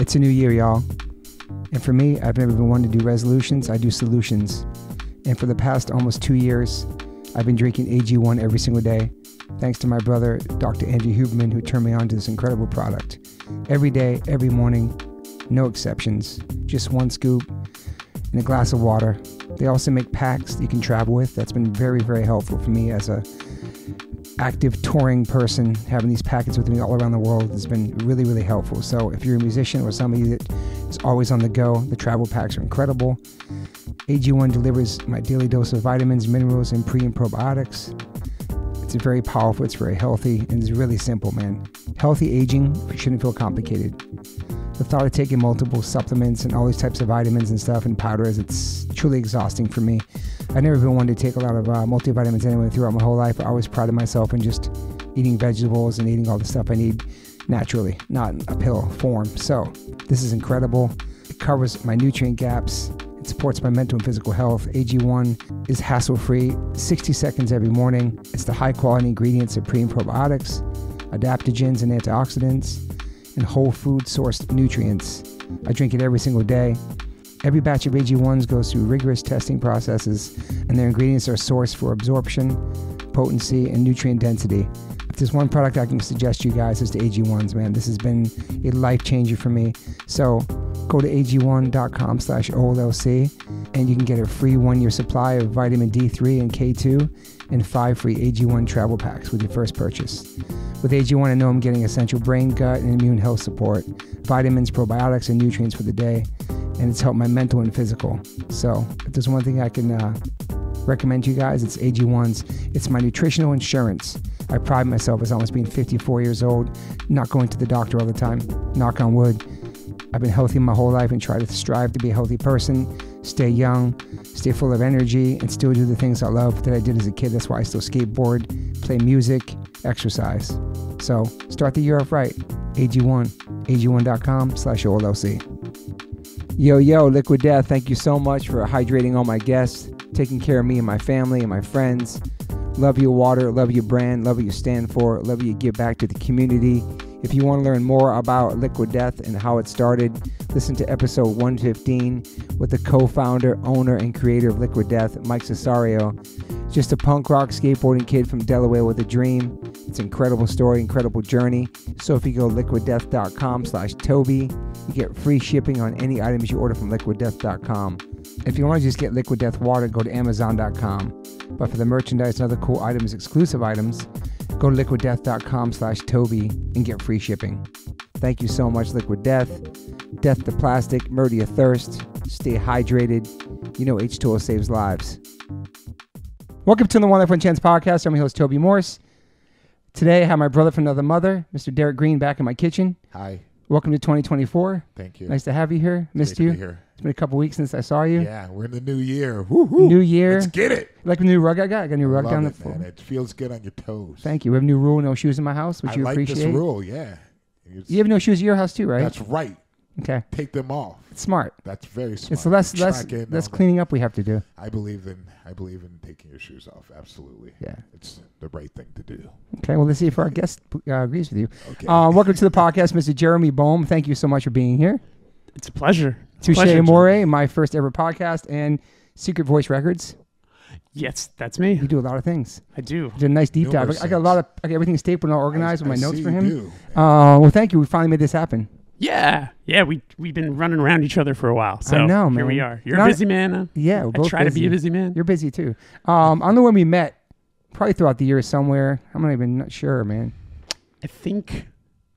It's a new year, y'all. And for me, I've never been one to do resolutions, I do solutions. And for the past almost two years, I've been drinking AG1 every single day, thanks to my brother, Dr. Andrew Huberman, who turned me on to this incredible product. Every day, every morning, no exceptions, just one scoop and a glass of water. They also make packs that you can travel with. That's been very, very helpful for me as a active touring person. Having these packets with me all around the world has been really, really helpful. So if you're a musician or somebody that is always on the go, the travel packs are incredible. AG1 delivers my daily dose of vitamins, minerals, and pre and probiotics. It's very powerful, it's very healthy, and it's really simple, man. Healthy aging shouldn't feel complicated. The thought of taking multiple supplements and all these types of vitamins and stuff and powders, it's truly exhausting for me. I've never been one to take a lot of uh, multivitamins anyway throughout my whole life. I always prided myself in just eating vegetables and eating all the stuff I need naturally, not in a pill form. So, this is incredible. It covers my nutrient gaps. It supports my mental and physical health. AG1 is hassle free, 60 seconds every morning. It's the high quality ingredients of pre and probiotics, adaptogens and antioxidants, and whole food sourced nutrients. I drink it every single day. Every batch of AG1s goes through rigorous testing processes, and their ingredients are sourced for absorption, potency, and nutrient density. If there's one product I can suggest you guys, is the AG1s, man. This has been a life changer for me. So go to ag1.com slash OLC and you can get a free one year supply of vitamin D3 and K2 and five free AG1 travel packs with your first purchase. With AG1, I know I'm getting essential brain, gut, and immune health support, vitamins, probiotics, and nutrients for the day, and it's helped my mental and physical. So, if there's one thing I can uh, recommend to you guys, it's AG1's. It's my nutritional insurance. I pride myself as almost being 54 years old, not going to the doctor all the time. Knock on wood. I've been healthy my whole life and try to strive to be a healthy person, stay young, stay full of energy, and still do the things I love that I did as a kid. That's why I still skateboard, play music, exercise. So start the year off right. AG1, ag1.com slash OLC. Yo, yo, Liquid Death, thank you so much for hydrating all my guests, taking care of me and my family and my friends. Love your water, love your brand, love what you stand for, love what you give back to the community. If you want to learn more about Liquid Death and how it started, listen to episode 115 with the co founder, owner, and creator of Liquid Death, Mike Cessario. Just a punk rock skateboarding kid from Delaware with a dream. It's an incredible story, incredible journey. So if you go liquiddeath.com slash Toby, you get free shipping on any items you order from liquiddeath.com. If you want to just get Liquid Death water, go to amazon.com. But for the merchandise and other cool items, exclusive items, go to liquiddeath.com slash Toby and get free shipping. Thank you so much, Liquid Death. Death to plastic, murder your thirst, stay hydrated. You know H2O saves lives. Welcome to the One Life One Chance podcast. I'm your host, Toby Morse. Today, I have my brother from another mother, Mr. Derek Green, back in my kitchen. Hi, Welcome to 2024. thank you. Nice to have you here. Missed you. be here. It's been a couple weeks since I saw you. Yeah, we're in the new year. Woo-hoo. New year. Let's get it. Like the new rug I got. I got a new rug Love down it, the floor. man. It feels good on your toes. Thank you. We have a new rule: no shoes in my house, which I you like appreciate. this rule. Yeah, It's- You have no shoes at your house too, right? That's right. Okay. Take them off. It's smart. That's very smart. It's less less less cleaning up we have to do. I believe in. I believe in taking your shoes off. Absolutely. Yeah. It's the right thing to do. Okay. Well, let's see if our guest uh, agrees with you. Okay. Uh, welcome to the podcast, Mr. Jeremy Bolm. Thank you so much for being here. It's a pleasure. It's a Touche pleasure, More, my first ever podcast, and Secret Voice Records. Yes, that's me. You do a lot of things. I do. Did a nice deep dive. Numerous I got a lot of I got everything stapled and all organized I- with my I notes see for you him. do. Uh, well, thank you. We finally made this happen. Yeah, yeah. We we've been running around each other for a while. So know, here we are. You're Not- a busy man. Uh, Yeah, we're I both try to be a busy man. You're busy too. Um, I don't know when we met. Probably throughout the year somewhere. I'm not even not sure, man. I think.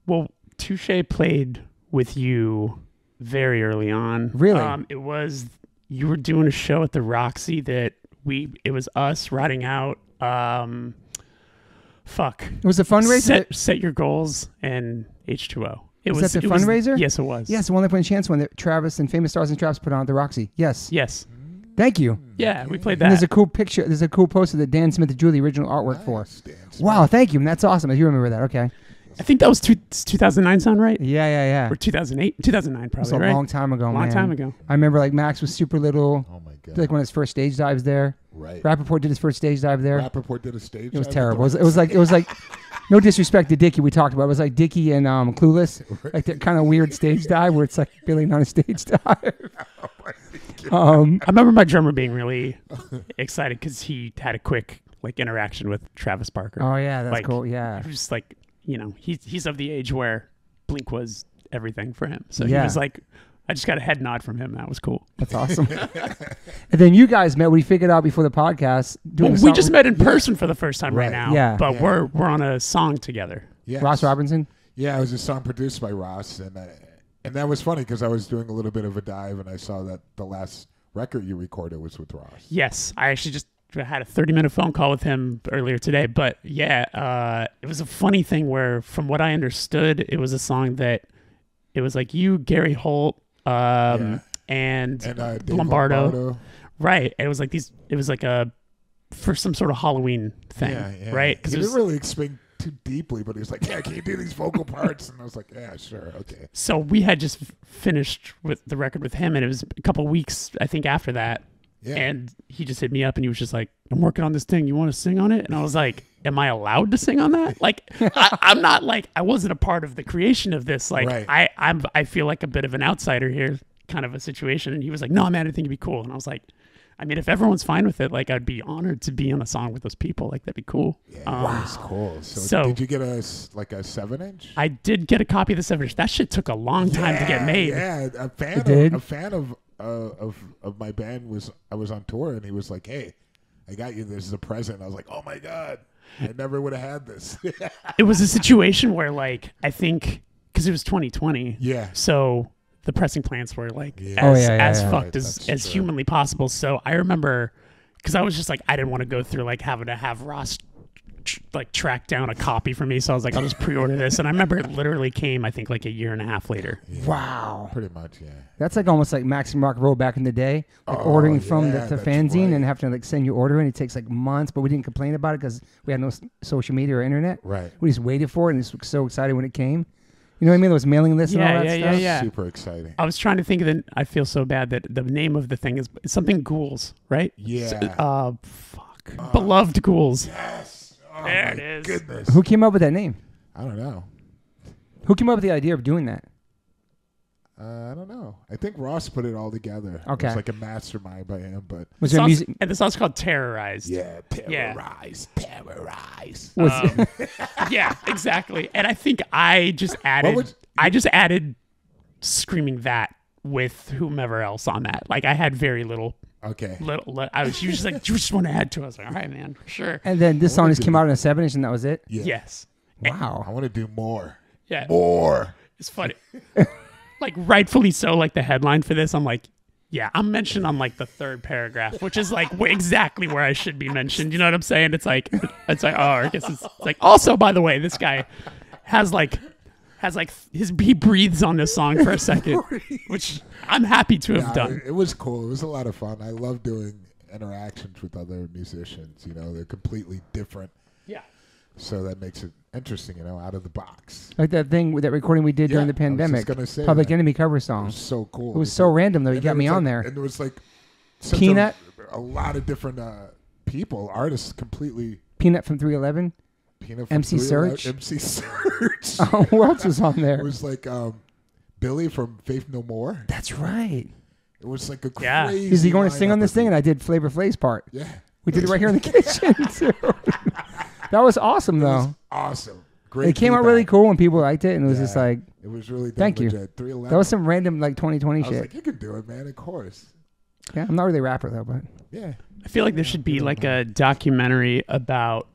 Well, Touche played with you very early on. Really? Um, it was you were doing a show at the Roxy that we. It was us riding out. Um, fuck. It was a fundraiser. Set, set your goals and H two O. It Was was that the it was- fundraiser? yes, it was. yes, the one that went chance one that Travis and Famous Stars and Straps put on at the Roxy. Yes. Yes. Thank you. Yeah, we played And there's a cool picture. There's a cool poster that Dan Smith drew the original artwork for. Nice, Dan Wow, thank you. And That's awesome. If You remember that? Okay. I think that was two, 2009 sound right? Yeah, yeah, yeah. Or 2008? 2009 It was probably, a right? long time ago, long man. time ago. I remember like Max was super little. Oh my god. Like when his first stage dives there. right. Rappaport did his first stage dive there. Rappaport did a stage. It was dive terrible. It was, it was like it was like No disrespect to Dickie, we talked about. It was like Dickie and um, Clueless, like that kind of weird stage dive where it's like Billy on a stage dive. um, I remember my drummer being really excited because he had a quick like interaction with Travis Barker. oh yeah, that's Like, cool. Yeah, He was just like, you know, he's he's of the age where Blink was everything for him. So Yeah. he was like, I just got a head nod from him. That was cool. that's awesome. and then you guys met. We figured out before the podcast. Doing Well, we just met in person for the first time right, Right. now. Yeah. But Yeah. we're we're on a song together. Yes. Ross Robinson. Yeah, it was a song produced by Ross, and I, and that was funny because I was doing a little bit of a dive, and I saw that the last record you recorded was with Ross. Yes, I actually just had a 30 minute phone call with him earlier today. But yeah, uh, it was a funny thing where, from what I understood, it was a song that it was like you, Gary Holt, um, Yeah. and, And uh, Lombardo. Lombardo. right. It was like these. It was like a for some sort of Halloween thing, Yeah, yeah. right? Because it didn't really explain too deeply, but he was like, "Yeah, can you do these vocal parts?" And I was like, "Yeah, sure, okay." so we had just finished with the record with him, and it was a couple weeks, I think, after that. Yeah, And he just hit me up and he was just like, I'm working on this thing. You want to sing on it? And I was like, Am I allowed to sing on that? Like, I, I'm not like, I wasn't a part of the creation of this. Like, Right. I, I'm, I feel like a bit of an outsider here, kind of a situation. And he was like, No, man, I think it'd be cool. And I was like, I mean, if everyone's fine with it, like, I'd be honored to be on a song with those people. Like, that'd be cool. yeah, Um, that's cool. So, so- did you get a like a seven inch? I did get a copy of the seven inch. That shit took a long time to get made. Yeah, a fan. It did? Of, a fan of uh, of of my band was I was on tour and he was like, "Hey, I got you this as a present." I was like, "Oh my god, I never would have had this." It was a situation where, like, I think, because it was 2020. yeah, So the pressing plants were like Yeah. Oh, as, yeah, yeah, as yeah. fucked Right, as, as true. humanly possible. So I remember because I was just like I didn't want to go through like having to have Ross tr- like track down a copy for me. So I was like, I'll just pre-order this. And I remember it literally came I think like a year and a half later. Wow, pretty much. Yeah, that's like almost like Maximum Rocknroll back in the day, like Oh, ordering from yeah, the, the fanzine right. and having to like send you order, and it takes like months. But we didn't complain about it because we had no s- social media or internet. right. We just waited for it, and just was so excited when it came. You know what I mean? Those mailing lists and Yeah, all that yeah, stuff. yeah. Super exciting. I was trying to think of the. I feel so bad that the name of the thing is something ghouls, right? Yeah. So- uh, fuck. Beloved ghouls. yes. Oh, There it is. Goodness. Who came up with that name? I don't know. Who came up with the idea of doing that? Uh, I don't know. I think Ross put it all together. It Okay. was like a mastermind by him, but Was The there music? and the song's called Terrorized. yeah, Yeah. terrorize, terrorize. Um, yeah, exactly. And I think I just added would- I just added screaming that with whomever else on that. Like I had very little Okay. little li- I was you just like you just want to add to us. Like, all right, man, sure. and then this song just came out in a seven inch, and that was it. Yeah. Yes. Wow. I want to do more. Yeah. More. It's funny. like rightfully so, like the headline for this, I'm like, yeah, I'm mentioned on like the third paragraph, which is like wh- exactly where I should be mentioned. You know what I'm saying? It's like it's like oh, I guess it's, it's like also by the way, this guy has like has like his he breathes on this song for a second, which I'm happy to have Nah, done. It, it was cool. It was a lot of fun. I love doing interactions with other musicians. You know, they're completely different, Yeah. so that makes it interesting. You know, out of the box. Like that thing with that recording we did during Yeah, the I was just pandemic. say Public that. Enemy cover It song. was so cool. It was so random though. You got me was on like- there. and it was like such Peanut. A, a lot of different uh, people, artists, completely. Peanut from 311. Peanut MC Serch? MC Serch. Oh, who else was on there? It was like um, Billy from Faith No More. That's right. It was like a Yeah. crazy. Is he going to sing on this thing? And. I did Flavor Flav's part. Yeah. We did it right here in the kitchen too. that was awesome It was though. awesome. Great. It came out really cool and people liked it, and it was just like It was really done Thank you. 311. that was some random like 2020 I was shit. like, you can do it, man. Of course. yeah, I'm not really a rapper though, but Yeah. I feel like there should be like a documentary about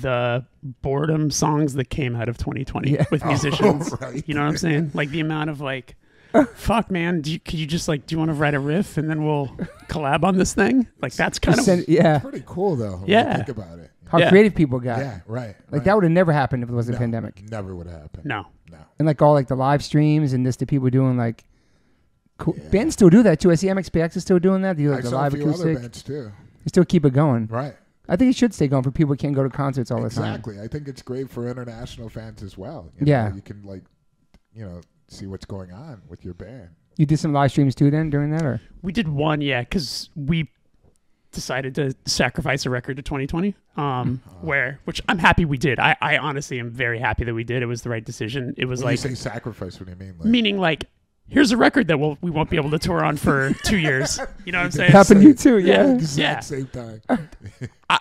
the boredom songs that came out of 2020 Yeah. with oh, musicians. right. You know what I'm saying? Like the amount of like, fuck, man. Do you, could you just like, do you want to write a riff and then we'll collab on this thing? Like that's kind Just of send- yeah, Pretty cool though. When Yeah. You think about it. how Yeah. creative people got. Yeah. Right. Like right. that would have never happened if it wasn't No, a pandemic. Never would have happened. no. No. And like all like the live streams and this the people doing like cool Yeah. bands still do that too. I see MXPX is still doing that. They do I the saw a live few other acoustic. bands too. They still keep it going. Right. I think it should stay going for people who can't go to concerts all the time. Exactly. I think it's great for international fans as well. You Yeah. You can like, you know, see what's going on with your band. You did some live streams too then during that or We did one, yeah, because we decided to sacrifice a record to 2020 um Oh. where which i'm happy we did I, I honestly am very happy that we did it was the right decision it was When like you say sacrifice, what do you mean? Like, meaning like here's a record that we'll, we won't be able to tour on for two years you know what i'm saying Happened to you too, yeah. exact yeah. same time. Uh,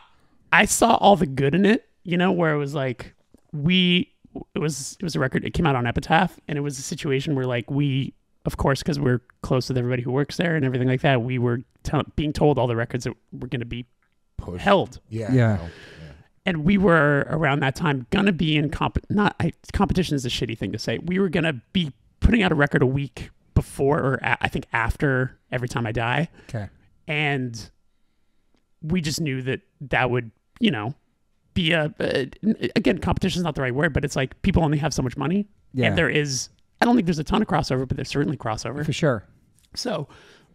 I saw all the good in it, you know, where it was like we it was it was a record it came out on Epitaph and it was a situation where like we of course because we're close with everybody who works there and everything like that, we were tell being told all the records that were going to be Push. held. Yeah. Yeah. no, And we were around that time going to be in comp not I, competition is a shitty thing to say. We were going to be putting out a record a week before or a, I think after every time I die Okay. and we just knew that that would you know be a uh, again competition is not the right word but it's like people only have so much money Yeah. and there is i don't think there's a ton of crossover but there's certainly crossover For sure. so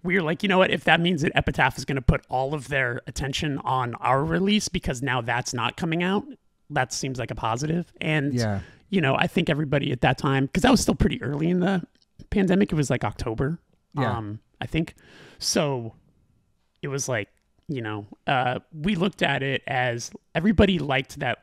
we were like you know what if that means that epitaph is going to put all of their attention on our release because now that's not coming out that seems like a positive. positive and Yeah. You know i think everybody at that time because that was still pretty early in the pandemic it was like october Yeah. um i think so it was like you know uh we looked at it as everybody liked that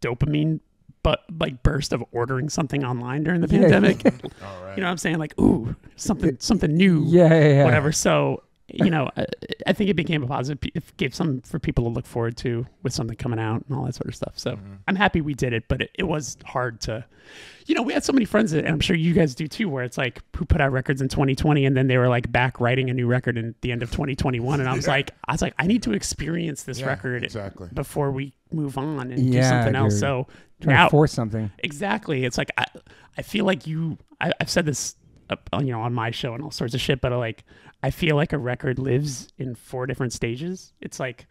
dopamine but like burst of ordering something online during the Yeah. pandemic All right. you know what i'm saying like ooh something something new Yeah, yeah, yeah. whatever so you know I, I think it became a positive it gave some for people to look forward to with something coming out and all that sort of stuff so mm-hmm. i'm happy we did it but it, it was hard to you know we had so many friends that, and i'm sure you guys do too where it's like who put out records in 2020 and then they were like back writing a new record in the end of 2021 and i was Yeah. like i was like i need to experience this Yeah, record Exactly. before we move on and do something else so Trying now to force something. Exactly. It's like I, I feel like you. I, I've said this, you know, on my show and all sorts of shit. But like, I feel like a record lives in four different stages. It's like,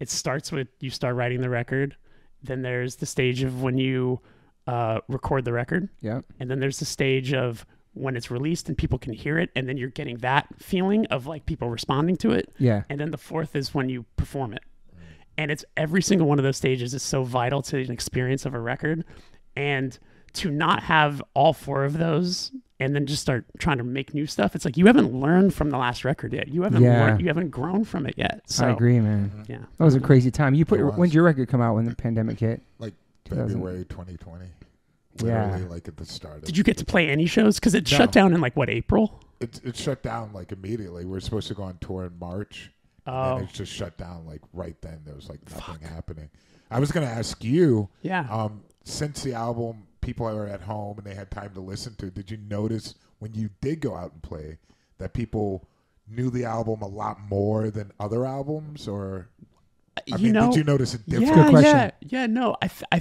it starts with you start writing the record, then there's the stage of when you uh, record the record, Yeah. and then there's the stage of when it's released and people can hear it, and then you're getting that feeling of like people responding to it. Yeah. And then the fourth is when you perform it. And it's every single one of those stages is so vital to an experience of a record. And to not have all four of those and then just start trying to make new stuff, it's like you haven't learned from the last record yet. You haven't Yeah. learned, you haven't grown from it yet. So I agree, man. yeah. That was a crazy time. You put It when did your record come out when the pandemic hit? Like February 2020. Yeah. Literally, like at the start. Of Did you get to play any shows? Because it No. shut down in like what, April? It, it shut down like immediately. We're supposed to go on tour in March. Oh. And it just shut down like right then. There was like nothing happening. I was gonna ask you, Yeah. um, since the album people are at home and they had time to listen to, did you notice when you did go out and play that people knew the album a lot more than other albums or I you mean, know, did you notice a difference? Yeah, Good question. yeah, yeah. No, I, I.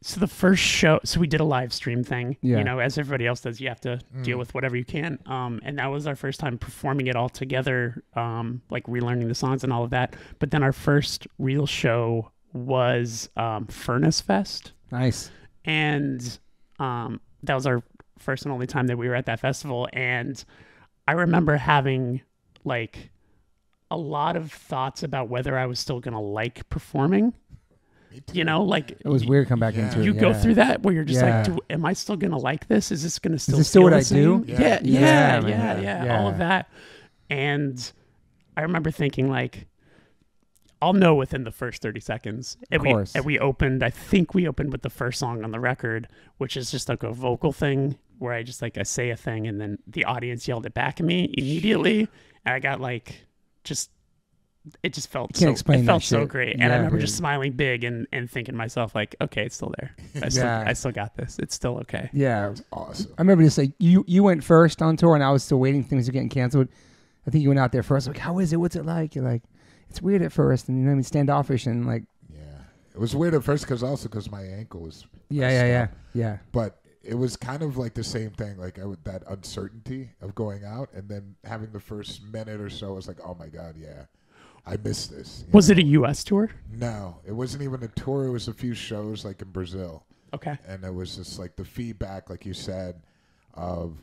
So the first show, so we did a live stream thing. Yeah. You know, as everybody else does, you have to Mm. deal with whatever you can. Um, and that was our first time performing it all together. Um, like relearning the songs and all of that. But then our first real show was um, Furnace Fest, Nice. And um, that was our first and only time that we were at that festival. And I remember having like a lot of thoughts about whether I was still gonna like performing. You know, like It was weird come back Yeah. into it. you go through that where you're just Yeah. like, am I still gonna like this? Is this gonna still this still what I do? same? Yeah. Yeah, yeah, Yeah, yeah, man. yeah, Yeah. all of that. And I remember thinking like, I'll know within the first 30 seconds. And we, course. and we opened, I think we opened with the first song on the record, which is just like a vocal thing where I just like, I say a thing and then the audience yelled it back at me immediately. And I got like, just, it just felt so, explain it felt so shit. great. And Yeah, I remember dude. just smiling big and, and thinking to myself like, okay, it's still there. I still, Yeah. I still got this. It's still okay. Yeah. Awesome. I remember just like you you went first on tour and I was still waiting things were getting canceled. I think you went out there first. Like, how is it? What's it like? You're like, it's weird at first, and you know, I mean, standoffish and like, Yeah. It was weird at first because also because my ankle was yeah, yeah, yeah, up. yeah. but it was kind of like the same thing like I would, that uncertainty of going out and then having the first minute or so I was like oh my god yeah i missed this Was know? it a U.S. tour? no it wasn't even a tour it was a few shows like in brazil Okay. and it was just like the feedback like you said of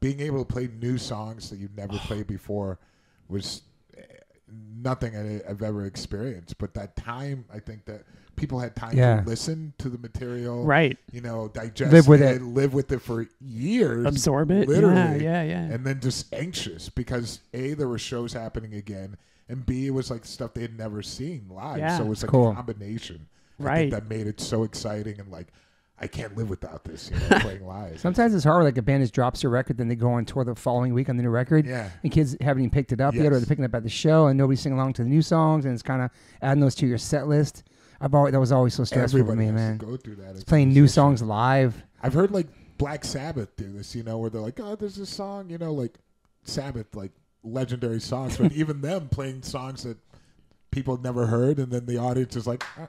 being able to play new songs that you've never played before was nothing I- I've ever experienced. But that time, I think that people had time Yeah. to listen to the material, Right. You know, digest Live with it, it. live with it for years, Absorb it. literally, Yeah, yeah, yeah. and then just anxious because a there were shows happening again, and B, it was like stuff they had never seen live. Yeah. so it was like Cool. a combination. Right. that made it so exciting and like I can't live without this, you know, playing live. Sometimes it's hard. Like a band just drops a record, then they go on tour the following week on the new record. Yeah. And kids haven't even picked it up yet, or they're picking it up at the show, and nobody's singing along to the new songs, and it's kind of adding those to your set list. I've always that was always so stressful Everybody for me, man. go through that. It's Playing new songs live. I've heard like Black Sabbath do this, you know, where they're like, "Oh, there's this song," you know, like Sabbath, like legendary songs, but even them playing songs that people had never heard, and then the audience is like, "Uh,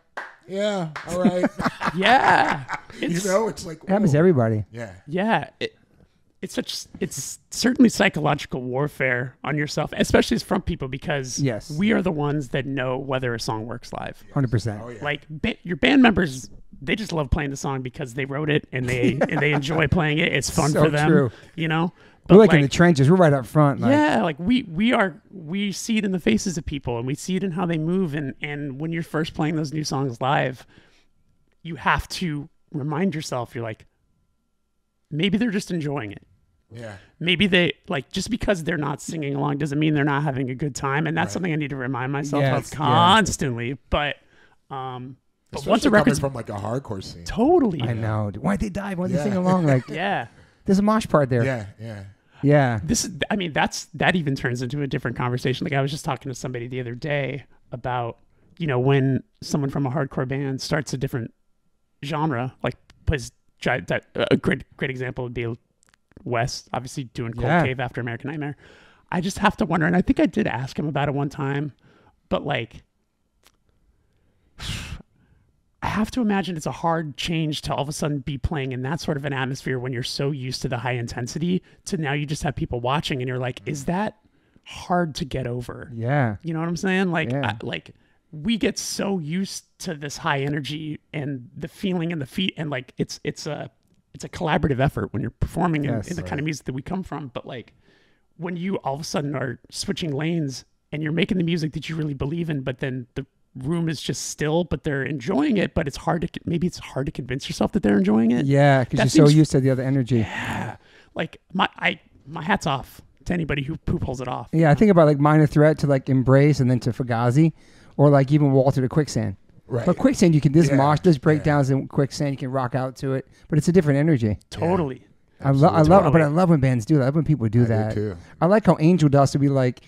"Yeah, all right," Yeah. you It's, know, it's like It happens to whoa. everybody. Yeah, Yeah. It, it's such it's certainly psychological warfare on yourself, especially as front people, because Yes. we are the ones that know whether a song works live. Hundred percent. oh yeah, Like ba- your band members, they just love playing the song because they wrote it and they and they enjoy playing it. It's fun So for them, true. you know. We're But, like, in the trenches. We're right up front. Like, yeah, like we we are we see it in the faces of people and we see it in how they move and and when you're first playing those new songs live, you have to remind yourself you're like maybe they're just enjoying it. yeah, Maybe they like just because they're not singing along doesn't mean they're not having a good time and that's Right. something I need to remind myself Yes, of yeah. constantly. But um but Especially once a coming record's from like a hardcore scene. totally I know. Why'd they die? Why'd they sing along? Like, yeah. there's a mosh part there. Yeah, yeah, Yeah. this is i mean that's that even turns into a different conversation like i was just talking to somebody the other day about you know when someone from a hardcore band starts a different genre like plays that a great great example would be Wes, obviously doing cold Yeah. cave after american nightmare i just have to wonder and i think i did ask him about it one time but like I have to imagine it's a hard change to all of a sudden be playing in that sort of an atmosphere when you're so used to the high intensity to now you just have people watching and you're like, is that hard to get over? Yeah. You know what I'm saying? Like, Yeah. I- like we get so used to this high energy and the feeling and the feet and like it's it's a it's a collaborative effort when you're performing in, Yes. in the kind of music that we come from. But like when you all of a sudden are switching lanes and you're making the music that you really believe in, but then the room is just still, but they're enjoying it. But it's hard to maybe it's hard to convince yourself that they're enjoying it. Yeah. Because you're so used to the other energy. Yeah. Like my I my hats off to anybody who who pulls it off. Yeah. I think about like minor threat to like embrace and then to Fugazi or like even Walter to quicksand. right. But quicksand, you can this Yeah, mosh, this yeah. breakdowns in quicksand, you can rock out to it, but it's a different energy. Totally. I love, I Absolutely. love, but I love when bands do that. I love when people do I that. do too. I like how Angel Dust would be like,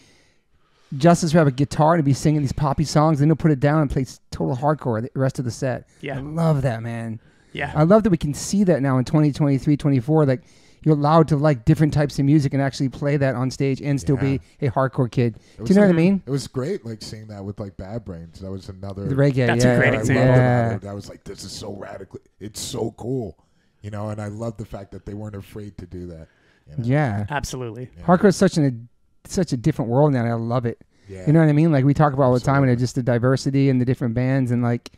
Justice would have a guitar and be singing these poppy songs, and he'll put it down and play total hardcore the rest of the set. Yeah, I love that, man. Yeah. I love that we can see that now in 2023, 24. Like, you're allowed to like different types of music and actually play that on stage and still be a hardcore kid. It Do you know what I mean? It was great, like seeing that with like Bad Brains. That was another The reggae, That's a great I loved example. Yeah. it. I was like, this is so radical. It's so cool, you know. And I love the fact that they weren't afraid to do that. You know? Yeah. Absolutely. Yeah. Hardcore is such an such a different world now. And I love it. Yeah. You know what I mean? Like we talk about all the time, and it's just the diversity and the different bands, and like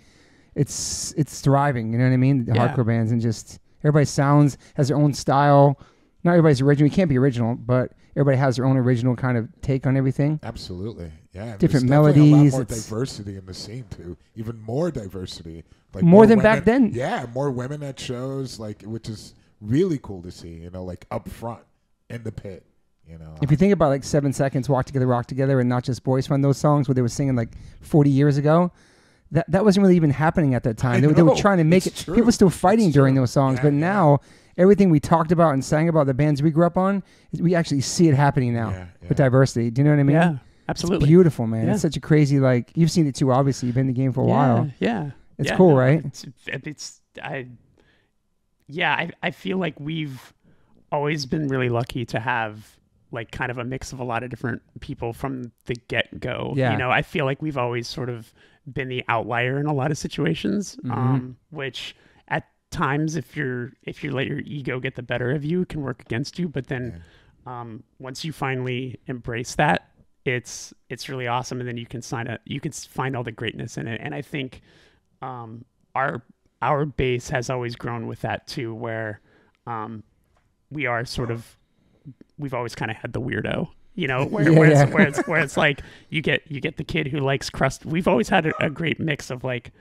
it's it's thriving. You know what I mean? The Yeah. hardcore bands and just everybody sounds has their own style. Not everybody's original. You can't be original, but everybody has their own original kind of take on everything. Absolutely, yeah. Different definitely a lot melodies, more it's- diversity in the scene too. Even more diversity, like More than back then. Yeah, more women at shows, like which is really cool to see. You know, like up front in the pit. You know, If you think about like Seven Seconds, Walk Together, Rock Together, and not just Boys Fun, those songs where they were singing like 40 years ago, that that wasn't really even happening at that time. They, were- they were trying to make it. True. People were still fighting It's during true. those songs, Yeah, but yeah. now everything we talked about and sang about the bands we grew up on, we actually see it happening now Yeah, with diversity. Do you know what I mean? Yeah. It's Absolutely. beautiful, man. Yeah. It's such a crazy like you've seen it too. Obviously, you've been in the game for a yeah, while. Yeah. It's Yeah, cool, no, right? It's, it's I yeah, I, I feel like we've always been really lucky to have like kind of a mix of a lot of different people from the get go. Yeah. You know, I feel like we've always sort of been the outlier in a lot of situations. Mhm. Um, which at times if you're if you let your ego get the better of you, it can work against you. But then um, once you finally embrace that, it's it's really awesome, and then you can sign a you can find all the greatness in it. And I think um, our our base has always grown with that too, where um, we are sort of we've always kind of had the weirdo. You know, where, Yeah, where, yeah. It's, where it's where it's like you get you get the kid who likes crust. We've always had a, a great mix of like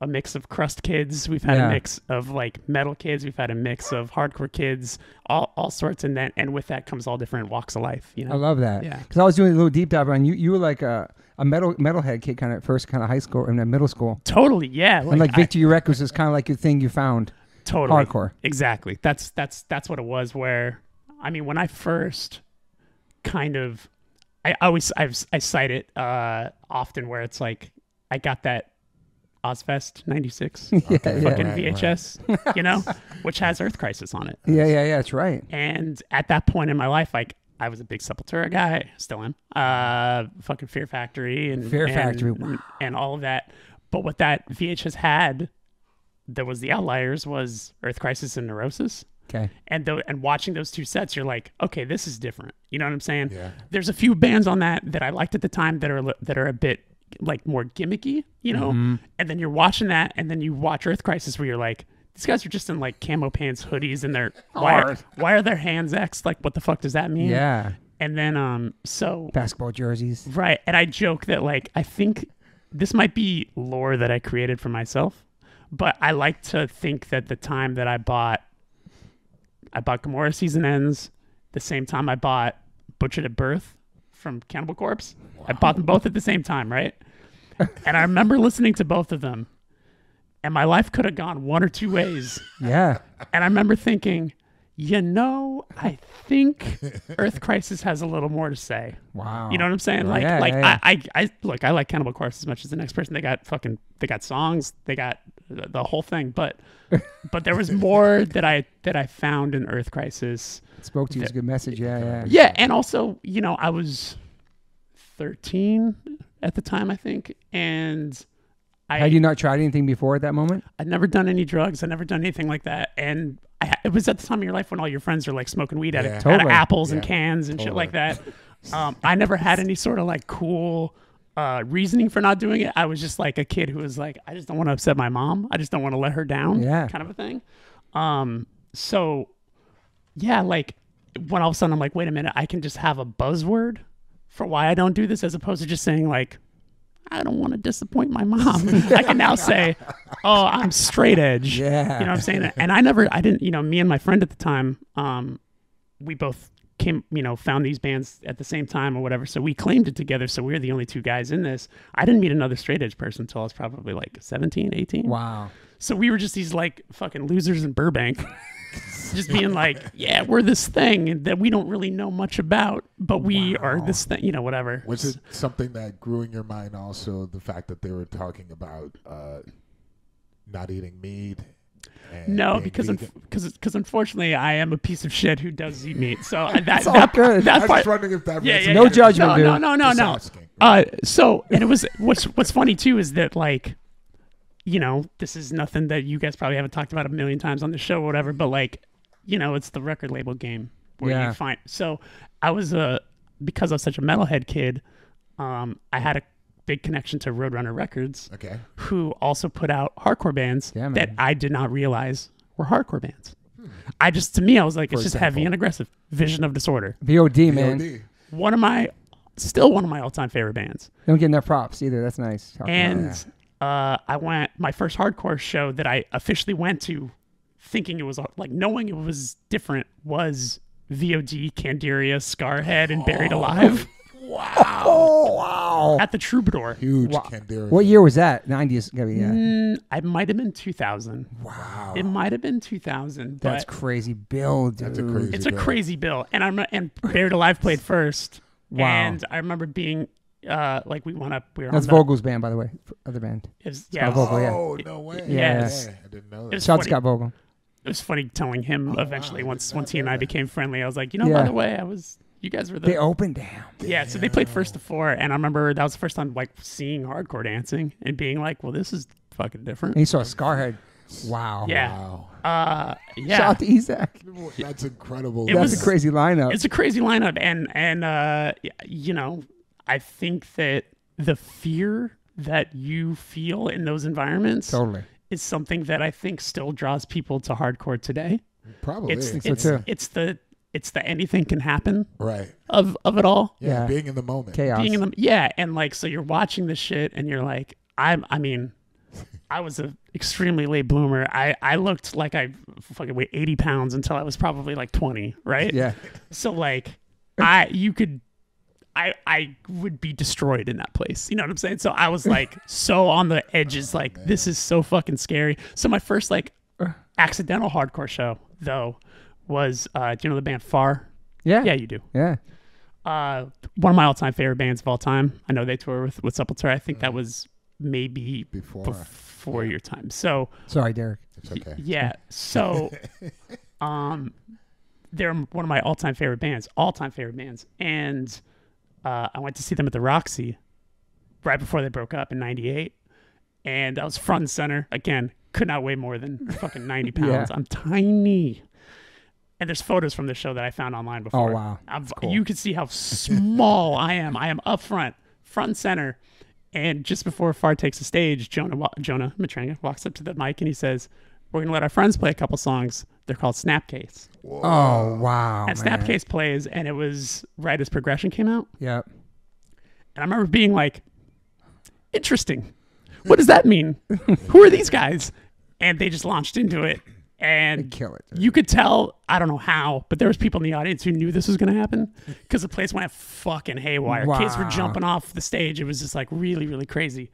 a mix of crust kids. We've had Yeah. a mix of like metal kids. We've had a mix of hardcore kids. All all sorts, and then and with that comes all different walks of life. You know. I love that. Yeah. Because I was doing a little deep dive on you. You were like a, a metal metalhead kid, kind of at first, kind of high school and then middle school. Totally, yeah. and like Victory Records is kind of like your thing you found. totally hardcore. Exactly. That's that's that's what it was. Where I mean, when I first kind of, I always I've, I cite it uh, often where it's like I got that Ozzfest '96 yeah, fucking Right, right. VHS, you know, which has Earth Crisis on it. yeah, yeah, yeah. That's right. And at that point in my life, like I was a big Sepultura guy, still am. Uh, fucking Fear Factory and Fear and- Factory, wow. and all of that. But what that VHS had, there was the outliers was Earth Crisis and Neurosis. Okay. And tho- and watching those two sets, you're like, okay, this is different. You know what I'm saying? Yeah. There's a few bands on that that I liked at the time that are that are a bit like more gimmicky, you know. Mm-hmm. And then you're watching that, and then you watch Earth Crisis, where you're like, these guys are just in like camo pants, hoodies, and they're why are, why are their hands X? Like, what the fuck does that mean? Yeah. And then um, so Basketball jerseys. Right. And I joke that like I think this might be lore that I created for myself, but I like to think that the time that I bought I bought Gomorrah's Season Ends the same time I bought Butchered at Birth from Cannibal Corpse. I bought them both at the same time, right? and I remember listening to both of them. And my life could have gone one or two ways. Yeah. And I remember thinking, you know, I think Earth Crisis has a little more to say. Wow. You know what I'm saying? Like, Yeah, like yeah, yeah. I, I, I look, I like Cannibal Corpse as much as the next person. They got fucking, they got songs, they got the, whole thing. But, but there was more that I that I found in Earth Crisis. Spoke to you. as a good message. Yeah, yeah. Yeah, and also, you know, I was 13 at the time, I think, and I Had you not tried anything before at that moment? I'd never done any drugs. I'd never done anything like that. And I, it was at the time of your life when all your friends are like smoking weed out, Yeah. of, out of Totally. apples and cans and shit like that. Um, I never had any sort of like cool uh, reasoning for not doing it. I was just like a kid who was like, I just don't want to upset my mom. I just don't want to let her down. Yeah. Kind of a thing. Um, so yeah, like when all of a sudden I'm like, wait a minute, I can just have a buzzword for why I don't do this as opposed to just saying like, I don't want to disappoint my mom. I can now say, oh, I'm straight edge. Yeah. You know what I'm saying? And I never, I didn't, you know, me and my friend at the time, um, we both came, you know, found these bands at the same time or whatever. So we claimed it together. So we were the only two guys in this. I didn't meet another straight edge person until I was probably like 17, 18. Wow. So we were just these like fucking losers in Burbank. just being like, yeah, we're this thing that we don't really know much about, but we are this thing, you know, whatever. Was it something that grew in your mind also the fact that they were talking about uh, not eating meat? And No, because because because unfortunately, I am a piece of shit who does eat meat. So that It's all that, good. that I was part, just wondering if that yeah, yeah, No yeah. judgment, no, dude. No, no, no, no. Uh, so and it was what's what's funny too is that like, you know, this is nothing that you guys probably haven't talked about a million times on the show or whatever, but like, you know, it's the record label game where Yeah. you find. So I was a because I was such a metalhead kid, um, I had a big connection to Roadrunner Records, Okay. who also put out hardcore bands Yeah, that I did not realize were hardcore bands. I just to me I was like, it's For just heavy and aggressive. Vision of Disorder, VOD, man. VOD. one of my still one of my all time favorite bands. Don't get enough props either. That's nice. Talking And uh, I went my first hardcore show that I officially went to, thinking it was like knowing it was different was VOD, Candiria, Scarhead, and Buried Alive oh wow. at the Troubadour. Huge Wow. Candiria. What year was that? 90s. Yeah. Mm, I might have been 2000. Wow. It might have been 2000. That's crazy build, dude. That's a crazy it's a crazy bill. And I'm and Buried Alive played first. Wow. And I remember being uh like we went up. We were That's on the, Vogel's band, by the way. Other band. It was, yeah, Scott Vogel, yeah. Oh, no way. Yes. Yeah, I didn't know that. was Shout out funny. Scott Vogel. it was funny telling him Oh, eventually wow, once once he and I that. became friendly. I was like, you know, Yeah. by the way, I was you guys were the They opened, damn. yeah. So they played first to four, and I remember that was the first time like seeing hardcore dancing and being like, well, this is fucking different. And you saw Scarhead. Wow. Yeah. Wow. Uh, yeah. Shout out to Isaac. That's incredible. It That's was- a crazy lineup. it's a crazy lineup and and uh you know i think that the fear that you feel in those environments totally. is something that i think still draws people to hardcore today Probably. it's it's, too. it's the it's the anything can happen right. of of it all Yeah, Yeah. Being in the moment. Chaos. being in the yeah and like so you're watching this shit and you're like i'm i mean I was an extremely late bloomer. I, I looked like I fucking weighed 80 pounds until I was probably like 20, right? Yeah. So like I you could I I would be destroyed in that place. You know what I'm saying? So I was like so on the edges like oh, this is so fucking scary. So my first like accidental hardcore show though was uh do you know the band Far? Yeah. Yeah, you do. Yeah. Uh one of my all-time favorite bands of all time. I know they tour with with Sepultura. I think that was maybe Before. before your time. So Sorry, Derek. It's okay. yeah. So, um, they're one of my all-time favorite bands, all-time favorite bands, and uh, I went to see them at the Roxy right before they broke up in '98, and I was front and center again. Could not weigh more than fucking 90 pounds. Yeah. I'm tiny. And there's photos from the show that I found online oh, before. Oh, wow. I'm, cool. You can see how small I am. I am up front, front center. And just before Far takes the stage, Jonah Jonah Matranga walks up to the mic and he says, "We're gonna let our friends play a couple songs. They're called Snapcase." Oh wow. and man. Snapcase plays, and it was right as Progression came out. Yep. And I remember being like, "Interesting. What does that mean? Who are these guys?" And they just launched into it, and Kill it. you could tell i don't know how but there was people in the audience who knew this was going to happen because the place went fucking haywire. Kids were jumping off the stage. It was just like really really crazy.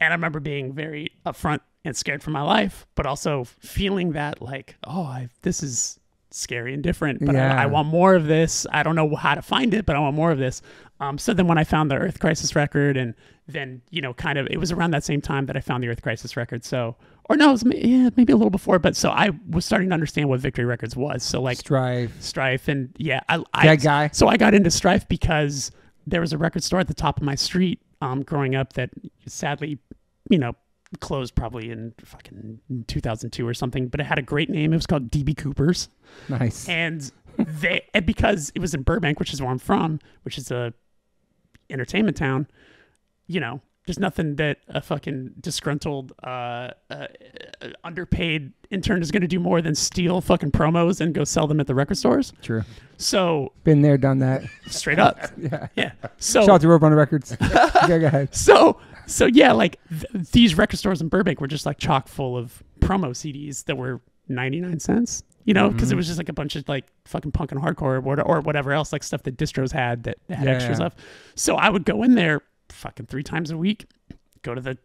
And i remember being very upfront and scared for my life but also feeling that like oh I, this is scary and different but Yeah. I, I want more of this. I don't know how to find it but i want more of this. Um, so then when i found the earth crisis record and then you know kind of it was around that same time that i found the earth crisis record. So or no it was yeah maybe a little before but so i was starting to understand what victory records was so like Strife. strife and yeah i, I That guy. so i got into strife because there was a record store at the top of my street um, growing up that sadly you know closed probably in fucking 2002 or something but it had a great name it was called db cooper's Nice. and they and because it was in Burbank, which is where I'm from, which is a entertainment town, you know, there's nothing that a fucking disgruntled, uh, uh, underpaid intern is going to do more than steal fucking promos and go sell them at the record stores. True. So Been there, done that. straight up, Yeah. yeah. So Shout out to Rope on Records. okay, go ahead. so so yeah, like th- these record stores in Burbank were just like chock full of promo CDs that were 99 cents, you know, because it was just like a bunch of like fucking punk and hardcore or, or whatever else, like stuff that distros had that had Yeah, extras yeah. of. So I would go in there fucking three times a week, go to the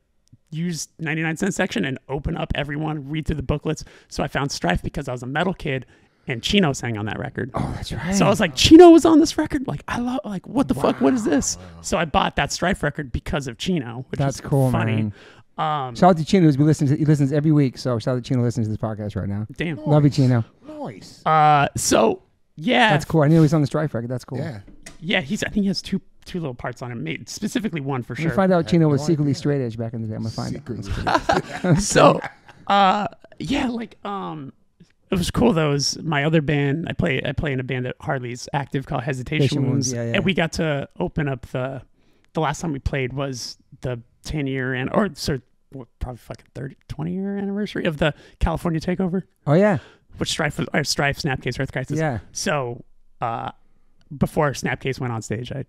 used 99 cent section and open up everyone, read through the booklets. So I found Strife because I was a metal kid and Chino sang on that record. Oh, that's right. So I was like, Chino was on this record. Like, I love, like, what the fuck? What is this? So I bought that Strife record because of Chino, which That's is cool, funny. man. Um, Shout out to Chino who's been listening. To, he listens every week. So shout out to Chino listening to this podcast right now. damn. Love you, Chino. Nice. Uh, so yeah, That's cool. I knew he was on the Strife record. That's cool. Yeah. yeah. He's, I think he has two, two little parts on him, Made specifically one for sure. gonna find out Chino was no secretly idea. straight edge back in the day. I'm gonna find out. So, uh, yeah, like, um, it was cool though. It was my other band. I play, I play in a band that Harley's active called Hesitation Hesitation Wounds, Wounds, yeah, yeah. and we got to open up the. The last time we played was the 10 year and or so what, probably fucking 30, 20 year anniversary of the California takeover, Oh yeah, which Strife, was- or Strife, Snapcase, Earth Crisis. yeah. So, uh, before Snapcase went on stage, I like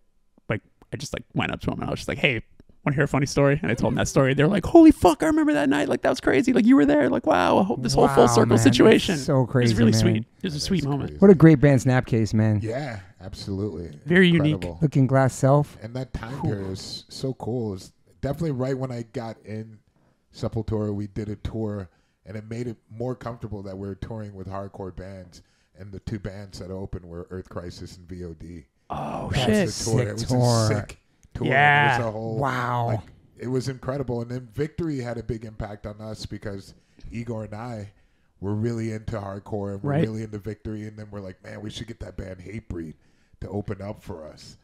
I just like went up to him and I was just like, "Hey, want to hear a funny story?" And I told him that story. They're like, "Holy fuck, I remember that night! Like that was crazy! Like you were there! Like wow, I hope this whole full circle man. situation." So it crazy, was really man. sweet. It was a sweet moment. crazy. What a great band, Snapcase, man. Yeah, absolutely. Very unique. Incredible. Looking Glass Self. And that time period was so cool. It was definitely right when I got in Sepultura, we did a tour, and it made it more comfortable that we were touring with hardcore bands. And the two bands that opened were Earth Crisis and VOD. Oh That's shit! the tour. Sick it was tour. a sick tour. Yeah. It was a whole Wow. like, it was incredible. And then Victory had a big impact on us because Igor and I were really into hardcore and we're Right. really into Victory. And then we're like, man, we should get that band Hatebreed to open up for us.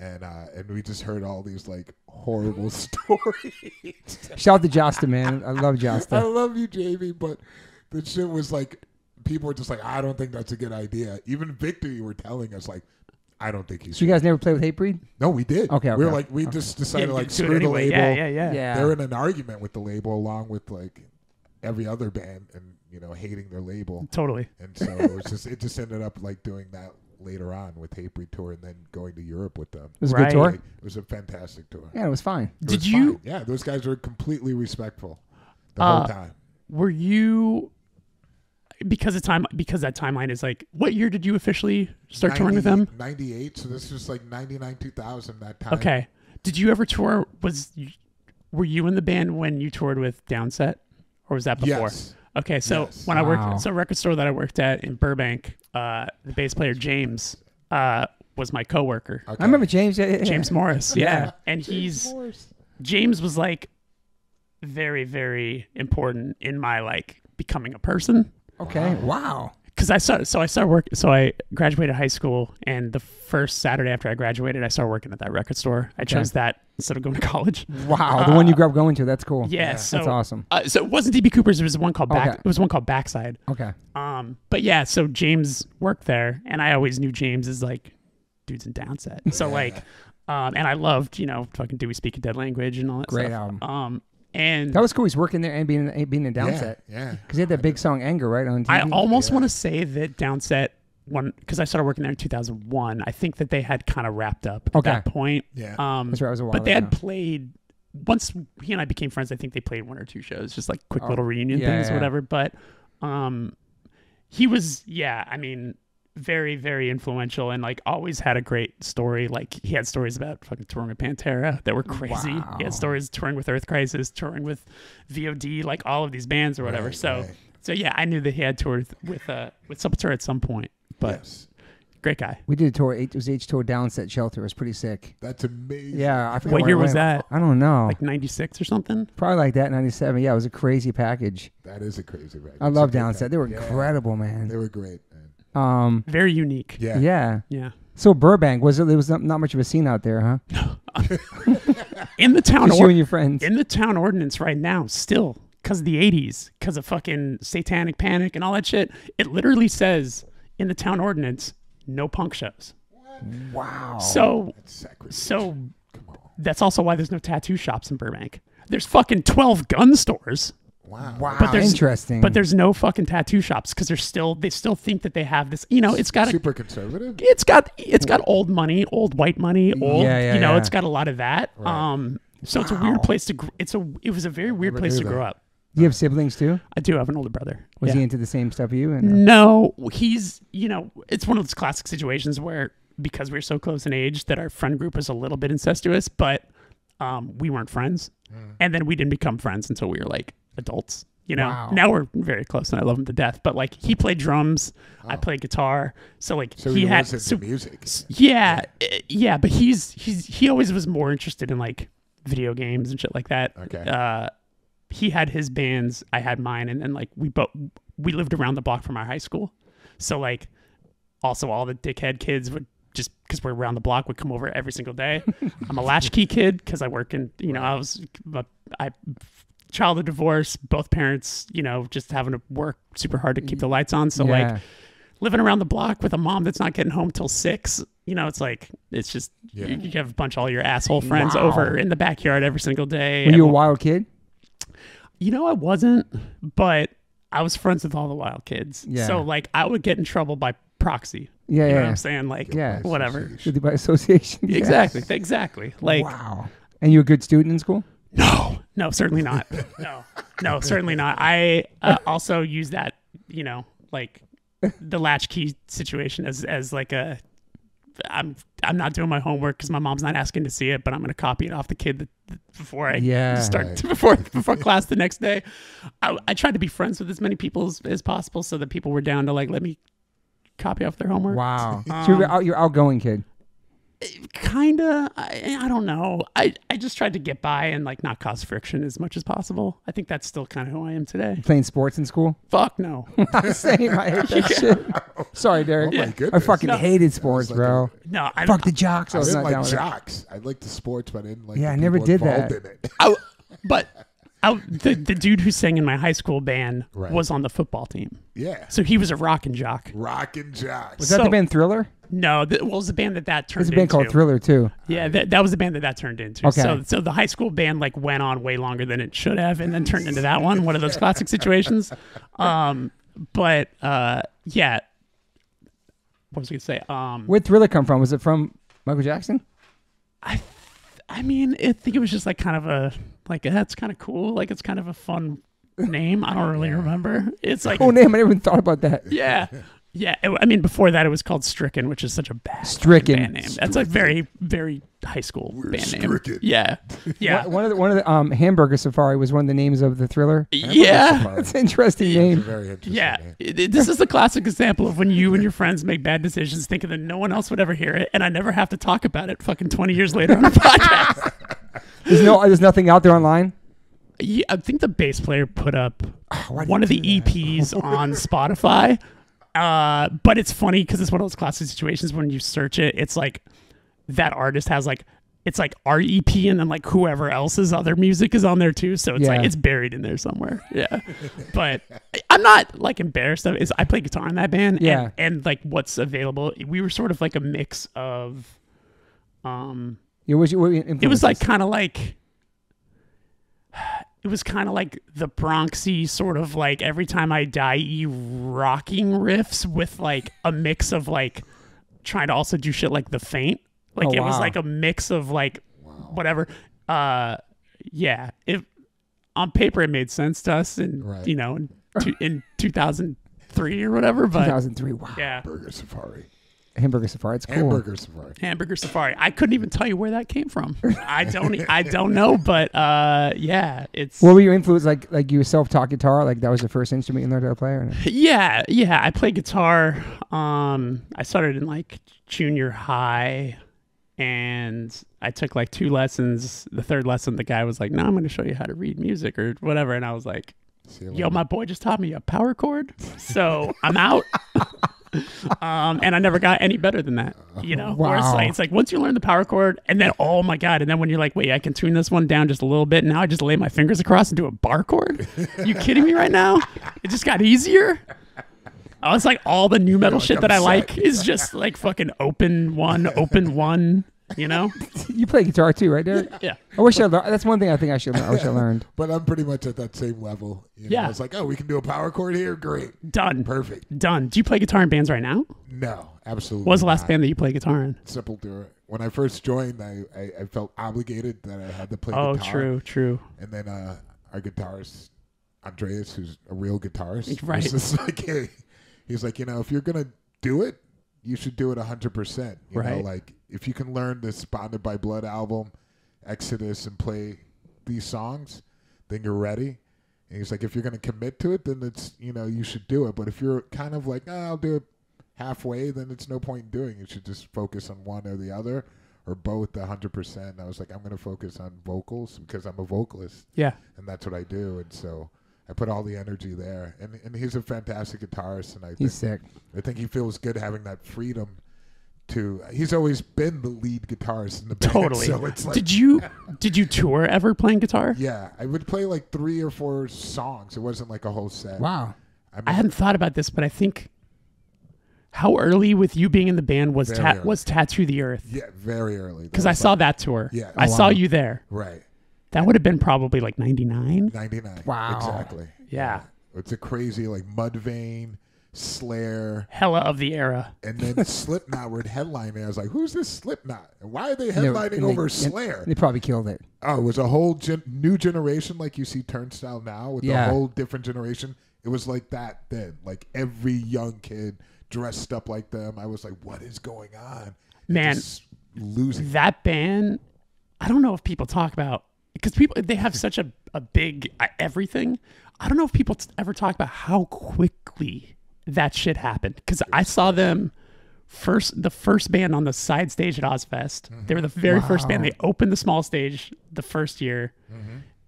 And uh, and we just heard all these like horrible stories. Shout out to Jasta, man. I love I love you, Jamey, but the shit was like people were just like, I don't think that's a good idea. Even Victory were telling us like, I don't think you So you guys never played with Hatebreed? no, we did. Okay, we were like, we just decided you like could do it screw the label. Yeah, yeah, yeah. They're in an argument with the label along with like every other band and you know hating their label. Totally. And so it was just it just ended up like doing that later on with Hatebreed tour and then going to Europe with them. It was a Right. good tour. Like, it was a fantastic tour. Yeah, it was fine. It Did was you- fine. Yeah, those guys were completely respectful. the whole Uh, time. Were you because the time because that timeline is like what year did you officially start touring with them? 98, so this was like 99, 2000, that time. Okay. Did you ever tour? Was were you in the band when you toured with Downset, or was that before? Yes. Okay, so Yes. when I Wow. worked, so record store that I worked at in Burbank, uh, the bass player James uh, was my coworker. Okay. I remember James. Yeah, yeah, yeah. James Morris, yeah, Yeah. and he's James was like very, very important in my like becoming a person Okay. Wow. because I started. So I started work. So I graduated high school, and the first Saturday after I graduated, I started working at that record store. I chose that instead of going to college. Wow. The one you grew up going to. That's cool. Yeah, so That's awesome. Uh, so it wasn't DB Cooper's. It was one called Back. Okay. It was one called Backside. Okay. Um, but yeah, so James worked there, and I always knew James as like dudes in downset. So like, um, and I loved you know fucking Do We Speak a Dead Language and all that. Great stuff. album. Um, and That was cool. He's working there and being being in downset yeah. because he had that big song "Anger" right on TV. I almost Yeah. want to say that downset one because I started working there in 2001. I think that they had kind of wrapped up at Okay. that point. Yeah. Um, That's right. It was a while but they had ago. played once he and I became friends. I think they played one or two shows, just like quick Oh, little reunion yeah, things yeah. or whatever. But um, he was, yeah, I mean, very, very influential and like always had a great story. Like he had stories about fucking touring with Pantera that were crazy. He had stories touring with Earth Crisis, touring with VOD, like all of these bands or whatever. Right, so, right. so yeah, I knew that he had toured with uh with Sepultura at some point. But yes. great guy. We did a tour. It was H2O down downset shelter. It was pretty sick. That's amazing. Yeah, I forgot What year it was that? I don't know. Like '96 or something. Probably like that. Ninety seven. Yeah, it was a crazy package. That is a crazy package I love a good downset. They were Yeah. incredible, man They were great, man. Um. Very unique. Yeah. Yeah. Yeah. So Burbank was it? There was not, not much of a scene out there, huh? In the town Just you or- and your friends. in the town ordinance right now, still because of the '80s, because of fucking satanic panic and all that shit. It literally says in the town ordinance, no punk shows. Wow. So, sacrilege. so Come on. that's also why there's no tattoo shops in Burbank. There's fucking 12 gun stores, Wow. Wow. but there's interesting. but there's no fucking tattoo shops because they're still they still think that they have this. You know, it's got a Super conservative. it's got it's got old money, old white money, old Yeah, yeah, you know, yeah. it's got a lot of that. Um, so it's a weird place to. Gr- it's a it was a very weird place knew to grow up. You have siblings too? I do I have an older brother. Was Yeah. he into the same stuff you? And No, he's you know it's one of those classic situations where because we are so close in age that our friend group was a little bit incestuous, but um, we weren't friends, and then we didn't become friends until we were like adults. You know, Wow. now we're very close, and I love him to death. But like he played drums, I Oh. played guitar, so like So he he, had so, music. yeah, eh, yeah, but he's he's he always was more interested in like video games and shit like that. Okay. Uh, he had his bands, I had mine, and then like we both we lived around the block from our high school, so like also all the dickhead kids would just because we're around the block would come over every single day. I'm a latchkey kid because I work in you know I was I child of divorce, both parents you know just having to work super hard to keep the lights on, so like living around the block with a mom that's not getting home till six. You know, it's like it's just Yeah. you, you have a bunch of all your asshole friends Wow. over in the backyard every single day. were you a wild kid? you know, I wasn't, but I was friends with all the wild kids. Yeah. So like, I would get in trouble by proxy. Yeah, You know what yeah. I'm saying? Like, Yeah. whatever. Association. Guilty by association. yes. Exactly. Exactly. Like, wow. And you a good student in school? No, no, certainly not. no, no, certainly not. I uh, also use that, you know, like the latchkey situation as as like a. I'm I'm not doing my homework because my mom's not asking to see it, but I'm gonna copy it off the kid that, that- before I Yeah. start Right. before before class the next day. I, I tried to be friends with as many people as, as possible so that people were down to like let me copy off their homework. Wow. so you're, Um, out, you're outgoing kid. Kinda. I, I don't know. I, I just tried to get by and like not cause friction as much as possible. I think that's still kind of who I am today. Playing sports in school? Fuck no. Same. I hate that shit. Sorry, Derek. Oh my I goodness. fucking No. hated sports, like bro. No, I Fuck the jocks. I I was didn't not down like with it. jocks. I liked the sports, but I didn't like. Yeah, the I never people did involved that. In it. I, but I, the the dude who sang in my high school band Right. was on the football team, yeah, so he was a rock and jock. rockin' jocks. Was that the band Thriller? No, the, well, it was the band that that turned There's a band into. called Thriller too. Yeah, that, that was the band that that turned into. Okay. So, so the high school band like went on way longer than it should have, and then turned into that one, one of those classic situations. Um, but uh, yeah, what was I gonna say? Um, Where'd Thriller come from? Was it from Michael Jackson? I, I mean, I think it was just like kind of a like that's kind of cool. Like it's kind of a fun name. I don't really remember. It's like Oh, name. I never even thought about that. yeah. Yeah, it- I mean, before that, it was called Stricken, which is such a bad Stricken. band name. That's a very, very high school band stricken. name. Yeah, yeah, One one of the one of the um, hamburger safari was one of the names of the thriller. yeah, That's an interesting It's name. very interesting. yeah. name. It- it- this is the classic example of when you and your friends make bad decisions, thinking that no one else would ever hear it, and I never have to talk about it. Fucking twenty years later on a podcast. There's no, there's nothing out there online. yeah, I think the bass player put up do one of the that? EPs on Spotify. Uh, but it's funny because it's one of those classic situations when you search it, it's like that artist has like it's like our EP and then like whoever else's other music is on there too. So it's like it's buried in there somewhere. Yeah. but I'm not like embarrassed of it. Is I play guitar in that band. and- Yeah. And, like what's available. We were sort of like a mix of um Yeah, what's your- what were your it was like kind of like it was kind of like the Bronxy sort of like every time I die you rocking riffs with like a mix of like trying to also do shit like the faint. Like Oh, it was like a mix of like whatever. Uh yeah, if on paper it made sense to us and Right. you know in, two, in 2003 or whatever, but 2003. Wow. yeah. Burger Safari. Hamburger safari. It's cool. Hamburger Safari. Hamburger Safari. I couldn't even tell you where that came from. I don't. I don't know, but uh, yeah, it's What were your influences? Like, like you self-taught guitar? Like that was the first instrument you learned how to play? Or no? yeah, yeah. I play guitar. Um, I started in like junior high, and I took like two lessons. The third lesson, the guy was like, "No, I'm going to show you how to read music or whatever," and I was like, "Yo, my boy just taught me a power chord, so I'm out." um, and I never got any better than that, you know. Where it's Wow. like it's like once you learn the power chord, and then oh my god, and then when you're like, wait, I can tune this one down just a little bit. Now I just lay my fingers across and do a bar chord. you kidding me right now? It just got easier. I was like, all the new metal like, shit that I like is just like fucking open one, open one. You know? You play guitar too, right, Derek? Yeah. I wish I learned. That's one thing I think I should. learn. I wish I learned. But I'm pretty much at that same level. You know? Yeah. It's like, oh, we can do a power chord here. Great. Done. Perfect. Done. Do you play guitar in bands right now? No, absolutely. What was the last not. band that you played guitar in? Sepultura. When I first joined, I, I, I felt obligated that I had to play Oh, guitar. true, true. And then uh, our guitarist, Andreas, who's a real guitarist, Right. was just like, hey, he's like, you know, if you're gonna do it, you should do it hundred percent. You know, Right. like if you can learn this Bonded by Blood album, Exodus, and play these songs, then you're ready. And he's like, if you're gonna commit to it, then it's you know you should do it. But if you're kind of like, oh, I'll do it halfway, then it's no point in doing. it. You should just focus on one or the other. Or both, hundred percent. I was like, I'm gonna focus on vocals because I'm a vocalist Yeah. and that's what I do. And so I put all the energy there. And and he's a fantastic guitarist, and I think He's sick. I think he feels good having that freedom. To he's always been the lead guitarist in the band. Totally. So it's like did you did you tour ever playing guitar? yeah, I would play like three or four songs. It wasn't like a whole set. Wow. I mean, I hadn't thought about this, but I think how early with you being in the band was ta- was Tattoo the Earth? yeah, very early. Because I saw that tour. Yeah. I Oh, saw wow. you there. right That would have been probably like 99. ninety nine. Wow. exactly. Yeah. It's a crazy like Mudvayne, Slayer, Hella of the era. and then Slipknot were headlining. I was like, "Who's this Slipknot? And why are they headlining and they- over and Slayer?" They probably killed it. Oh, it was a whole gen- new generation, like you see Turnstile now, with Yeah. a whole different generation. It was like that then. Like every young kid dressed up like them. I was like, "What is going on?" Man. losing. That band, I don't know if people talk about because people they have such a, a big uh, everything. I don't know if people ever talk about how quickly that shit happened because I saw them first the first band on the side stage at Ozzfest. They were the very first band. They opened the small stage the first year.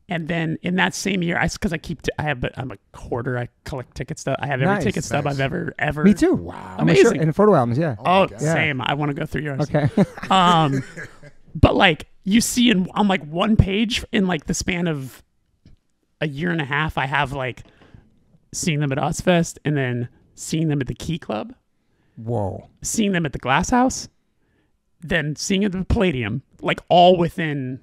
And then in that same year, I because I keep t- I have but I'm a hoarder. I collect ticket stub. I have every Nice. ticket stub I've ever ever. Me too. Wow. I'm a shirt Amazing. and photo albums. Yeah. Oh, God. same. I want to go through yours. Okay. Um, but like you see in on like one page in like the span of a year and a half, I have like seeing them at Ozzfest and then seeing them at the Key Club, Whoa. seeing them at the Glass House, then seeing them at the Palladium, like all within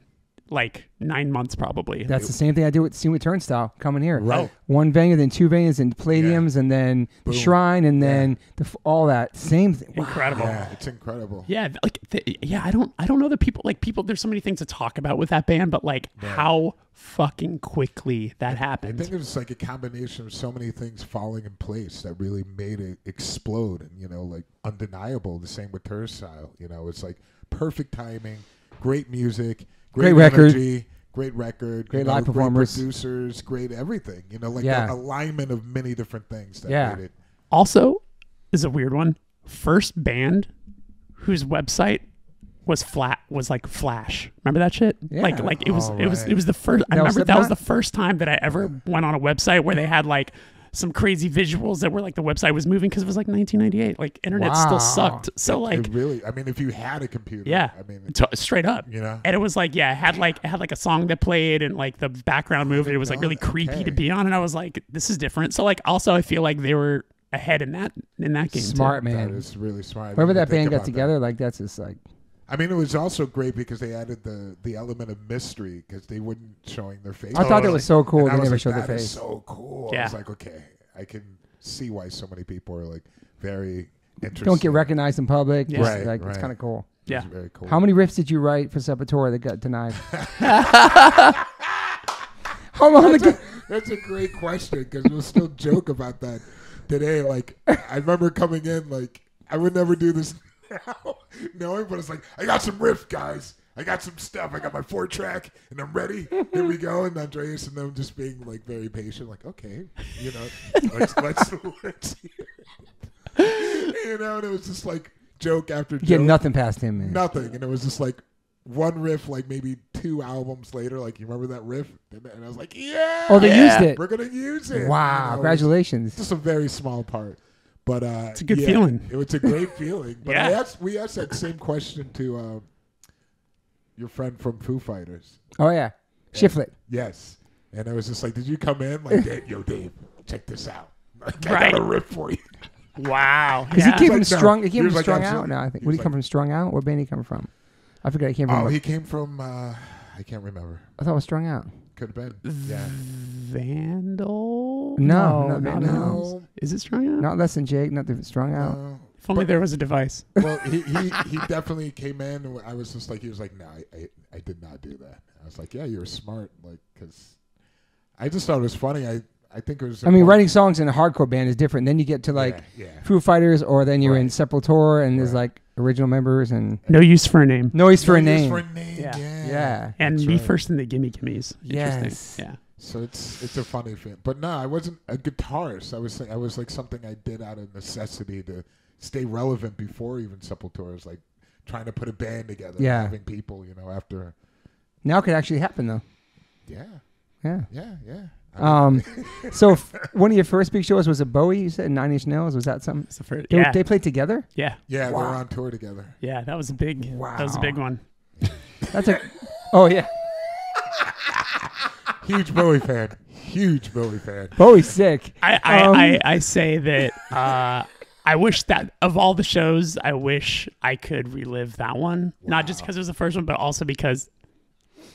like nine months probably. That's the same thing I do with Scene with Turnstile coming here. Right. Oh. One venue, then two venues, and Palladiums, and then the Shrine, and then the, f- all that. Same thing. Wow. incredible. Yeah, it's incredible. Yeah, like th- yeah, I don't I don't know the people like people there's so many things to talk about with that band, but like Yeah. how fucking quickly that happened. I think it was like a combination of so many things falling in place that really made it explode and you know like undeniable. The same with Turnstile. You know, it's like perfect timing, great music, great, Great record. great record, Great you know, live performers. great producers, great everything. You know, like Yeah. the alignment of many different things that Yeah. made it. also, is a weird one. First band whose website was flat was like Flash. Remember that shit? Yeah. Like like it was it was right. it was the first. I That was remember that was the first time that I ever went on a website where they had like some crazy visuals that were like the website was moving because it was like 1998. Like internet Wow. still sucked. So like it really, I mean, if you had a computer, yeah, I mean, t- straight up. you know, and it was like yeah it had like it had like a song that played and like the background moved it was like really creepy okay. to be on and i was like this is different so like also i feel like they were ahead in that in that game too. Smart that man. is really smart. I Whenever that band got about that. together, like that's just like I mean, it was also great because they added the the element of mystery because they weren't showing their face. I thought that was so cool. And They never like, showed their face. So cool. I Yeah. was like, okay, I can see why so many people are like very interested. Don't get recognized in public. Yeah. Right, like it's kind of cool. Yeah. very cool. How many riffs did you write for Sepultura that got denied? How long? That's ago- a, that's a great question because we'll still joke about that today. Like, I remember coming in like I would never do this now, knowing, but it's like I got some riff, guys. I got some stuff. I got my four track, and I'm ready. Here we go. And Andreas and them just being like very patient, like, okay, you know, let's let's let's it. You know, and it was just like joke after joke, nothing past him, man. nothing, and it was just like one riff, like maybe two albums later, like you remember that riff, and, I was like, yeah, Oh, they Yeah. used it. we're gonna use it. Wow! You know, Congratulations. Just a very small part, but uh, It's a good yeah, feeling. It was a great feeling. But I Yeah. asked, we asked that same question to uh, your friend from Foo Fighters. Oh yeah, Shiflett. Yes, and I was just like, did you come in like, Dave, yo, Dave, check this out. Like, I Right. got a riff for you. wow Because yeah. he came Like, from no. strong. He He came was from like, Strung Out. absolutely. Now I think. He Where did was he come from? Strung Out. Where band he come from? I forgot. He came from. Oh, he came from. Uh, I can't remember. I thought it was Strung Out. Could have been. Yeah. vandal No, not not Vandal. Vandal. is it Strung Out Not less than Jake. Not the Strung Out. No. if only there was a device well, he, he he definitely came in. and I was just like, he was like, no, I, I, I did not do that. I was like, yeah, you're smart, like, because I just thought it was funny. I I think it was. I mean, important- writing songs in a hardcore band is different. Then you get to like yeah, yeah. Foo Fighters, or then you're in Right. Sepultura, and there's like original members and no use for a name noise for a No use name. For a name. Yeah. Yeah. Yeah. and That's me right. first in the gimme gimmes interesting Yes. yeah So it's it's a funny thing, but no, I wasn't a guitarist. I was think- I was like something I did out of necessity to stay relevant before even Sepultura. was like trying to put a band together, Yeah. having people, you know, after. Now it could actually happen though. Yeah, Yeah. yeah, yeah. I Um. so f- one of your first big shows was a Bowie. You said Nine Inch Nails. Was that something? It's the first, They, yeah they played together. yeah yeah, they were on tour together. yeah that was a big that was a big one That's a. Oh yeah, Huge Bowie fan. Huge Bowie fan. Bowie's sick. I I, Um, I, I say that uh, I wish that of all the shows, I wish I could relive that one. Not just because it was the first one, but also because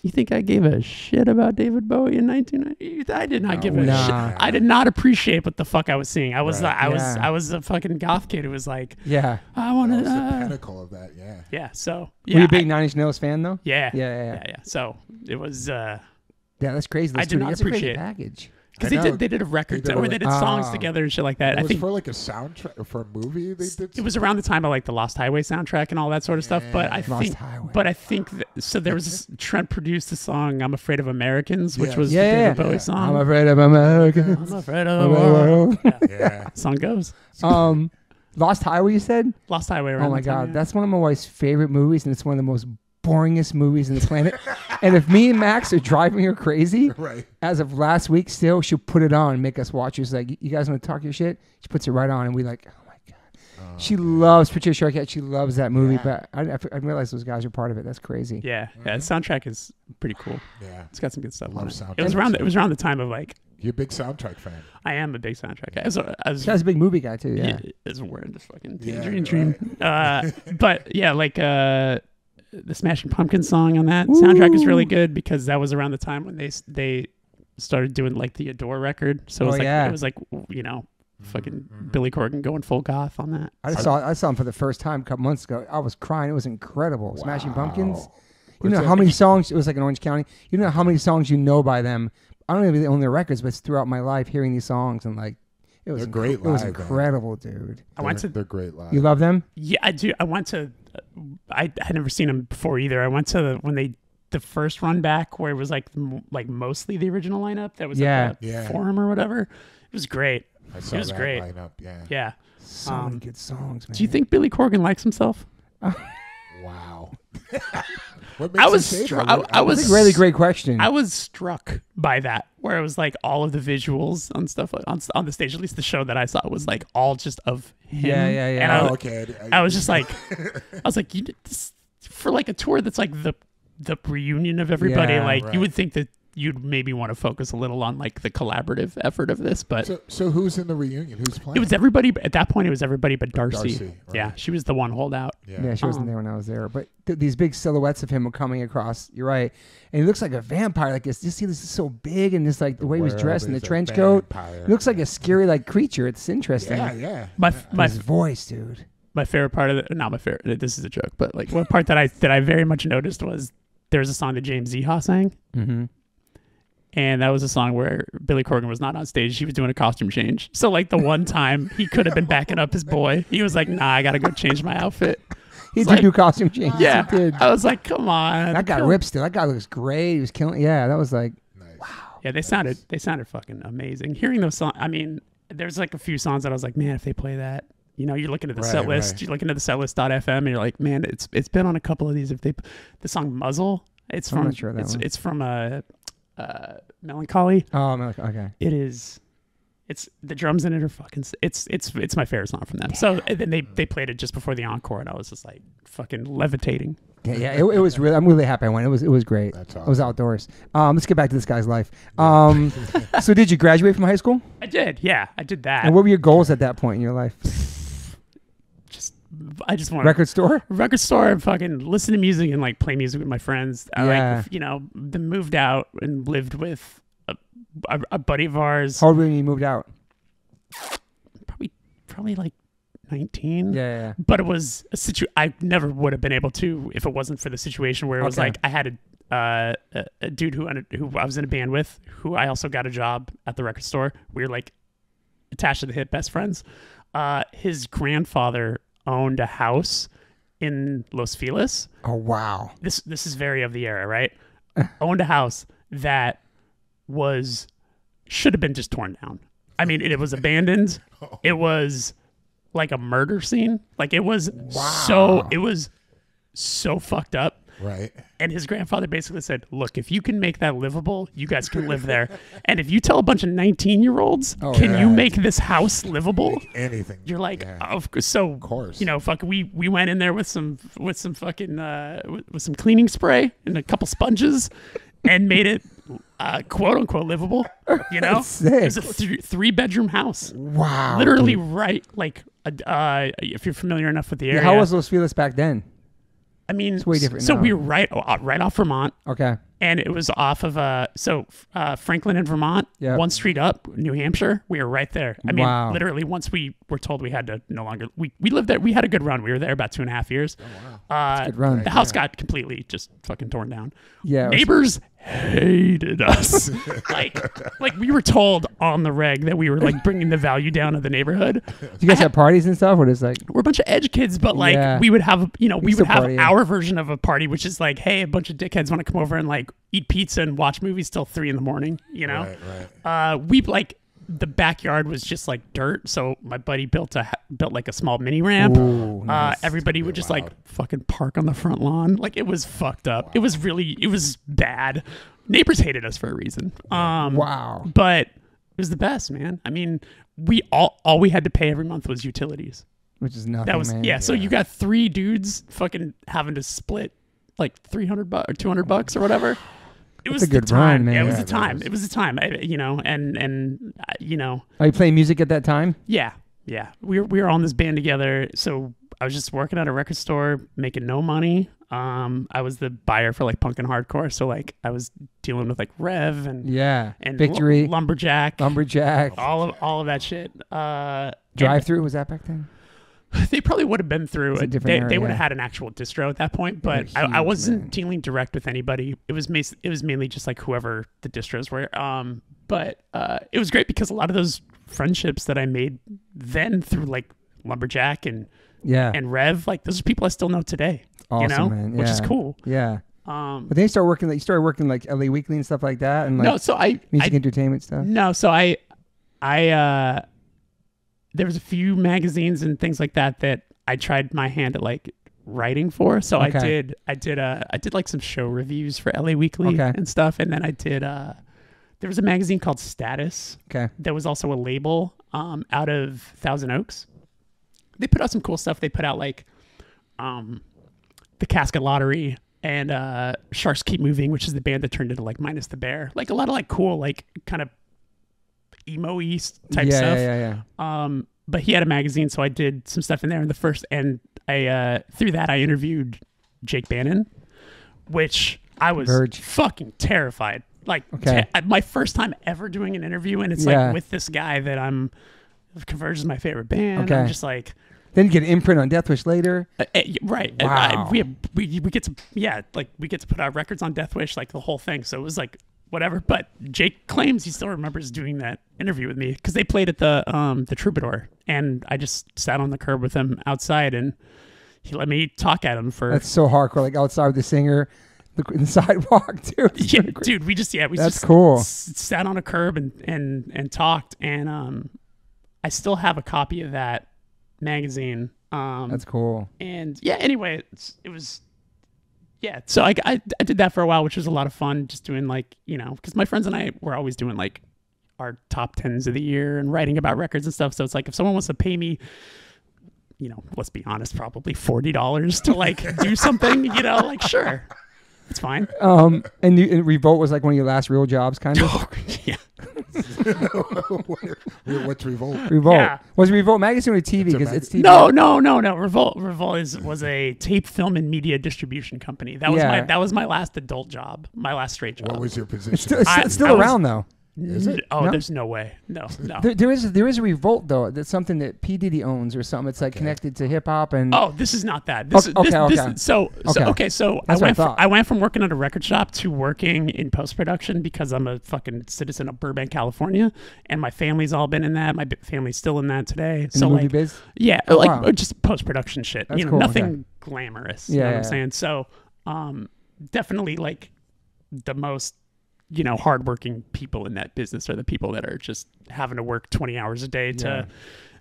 you think I gave a shit about David Bowie in 1990? I did not give a Nah. shit. I did not appreciate what the fuck I was seeing. I was Right. I was I was a fucking goth kid who was like, Yeah. I want That to. was the Uh, pinnacle of that. Yeah. yeah. So Were you a big I- Nine Inch Nails fan though? yeah, Yeah, yeah, yeah, yeah. yeah. So it was. uh Yeah, that's crazy. I did do not That's a crazy appreciate- package. Because they know. did they did a record They did or they did songs Ah. together and shit like that. It I was think for like a soundtrack for a movie. They did. it was around the time of like the Lost Highway soundtrack and all that sort of stuff. But I Lost think, Highway. but I think that, so. There was this, Trent produced the song "I'm Afraid of Americans," which Yes. was Yeah, the yeah, David yeah. Bowie I'm song. I'm afraid of Americans. I'm afraid of the world. Yeah, yeah. song goes. um, Lost Highway. You said? Lost Highway. Around Oh my the time, god, yeah. that's one of my wife's favorite movies, and it's one of the most boringest movies in the planet. and if me and Max are driving her crazy, Right. as of last week, still she'll put it on and make us watch. She's like, "You guys want to talk your shit?" She puts it right on, and we like, "Oh my god." she loves Patricia Arquette. She loves that movie, Yeah. but I, I, I didn't realize those guys are part of it. That's crazy. yeah, yeah. The soundtrack is pretty cool. Yeah. It's got some good stuff Love on it. soundtracks. It was around. The, it was around the time of like You're a big soundtrack fan. I am a big soundtrack guy. As a, as guy's a big movie guy too. Yeah. yeah, as we're this fucking Yeah, tangerine dream. Uh, but yeah, like uh, the Smashing Pumpkins song on that soundtrack is really good because that was around the time when they they started doing like the Adore record. So it oh, was Oh, like yeah. it was like you know mm-hmm, fucking mm-hmm. Billy Corgan going full goth on that. I saw I saw him for the first time a couple months ago. I was crying. It was incredible. Smashing Pumpkins. Wow. You know how many songs? It was like in Orange County. You know how many songs you know by them. I don't even own their records, but it's throughout my life hearing these songs and like it was They're great It was live, man. incredible, dude. I went They're- to They're great live. You love them? Yeah, I do. I went to. I had never seen them before either. I went to the, when they the first run back where it was like like mostly the original lineup. That was Yeah. at the Yeah. forum or whatever. It was great. I saw was that great. lineup. Yeah. Yeah. So Um, many good songs, man. Do you think Billy Corgan likes himself? Wow. what makes I was I- I was- That's a really great question. I was struck by that, where it was like all of the visuals and stuff on on the stage. At least the show that I saw was like all just of him. Yeah, yeah, yeah. And I, Oh, was- okay. I was just like, I was like, you did this for like a tour that's like the the reunion of everybody. Yeah, like right. you would think that you'd maybe want to focus a little on like the collaborative effort of this, but So, so who's in the reunion? Who's playing? it was everybody. At that point, it was everybody but Darcy. Darcy, right. Yeah, she was the one holdout. Yeah. yeah, she wasn't Um, there when I was there. But th- these big silhouettes of him were coming across. You're right, and he looks like a vampire. Like this, you see, this is so big, and just like the way he was dressed in the trench coat. He looks like a scary like creature. It's interesting. Yeah, yeah. My yeah. my His voice, dude. my favorite part of the not my favorite. This is a joke, but like one part that I that I very much noticed was there was a song that James Iha sang. Mm-hmm. And that was a song where Billy Corgan was not on stage. He was doing a costume change. So like the one time he could have been backing up his boy, he was like, "Nah, I gotta go change my outfit." He did like- do costume changes. Yeah, he did. I was like, "Come on." That guy come- ripped still. That guy looks great. He was killing. Yeah, that was like Nice. Yeah, they sounded they sounded fucking amazing. Hearing those songs, I mean, there's like a few songs that I was like, "Man, if they play that." You know, you're looking at the Right, set list. right. You're looking at the set list.fm, and you're like, man, it's it's been on a couple of these. If they, the song "Muzzle," it's I'm from not sure that it's one. it's from uh, uh, Melancholy. oh, I'm okay. it is it's the drums in it are fucking s- it's it's it's my favorite song from them so and then they they played it just before the encore and i was just like fucking levitating Yeah, yeah. It, it was really. I'm really happy I went. It was. It was great. That's It was awesome. outdoors. Um, let's get back to this guy's life. Um, so did you graduate from high school? i did yeah i did that And what were your goals at that point in your life? i just want Record store. record store and fucking listen to music and like play music with my friends I Yeah. like you know then moved out and lived with a, a, a buddy of ours How old were you moved out? probably probably like 19 Yeah, yeah. yeah. but it was a situ. I never would have been able to if it wasn't for the situation where it was Okay. like I had a, uh, a a dude who who I was in a band with, who I also got a job at the record store. We were like attached to the hip, best friends. Uh, his grandfather owned a house in Los Feliz. Oh wow. This this is very of the era, right? owned a house that was should have been just torn down. I mean, it, it was abandoned. It was like a murder scene. Like it was so it was so fucked up. Right. And his grandfather basically said, "Look, if you can make that livable, you guys can live there. and if you tell a bunch of 19-year-olds, Oh, can you yeah. make this house livable?" Anything. You're like, Yeah. of course. So, of course. you know, fuck. We we went in there with some with some fucking uh, with, with some cleaning spray and a couple sponges, and made it uh, quote unquote livable. You know, That's it was a th- three bedroom house, Wow. literally dude. right like. Uh, if you're familiar enough with the Yeah, area, how was Los Feliz back then? I mean, it's way different So now. we were right, uh, right off Vermont, Okay. and it was off of uh, so uh, Franklin and Vermont, Yeah. one street up, New Hampshire. We were right there. I mean, Wow. literally, once we were told we had to no longer, we we lived there. We had a good run. We were there about two and a half years. Wow. Uh, Good run. The house got completely just fucking torn down. Yeah. it was- Neighbors hated us. like, like we were told on the reg that we were like bringing the value down of the neighborhood. Do you guys have parties and stuff? Or just like we're a bunch of edge kids, but like Yeah. we would have, you know, we used would to have party, yeah. our version of a party, which is like, hey, a bunch of dickheads want to come over and like eat pizza and watch movies till three in the morning. You know, Right, right. uh, we like the backyard was just like dirt, so my buddy built a built like a small mini ramp. Ooh, Uh, everybody would just like fucking park on the front lawn. Like it was fucked up. It was really, it was bad. Neighbors hated us for a reason. Um, wow. but it was the best, man. I mean, we all all we had to pay every month was utilities. Which is nothing. That was man. yeah. So you got three dudes fucking having to split like three hundred bucks or two hundred bucks or whatever. It was a good run, time. man. It was that time. It was a time. I, you know, and and uh, you know, Are you playing music at that time? yeah, yeah. We were we were on this band together. So I was just working at a record store, making no money. Um, I was the buyer for like punk and hardcore, so like I was dealing with like Rev and Yeah. and Victory, Lu- Lumberjack, Lumberjack, all of all of that shit. Uh, Drive Through. Was that back then? they probably would have been through. A different They, they would have had an actual distro at that point, but I, I wasn't man. dealing direct with anybody. It was mas- it was mainly just like whoever the distros were. Um, but uh, it was great because a lot of those friendships that I made then through like Lumberjack and Yeah. and Rev, like those are people I still know today. awesome, you know, man. which is cool. Yeah. Um, But then you start working. Like, you started working like LA Weekly and stuff like that, and like no, so I, music I entertainment stuff. no, so I, I, uh, there was a few magazines and things like that that I tried my hand at like writing for. So I did, I did, uh, I did like some show reviews for LA Weekly Okay. and stuff, and then I did, uh, there was a magazine called Status Okay. that was also a label um, out of Thousand Oaks. They put out some cool stuff. They put out like um, the Casket Lottery and uh, Sharks Keep Moving, which is the band that turned into like Minus the Bear. Like a lot of like cool, like kind of emo east type yeah, stuff. yeah, yeah, yeah. Um, but he had a magazine, so I did some stuff in there. And the first, and I uh, through that I interviewed Jake Bannon, which I was Verge. fucking terrified. Like Okay. te- my first time ever doing an interview, and it's Yeah. like with this guy that I'm. Converge is my favorite band. Okay. I'm just like, Then you get an imprint on Deathwish later. uh, uh, right. and I- Wow. we, have, we we get to yeah, like we get to put our records on Deathwish like the whole thing. So it was like whatever. But Jake claims he still remembers doing that interview with me because they played at the um the Troubadour, and I just sat on the curb with him outside, and he let me talk at him for. That's so hardcore. Like outside with the singer, the, the sidewalk too. It's yeah, dude, we just yeah, we That's just cool. s- sat on a curb and and and talked, and um, I still have a copy of that magazine. Um, That's cool. and yeah anyway it's, it was yeah so I, I, I did that for a while which was a lot of fun just doing like you know because my friends and i were always doing like our top tens of the year and writing about records and stuff. So it's like if someone wants to pay me you know let's be honest probably $40 to like do something you know like sure. It's fine. Um, and, you, and Revolt was like one of your last real jobs, kind of. yeah What's revolt? Revolt Yeah. was Revolt magazine or TV? It's Because mag- it's TV. No, no, no, no. Revolt, Revolt is, was a tape, film, and media distribution company. That was Yeah. my that was my last adult job, my last straight job. What was your position? It's still, it's, I- it's still I was- around though. Is it? Oh, No? there's no way. No, no. There, there is there is a Revolt though. That's something that P Diddy owns or something. It's like Okay. connected to hip hop and Oh, this is not that. This Okay, is this, okay, this okay. so so Okay. okay. So That's I I went from. I went from working at a record shop to working in post production because I'm a fucking citizen of Burbank, California, and my family's all been in that. My family's still in that today. in so like biz. Yeah, Oh, like wow. just post production shit. That's you know, cool, nothing glamorous. Yeah, you know what I'm yeah. saying? So, um, definitely like the most, you know, hardworking people in that business are the people that are just having to work 20 hours a day to Yeah.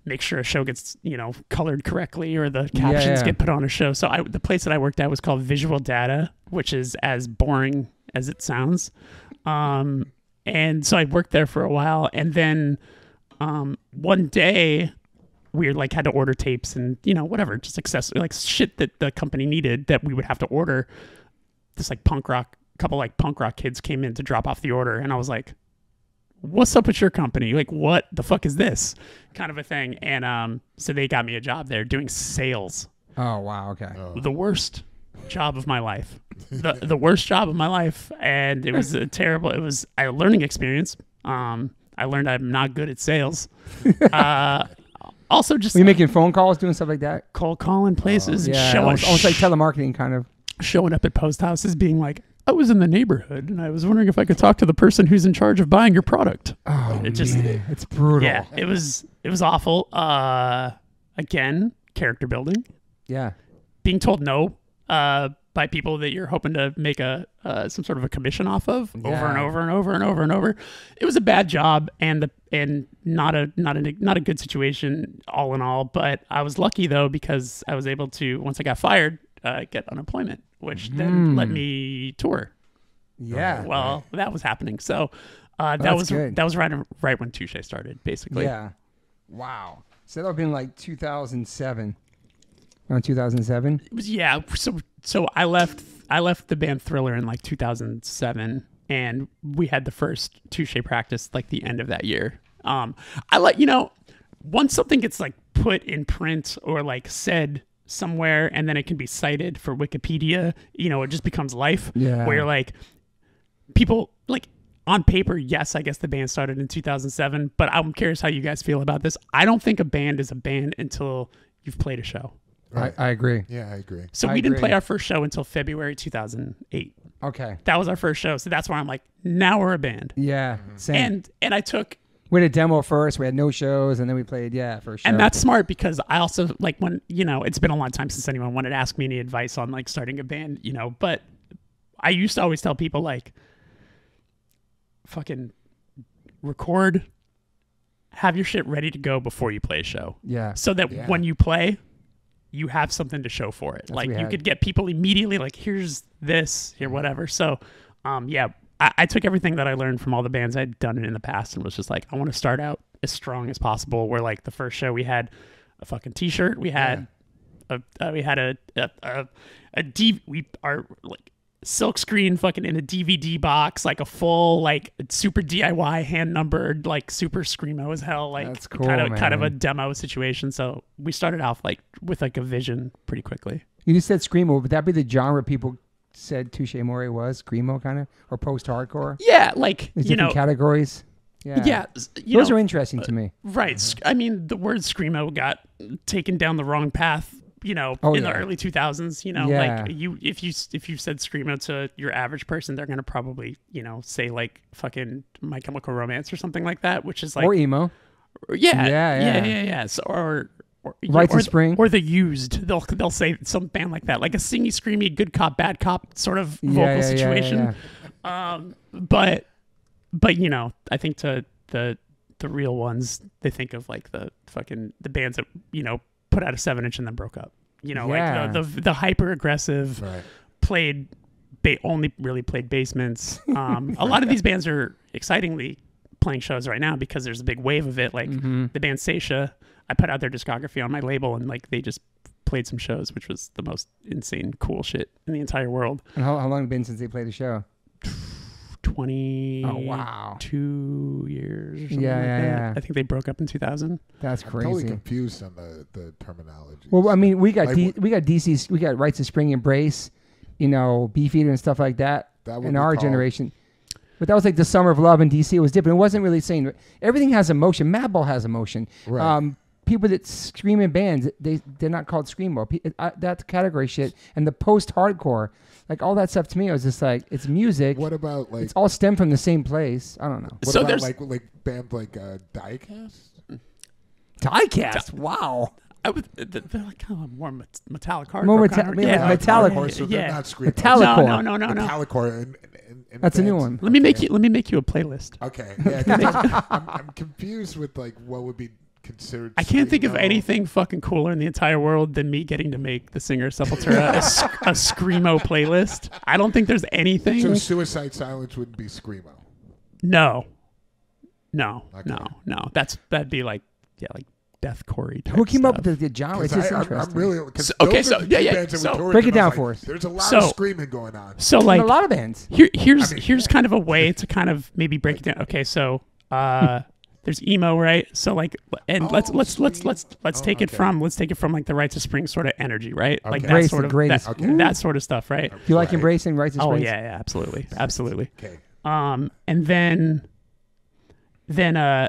make sure a show gets, you know, colored correctly or the captions yeah. get put on a show. So I, the place that I worked at was called Visual Data, which is as boring as it sounds. Um, and so I worked there for a while, and then um, one day we like had to order tapes and you know whatever, just accessory like shit that the company needed that we would have to order. This like punk rock couple like punk rock kids came in to drop off the order, and I was like, "What's up with your company? Like, what the fuck is this?" Kind of a thing. And um, so they got me a job there doing sales Oh wow. Okay. Oh. the worst job of my life. The the worst job of my life. And it was a terrible it was a learning experience. Um I learned I'm not good at sales. Uh also just Were you making phone calls, doing stuff like that? cold calling places and Yeah, showing, almost, almost like telemarketing, kind of. showing up at post houses being like I was in the neighborhood and I was wondering if I could talk to the person who's in charge of buying your product. Oh, It just- man, it's brutal. Yeah, it was it was awful. Uh again, character building. Yeah. being told no uh, by people that you're hoping to make a uh, some sort of a commission off of over and over and over and over and over. It was a bad job and the and not a not a not a good situation all in all. But I was lucky though because I was able to once I got fired uh, get unemployment, which then let Mm. me tour. Yeah. Well, that was happening. So uh, that that's was good. that was right right when Touché started, basically. Yeah. Wow. So that would have been like 2007. Around 2007. It was yeah. So so I left I left the band Thriller in like 2007, and we had the first Touché practice like the end of that year. Um, I like you know once something gets like put in print or like said somewhere and then it can be cited for Wikipedia. You know, it just becomes life. Yeah. Where like, people like on paper, yes, I guess the band started in 2007, but I'm curious how you guys feel about this. I don't think a band is a band until you've played a show. Right. I, I agree. yeah, I agree. So I we didn't play our first show until February 2008. Okay. That was our first show. So that's why I'm like, now we're a band. Yeah. Mm-hmm. Same. And and I took we had a demo first. We had no shows, and then we played. Yeah, for sure. and that's smart because I also like when you know it's been a long time since anyone wanted to ask me any advice on like starting a band, you know. But I used to always tell people like, fucking record, have your shit ready to go before you play a show, yeah. so that Yeah. when you play, you have something to show for it. like you could get people immediately like, here's this, here whatever. So, um, yeah. I, I took everything that I learned from all the bands I'd done in the past and was just like, I want to start out as strong as possible. Where like the first show we had a fucking t-shirt, we had a uh, we had a a a, a D we are like silk screen fucking in a DVD box, like a full like super DIY hand numbered like super screamo as hell, like That's cool, kind of kind of a demo situation. So we started off like with like a vision pretty quickly. You just said screamo. Would that be the genre people said Touché Amore was? Screamo, kind of, or Uh, post-hardcore? Yeah, like There's you different know, categories. Yeah. yeah, Those know, are interesting to me. Right. sc- I mean, the word screamo got taken down the wrong path. You know, Oh, in yeah. the early 2000s. You know, Yeah. like you, if you if you said screamo to your average person, they're gonna probably you know say like fucking My Chemical Romance or something like that, which is like or emo. yeah, Yeah, yeah, yeah. yeah, yeah. So, or or, Rites or of the- Spring. or the used. They'll they'll say some band like that, like a singy, screamy, good cop, bad cop sort of vocal yeah, yeah, yeah, situation. yeah. Um, but but you know, I think to the the real ones, they think of like the fucking the bands that you know put out a seven inch and then broke up. You know, Yeah. like the the, the hyper aggressive Right. played ba- only really played basements. Um, a lot of these bands are excitingly playing shows right now because there's a big wave of it. Like Mm-hmm. the band Saetia, I put out their discography on my label and like they just played some shows, which was the most insane, cool shit in the entire world. And how, how long has it been since they played the show? Twenty. Oh wow, two years or something Yeah, like yeah, that. yeah. I think they broke up in 2000. that's I'm totally confused on the, the terminology. Well, I mean, we got Like D, we got DC, we got Rites of Spring Embrace, you know, Beefeater and stuff like that That in our called- generation. But that was like the Summer of Love in DC. It was different. It wasn't really saying everything has emotion. Madball has emotion. Right. Um, people that scream in bands, they they're not called screamo. Pe- uh, That's category shit. And the post-hardcore, like all that stuff to me, I was just like, it's music. what about like It's all stemmed from the same place. I don't know. what So about there's- like like bands like uh, Diecast? Diecast. Wow. I would, they're they're like kind of more met- metallic hardcore. More kind meta- yeah, yeah, metallic. yeah, Hardcore, so they're yeah. not screaming. Metallic- No, Metallicore. no, no, no, no. Metallicore. And, and, and That's a new one. Let me make you. Let me make you a playlist. Okay, yeah, 'cause I'm, I'm confused with like what would be considered. I can't think of screamo. anything fucking cooler in the entire world than me getting to make the singer Sepultura a, sc- a screamo playlist. I don't think there's anything. So Suicide Silence wouldn't be screamo. no, no, Okay. no, no. That's that'd be like yeah, like deathcore. type Who came up with the, the genre? It's 'Cause just I, I'm, interesting. I'm really 'cause So- okay, those so- are the yeah, two yeah, bands that we so- toured Break it and I down was for us. There's a lot So- of screaming going on. So And like a lot of bands. Here, here's I mean, here's kind of a way to kind of maybe break it down. Okay, so uh, there's emo, right? So like, and let's Oh, let's let's sweet. let's let's Oh, take it okay. from let's take it from like the Rites of Spring sort of energy, right? Like Okay. that Embrace sort of greatest. that, Okay. that sort of stuff, right? Do you like Right. embracing Rites of Oh yeah, yeah, absolutely, absolutely. Okay. Um, and then then uh,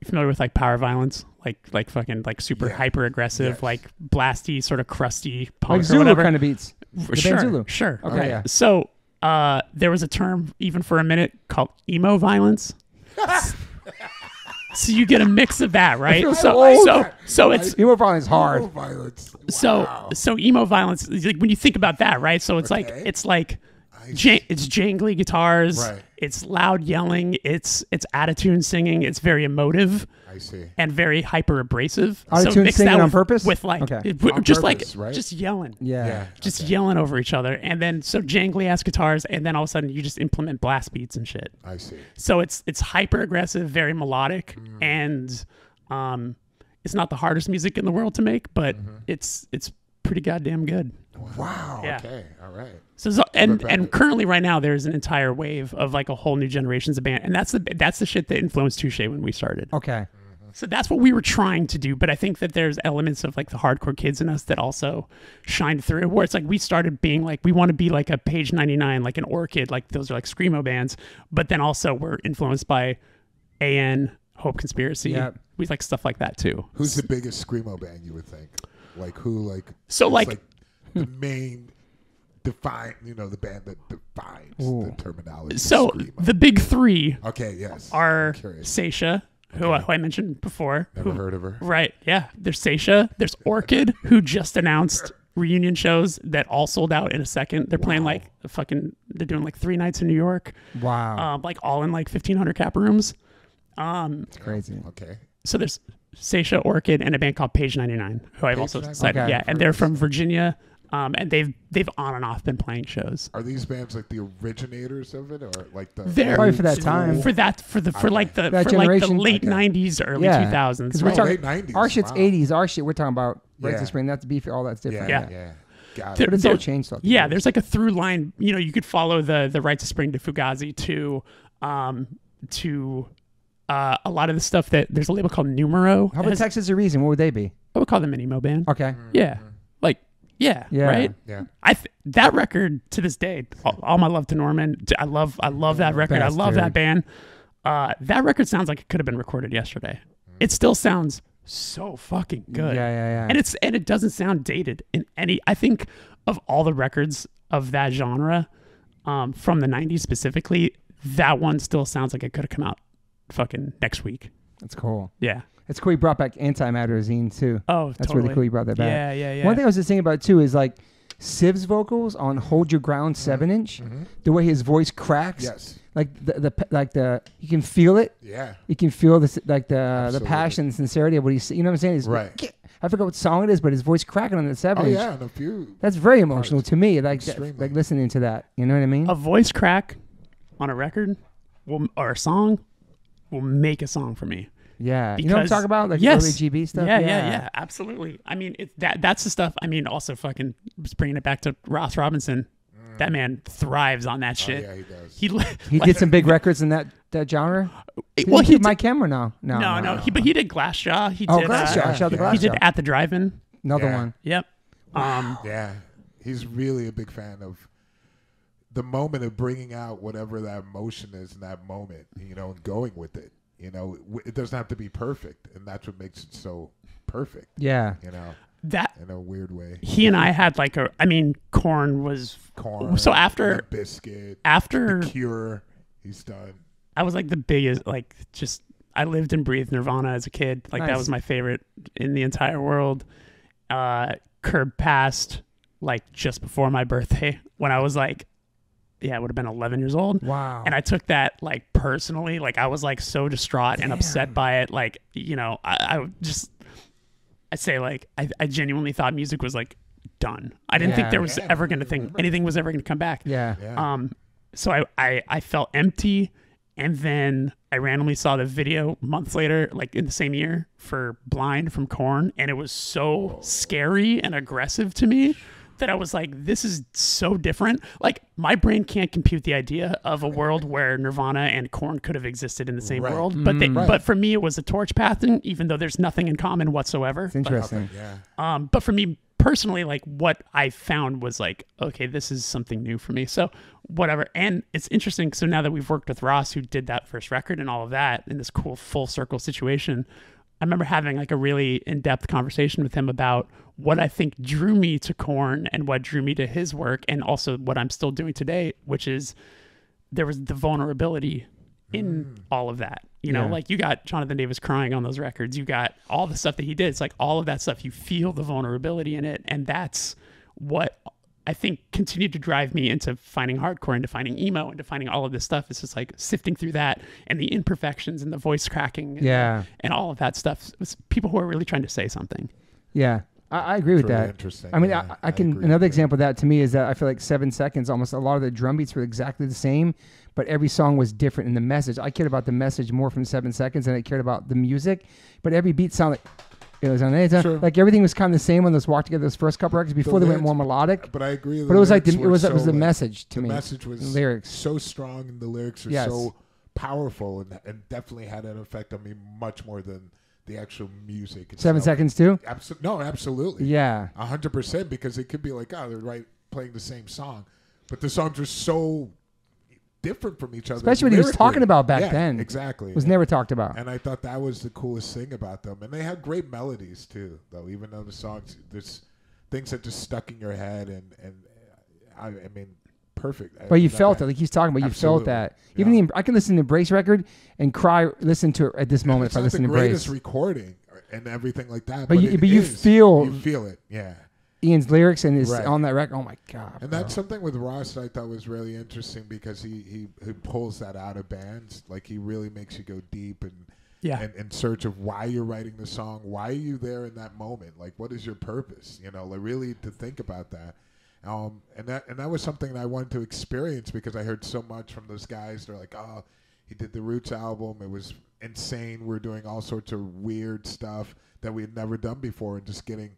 you familiar with like power violence? Like like fucking like super Yeah. hyper aggressive, Yes. like blasty, sort of crusty punk Like or Zulu whatever. kind of beats. band sure, Zulu. sure. Okay, right. yeah. So uh, there was a term even for a minute called emo violence. so you get a mix of that, right? So so old. so so it's Emo violence is Oh, hard. violence. so Wow. so emo violence. Like when you think about that, right? So it's like it's like. I Ja- it's jangly guitars. Right. It's loud yelling. It's it's attitude singing. It's very emotive I see. and very hyper abrasive. Autotune mix singing that on purpose? with like Okay. it- just purpose, like right? just yelling Yeah. Yeah. just okay. yelling over each other and then so jangly ass guitars and then all of a sudden you just implement blast beats and shit I see. so it's it's hyper aggressive very melodic Mm. and um it's not the hardest music in the world to make but Mm-hmm. it's it's pretty goddamn good Wow. Yeah. Okay. All right. so, so and and currently right now there's an entire wave of like a whole new generations of band and that's the that's the shit that influenced touche when we started Okay. So that's what we were trying to do. But I think that there's elements of like the hardcore kids in us that also shine through. Where it's like we started being like we want to be like a Page 99, like an Orchid, like those are like screamo bands. But then also we're influenced by AN, Hope Conspiracy. Yep. We like stuff like that too. Who's the biggest screamo band you would think? Like who? Like So is, like, the hmm. main define. You know, the band that defines Ooh. the terminology. so screamo. the big three okay, yes, are I'm. Saetia, who, I- who I mentioned before. Never who- heard of her. Right. Yeah. There's Saetia. There's Orchid, who just announced reunion shows that all sold out in a second. They're playing like a fucking. They're doing like three nights in New York, Wow. um, like all in like 1,500 cap rooms. Um. it's crazy. Okay, So there's Saetia, Orchid, and a band called Page 99, who I've also 99? cited. Okay. Yeah, and they're from Virginia. Um, and they've they've on and off been playing shows. are these bands like the originators of it, or like the? They're Probably for that time. For that for the for like the That for like the generation? late Okay. 90s, early Yeah. 2000s. 'Cause we're right? Oh, talking- late nineties. Our shit's wow. 80s. Our shit, we're talking about Right Yeah. to Spring. That's beef. All that's different. Yeah, Yeah. yeah. Got There- it. But it's all there- changed. throughout the Yeah, years. there's like a through line. You know, you could follow the the rites of spring to Fugazi to um to uh, a lot of the stuff that there's a label called Numero. How about has- Texas a Reason? What would they be? I would call them an emo band. Okay. Yeah, like yeah, Yeah. right. Yeah. I th- that record to this day, all, all my love to Norman. t- I love I love that record. I love that band. Uh, that record sounds like it could have been recorded yesterday. It still sounds so fucking good. Yeah, yeah, yeah. and it's and it doesn't sound dated in any i think of all the records of that genre um, from the 90s specifically that one still sounds like it could have come out fucking next week That's cool. yeah It's cool. He brought back Antimatter Zine too. oh That's totally. really cool. He brought that back. yeah yeah yeah One thing I was just thinking about too is like Civ's vocals on "Hold Your Ground" mm-hmm. seven inch. Mm-hmm. The way his voice cracks, Yes. like the, the like the you can feel it. Yeah. You can feel the like the the passion, and sincerity of what he's. You know what I'm saying? He's, Right. I forgot what song it is, but his voice cracking on the seven Oh inch. Oh yeah, and a few. That's very emotional Parts. to me. Like that- Extremely. like listening to that. You know what I mean? a voice crack on a record will, or a song will make a song for me yeah. You know what I'm talking about? Like yes. early GB stuff. Yeah, yeah, yeah, absolutely. I mean, it, that that's the stuff. I mean, also fucking just bringing it back to Ross Robinson. That man thrives on that Oh, shit. yeah, he does. He li- He did some big records in that that genre. Did well, he he did did, my camera now. No, no, no, He, but he did Glassjaw. He Oh, did. Glassjaw. uh, Shout out to yeah. He did at the drive-in. Another Yeah. one. Yep. Um, Yeah, he's really a big fan of the moment of bringing out whatever that emotion is in that moment, you know, and going with it. You know, it doesn't have to be perfect, and that's what makes it so perfect. Yeah. You know, that in a weird way. he and I had like a. I mean, Korn was Korn. So after- biscuit, after Cure, he's done. I was like the biggest. Like just I lived and breathed Nirvana as a kid. Like that was my favorite in the entire world. Uh, Kurt passed like just before my birthday when I was like, yeah, I would have been 11 years old. Wow. and I took that like personally. Like I was like so distraught and upset by it. Like you know, I, I just I say like I, I genuinely thought music was like done. I didn't think there was Yeah, ever going to think anything was ever going to come back. yeah. Yeah. Um, so I, I I felt empty, and then I randomly saw the video months later, like in the same year, for "Blind" from Korn. and it was so scary and aggressive to me that I was like, "This is so different." Like my brain can't compute the idea of a world where Nirvana and Korn could have existed in the same Right. world, but they, Right. but for me, it was a torch passing, even though there's nothing in common whatsoever. It's interesting. yeah. Um, but for me personally, like what I found was like, okay, this is something new for me. So whatever. And it's interesting. So now that we've worked with Ross, who did that first record and all of that in this cool full circle situation, I remember having like a really in depth conversation with him about what I think drew me to Korn and what drew me to his work, and also what I'm still doing today, which is there was the vulnerability in mm. all of that. You know, Yeah. like you got Jonathan Davis crying on those records. You got all the stuff that he did. It's like all of that stuff. You feel the vulnerability in it, and that's what I think continued to drive me into finding hardcore, into finding emo, into finding all of this stuff. It's just like sifting through that and the imperfections and the voice cracking, and, Yeah. and all of that stuff. It's people who are really trying to say something. Yeah. I, I agree with that. interesting. I mean, yeah, I, I can. agree another example of that to me is that I feel like seven seconds. Almost a lot of the drum beats were exactly the same, but every song was different in the message. I cared about the message more from seven seconds than I cared about the music. But every beat sounded like it was on. Sure. Like everything was kind of the same on those walk together those first couple records before they went more melodic. But I agree. But it was like the, it was were it was the like, message to the me. The message was The lyrics. so strong, and the lyrics were Yes. so powerful, and, and definitely had an effect on me much more than the actual music. Seven seconds too. Absol- no, absolutely. Yeah. A hundred percent because it could be like, oh, they're right playing the same song, but the songs are so different from each other. Especially what he was talking about back Yeah, then. Exactly. Was never talked about. And I thought that was the coolest thing about them. And they had great melodies too, though. Even though the songs, there's things that just stuck in your head, and and I, I mean, perfect. I But you felt that. it, like he's talking about. You Absolutely. felt that. Even Yeah. the, I can listen to Embrace record and cry. Listen to it at this moment if I listen to greatest Embrace. recording and everything like that. But you- it but you is. feel- you feel it, yeah. Ian's lyrics and is Right. on that record. Oh my god! And bro. that's something with Ross that I thought was really interesting because he, he, he pulls that out of bands. Like he really makes you go deep and Yeah. and in search of why you're writing the song. Why are you there in that moment? Like what is your purpose? You know, like really to think about that. Um, and that and that was something that I wanted to experience because I heard so much from those guys. They're like, oh, he did the Roots album. It was insane. We're doing all sorts of weird stuff that we had never done before, and just getting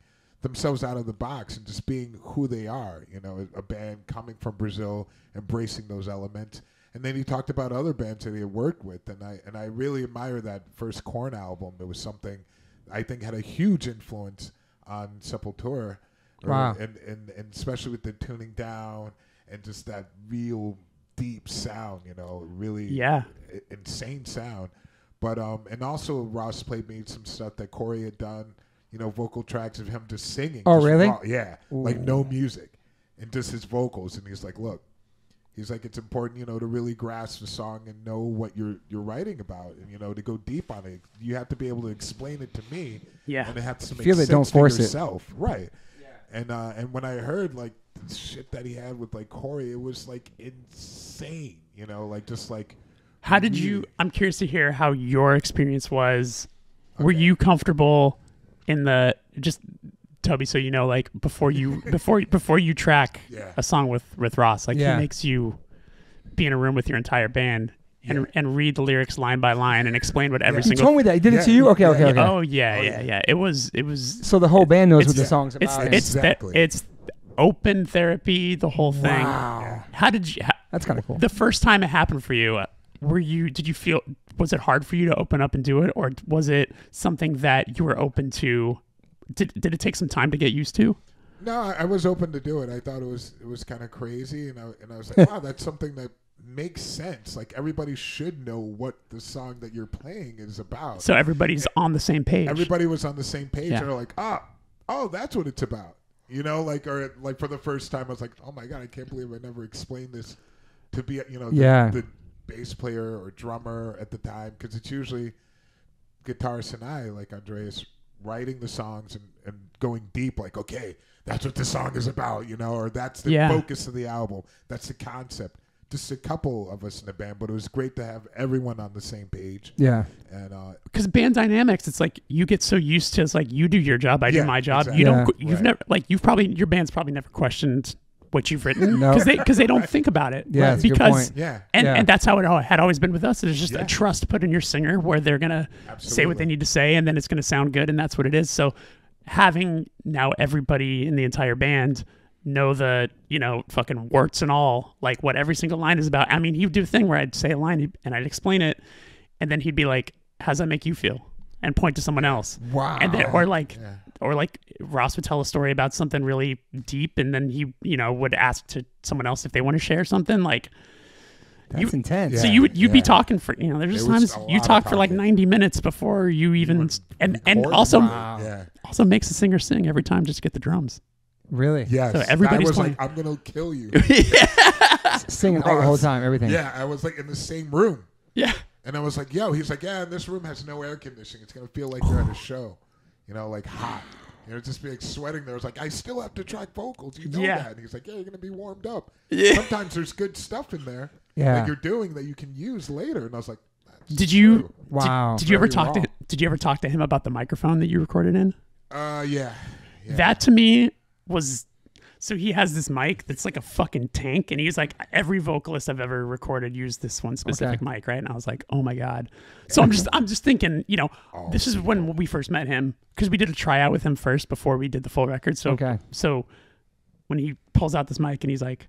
themselves out of the box and just being who they are. You know, a band coming from Brazil, embracing those elements. And then he talked about other bands that he had worked with, and I and I really admire that first Korn album. It was something I think had a huge influence on Sepultura, Wow. and, and and especially with the tuning down and just that real deep sound. You know, really Yeah. insane sound. But um, and also Ross played me some stuff that Corey had done. You know, vocal tracks of him just singing. Oh, just really? raw- yeah, like no music and just his vocals. And he's like, look, he's like, it's important, you know, to really grasp the song and know what you're you're writing about, and you know, to go deep on it. You have to be able to explain it to me. Yeah. and it has to make Feel it, sense don't to force it. yourself. Right. And uh, and when I heard like the shit that he had with like Corey, it was like insane. You know, like just like How did you? I'm curious to hear how your experience was. Were you comfortable in the just Toby? So you know, like before you before before you track Yeah. a song with with Ross, like Yeah. he makes you be in a room with your entire band and Yeah. and read the lyrics line by line and explain what every Yeah. He single. told me that he did it to you. Okay, yeah, okay, okay. Oh yeah, Oh, yeah, yeah. yeah. It was it was So the whole band knows what It's- the song's it's about. it's the- Exactly. it's open therapy, the whole thing. wow, How did you? How, that's kind of cool. the first time it happened for you, uh, were you? Did you feel? Was it hard for you to open up and do it, or was it something that you were open to? Did Did it take some time to get used to? No, I, I was open to do it. I thought it was it was kind of crazy, and I and I was like, wow, that's something that makes sense. Like everybody should know what the song that you're playing is about. So everybody's on the same page. Everybody was on the same page. Yeah. and They're like, ah, oh, that's what it's about. You know, like or like for the first time, I was like, oh my god, I can't believe I never explained this to be, you know, the, Yeah. the bass player or drummer at the time because it's usually guitarist and I, like Andreas, writing the songs and, and going deep, like, okay, that's what the song is about, you know, or that's the Yeah. focus of the album, that's the concept. Just a couple of us in the band, but it was great to have everyone on the same page. Yeah, And uh, because band dynamics, it's like you get so used to. It's like you do your job, I Yeah, do my job. exactly. You don't. Yeah. You've Right. never like you've probably your band's probably never questioned what you've written No. because they because they don't think about it. Yeah, that's a good because point. yeah, and Yeah. and that's how it al- had always been with us. It's just Yeah. a trust put in your singer where they're gonna say what they need to say, and then it's gonna sound good, and that's what it is. So having now everybody in the entire band know the you know fucking warts and all like what every single line is about. I mean, he'd do a thing where I'd say a line and I'd explain it, and then he'd be like, "How's that make you feel?" and point to someone else. wow. And then, or like, Yeah. or like Ross would tell a story about something really deep, and then he, you know, would ask to someone else if they want to share something. Like, that's you- intense. so Yeah, you would you'd be talking for you know there's just times you talk for like 90 minutes before you even and and also Wow. yeah. also makes the singer sing every time just to get the drums. Really Yes. So everybody's I was playing- like, I'm gonna kill you. singing all the whole time, everything. yeah, I was like in the same room, Yeah. and I was like, "Yo," he's like, "Yeah, and this room has no air conditioning. It's gonna feel like you're at a show, you know, like hot." You know, just be like sweating there. I was like, I still have to track vocals. You know Yeah. that. And he's like, Yeah, you're gonna be warmed up. Yeah. Sometimes there's good stuff in there Yeah. that you're doing that you can use later. And I was like, That's Did you true. Wow. Did, did you ever Very talk to raw. Did you ever talk to him about the microphone that you recorded in? Uh, yeah. yeah. That to me was so he has this mic that's like a fucking tank, and he's like every vocalist I've ever recorded used this one specific Okay. mic, right? And I was like, oh my god. So I'm just I'm just thinking, you know, Oh, this is when we first met him because we did a tryout with him first before we did the full record. So Okay. so when he pulls out this mic and he's like,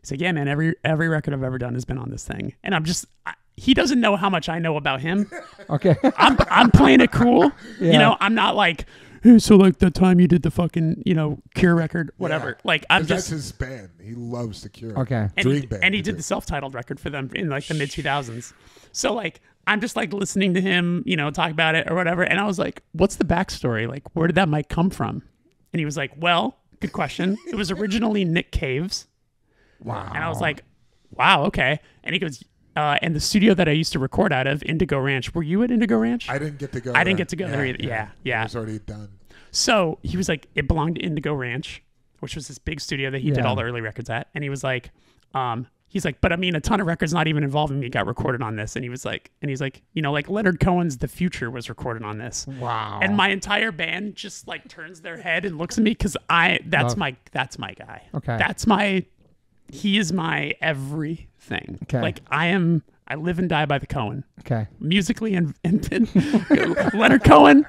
he's like, yeah, man, every every record I've ever done has been on this thing, and I'm just I, he doesn't know how much I know about him. Okay. I'm I'm playing it cool. Yeah. You know, I'm not like, hey, so like the time you did the fucking, you know, Cure record, whatever. Yeah. Like I'm 'Cause that's just his band. He loves the Cure. Okay. and Dream he, band. and he did the self-titled record for them in like the mid 2000s. So like I'm just like listening to him, you know, talk about it or whatever, and I was like, "What's the backstory? Like, where did that mic come from?" And he was like, "Well, good question. It was originally Nick Cave's." Wow. And I was like, "Wow, okay." And he goes, uh, "And the studio that I used to record out of, Indigo Ranch. Were you at Indigo Ranch?" I didn't get to go. I didn't there. get to go there either. Yeah, yeah. It was already done. So he was like, it belonged to Indigo Ranch, which was this big studio that he did all the early records at. And he was like, um, he's like, but I mean, a ton of records not even involving me got recorded on this. And he was like, and he's like, you know, like Leonard Cohen's The Future was recorded on this. wow. And my entire band just like turns their head and looks at me because I, that's Love- my, that's my guy. Okay. That's my, he is my everything. Okay. Like I am, I live and die by the Cohen okay. musically and, and, and Leonard Cohen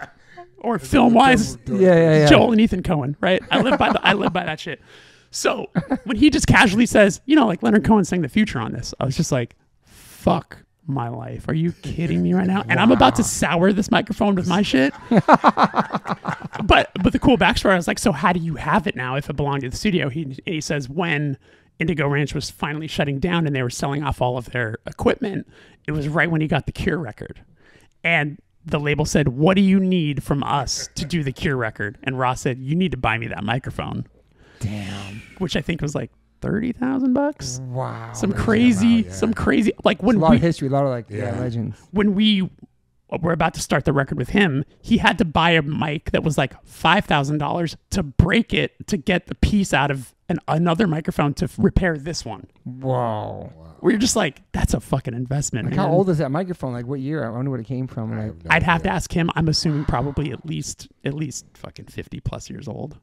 or film wise. Yeah, yeah, yeah. Joel and Ethan Coen, right? I live by the, I live by that shit. So when he just casually says, you know, like Leonard Cohen sang the future on this, I was just like, fuck my life. Are you kidding me right now? And I'm about to sour this microphone with my shit. but but the cool backstory, I was like, so how do you have it now if it belonged to the studio? He he says when Indigo Ranch was finally shutting down and they were selling off all of their equipment, it was right when he got the Cure record. And the label said, What do you need from us to do the Cure record? And Ross said, You need to buy me that microphone, Damn. which I think was like thirty thousand bucks. Wow. Some man. crazy, yeah. some crazy like when a lot we of history, a lot of like yeah, Yeah. legends. when we were about to start the record with him, he had to buy a mic that was like five thousand dollars to break it to get the piece out of an, another microphone to f- repair this one. Whoa. Where you're just like, that's a fucking investment. Like man. how old is that microphone? Like what year? I wonder what it came from. I Like, have no I'd have to idea. ask him. I'm assuming probably at least at least fucking fifty plus years old.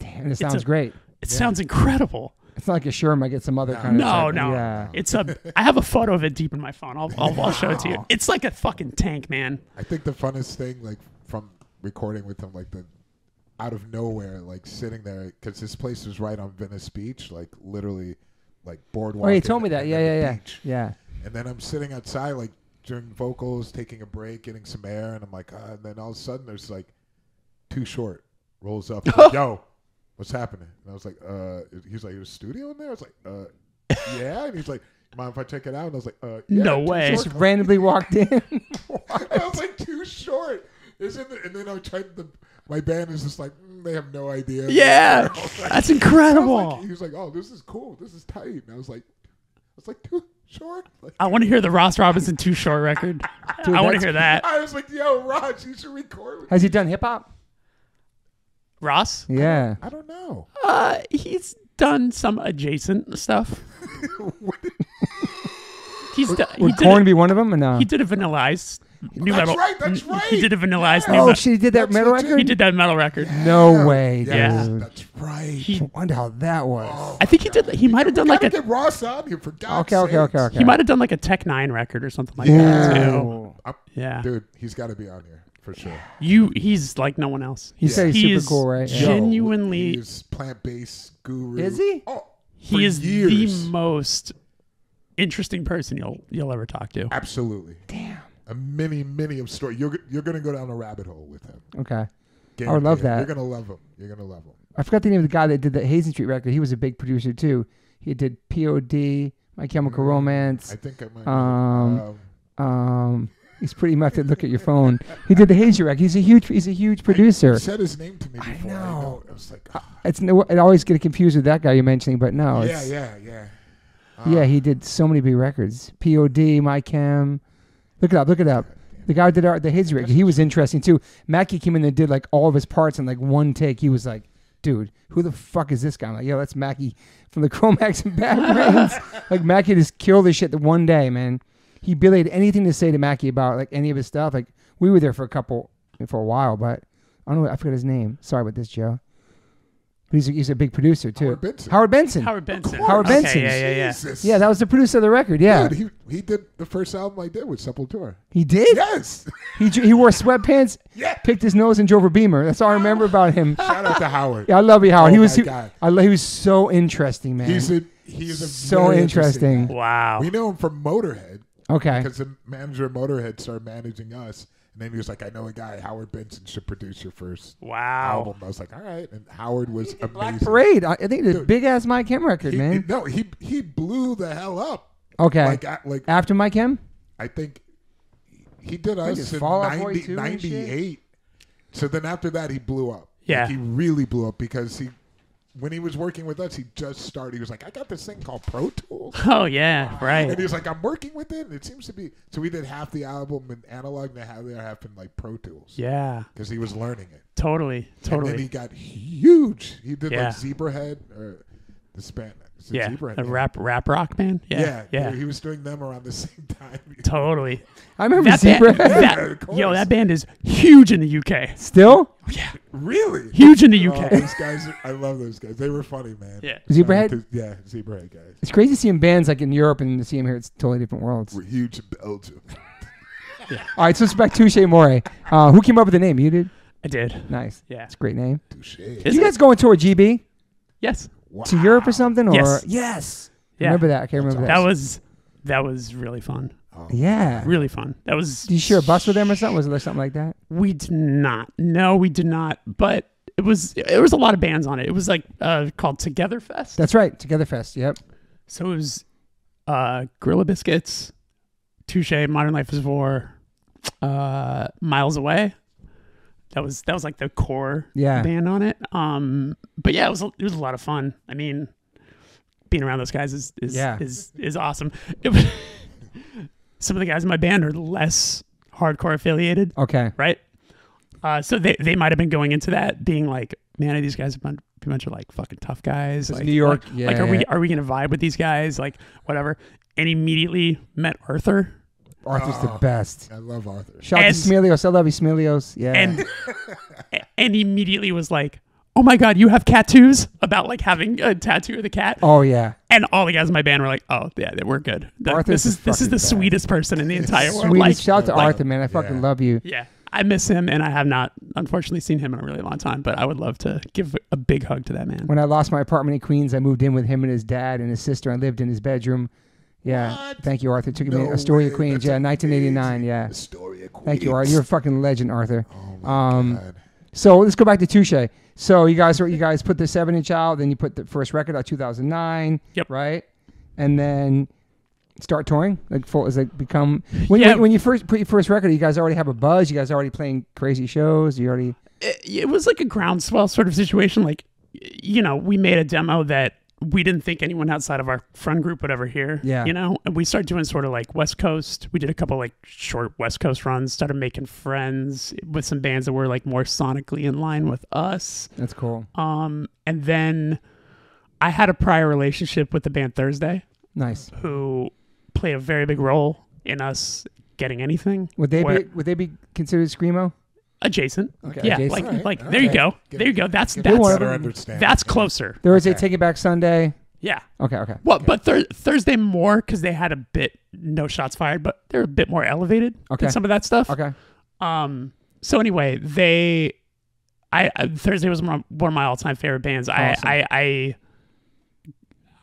damn, it sounds a- great. It sounds incredible. It's not like a Shure I get some other kind of. No, no. Yeah. It's a. I have a photo of it deep in my phone. I'll, I'll, I'll show it to you. It's like a fucking tank, man. I think the funnest thing, like from recording with him, like the out of nowhere, like sitting there, because his place was right on Venice Beach, like literally, like boardwalk. Oh, you and- told me that. Yeah, yeah, yeah. beach. Yeah. And then I'm sitting outside, like during vocals, taking a break, getting some air, and I'm like, ah, and then all of a sudden there's like Too Short rolls up, like, yo, what's happening? And I was like, uh, he's like, there's a studio in there. I was like, uh, yeah, and he's like, mind if I check it out? And I was like, uh, yeah, No way. Short Just randomly walked in. I was like, Too Short. Isn't it? And then I tried the. My band is just like mm, they have no idea. Yeah, like- that's I was incredible. like- he was like, "Oh, this is cool. This is tight." And I was like, "I was like Too Short." Like, I want to hear the Ross Robinson Too Short record. Dude, I want to that's- hear that. I was like, "Yo, Raj, you should record." with Has he done hip hop? Ross? Yeah. I don't know. Uh, he's done some adjacent stuff. He's done, he Would did Korn a, be one of them or no? he did a Vanilla Ice new That's metal. right, that's right. He did a Vanilla Ice new Oh metal. shit! He did that That's metal legit. record. He did that metal record. No way, Yeah, dude. that's right. He, I wonder how that was. Oh, I think he did. He might have done like Gotta a. get Ross on here for God's Okay, okay, okay, sakes. okay. He might have done like a Tech N9ne record or something like Yeah. that too. Ooh. I'm- Yeah, dude, he's got to be on here for sure. you. He's like no one else. He said he's He super is cool, right? Yo, Yeah. Genuinely- he's plant-based guru. Is he? Oh, for He is years. the most interesting person you'll you'll ever talk to. Absolutely. Damn. A many, many of story. You're you're gonna go down a rabbit hole with him. Okay. I would love it. that. You're gonna love him. You're gonna love him. I forgot the name of the guy that did the Hazen Street record. He was a big producer too. He did P.O.D., My Chemical Romance. I think I might. Um, um, Um, he's pretty much to look at your phone. He did the Hazen record. He's a huge. He's a huge producer. he said his name to me I before. I, know. know. I was like, ah, It's no. I always get confused with that guy you're mentioning, but no. yeah, yeah, yeah. yeah. Um, He did so many big records. P.O.D., My Chem. Look it up. Look it up. The guy who did our, the Hazen record. He was interesting too. Mackie came in and did like all of his parts in like one take. He was like, dude, who the fuck is this guy? I'm like, yo, that's Mackie from the Cro-Mags and Bad Brains. like Mackie just killed this shit the one day, man. He barely had anything to say to Mackie about like any of his stuff. Like we were there for a couple for a while, but I don't know. I forgot his name. Sorry about this, Joe. But he's a, he's a big producer too. Howard Benson. Howard Benson. Howard Benson. Howard Okay, Benson. Yeah, yeah, yeah. Jesus. Yeah, that was the producer of the record. Yeah, Dude, he he did the first album I did with Sepultura. he did. Yes. He he wore sweatpants, Yeah. picked his nose, and drove a Beamer. That's all I remember about him. Shout out to Howard. Yeah, I love you, Howard. Oh he was my he, God. I lo- he was so interesting, man. He's a he's a So very interesting. guy. Wow. We know him from Motorhead. Okay. Because the manager of Motorhead started managing us, and then he was like, "I know a guy, Howard Benson, should produce your first Wow. album." I was like, "All right," and Howard was Black amazing. Parade. I I think the Dude. big ass My Chem record, He, man. no, he he blew the hell up. Okay. Like at- like After My Chem? I think he did Like us in Fall Out Boy 90, 2 and shit? 98. So then after that, he blew up. Yeah. Like, he really blew up because he, when he was working with us, he just started. He was like, I got this thing called Pro Tools. Oh yeah, And right. he was like, I'm working with it. And it seems to be. So we did half the album in analog and half the other half in like Pro Tools. Yeah, Because he was learning it. totally, totally. And then he got huge. He did Yeah. like Zebrahead or the span. Is it Yeah, Zebrahead? a rap rap rock band. Yeah. Yeah, yeah, He was doing them around the same time. totally. I remember That Zebra. band, that, yo, that band is huge in the UK. Still? Yeah. Really? Huge in the Oh, UK. those guys, are- I love those guys. They were funny, man. Yeah. Zebrahead? Yeah, Zebrahead guys. It's crazy seeing bands like in Europe and to see them here. It's totally different worlds. We're huge in Belgium. yeah. All right, so it's back Touché Amore. Uh, who came up with the name? You did? I did. Nice. Yeah. It's a great name. Touché. Is Did you it? guys go on tour GB Yes. Wow. to Europe or something? Or Yes. yes. Yeah. Remember that? I can't remember That that. was that was really fun. yeah. Really fun. That was. Did you share a bus with them or something? Was there something like that? We did not. No, we did not. But it was. it was a lot of bands on it. It was like uh, called Together Fest. That's right. Together Fest. Yep. So it was uh, Gorilla Biscuits, Touché, Modern Life is War, uh, Miles Away. That was that was like the core Yeah. band on it. Um, but yeah, it was a- it was a lot of fun. I mean, being around those guys is is Yeah. is, is awesome. It some of the guys in my band are less hardcore affiliated, Okay. right? Uh, so they they might have been going into that being like, man, are these guys a bunch, a bunch of like fucking tough guys? Like, New York, Like, like, are yeah. we are we gonna vibe with these guys? Like whatever. And immediately met Arthur, Arthur's the Oh. best. I love Arthur. Shout out And- to Smilios. I love you, Smilios. Yeah. and and immediately was like, oh my god, you have tattoos about like having a tattoo of the cat. oh yeah. And all the guys in my band were like, "Oh, yeah, we're good. Th- Arthur's this is the this is fucking the best. sweetest person in the entire world." Sweetest. Like, Shout out to like- Arthur, man. I fucking Yeah. love you. yeah, I miss him, and I have not, unfortunately, seen him in a really long time. But I would love to give a big hug to that man. When I lost my apartment in Queens, I moved in with him and his dad and his sister. I lived in his bedroom. Yeah. What? Thank you, Arthur. Took me No Astoria, way. Queens. That's yeah, 1989. amazing. Yeah. Astoria, Queens. Thank you, Arthur. You're a fucking legend, Arthur. Oh my Um, God. So let's go back to Touché. So you guys, you guys put the seven inch out, then you put the first record out 2009. Yep. Right, and then start touring. Like full, is it become when, Yeah. when when you first put your first record? You guys already have a buzz. You guys already playing crazy shows. You already it, it was like a groundswell sort of situation. Like, you know, we made a demo that we didn't think anyone outside of our friend group would ever hear. Yeah. You know, and we started doing sort of like West Coast. We did a couple like short West Coast runs, started making friends with some bands that were like more sonically in line with us. that's cool. Um, and then I had a prior relationship with the band Thursday, Nice. who played a very big role in us getting anything. Would they Where- be would they be considered screamo? Adjacent? Okay. Yeah, Adjacent. like Alright, like alright. there you go, Get- there you go. That's Get that's a one of better them- understanding. that's closer. Thursday, Okay. Taking Back Sunday. Yeah. Okay, okay. Well, but thur- Thursday more because they had a bit no shots fired, but they're a bit more elevated Okay. than some of that stuff. Okay. Um. So anyway, they, I, I Thursday was one one of my all time favorite bands. Awesome. I, I I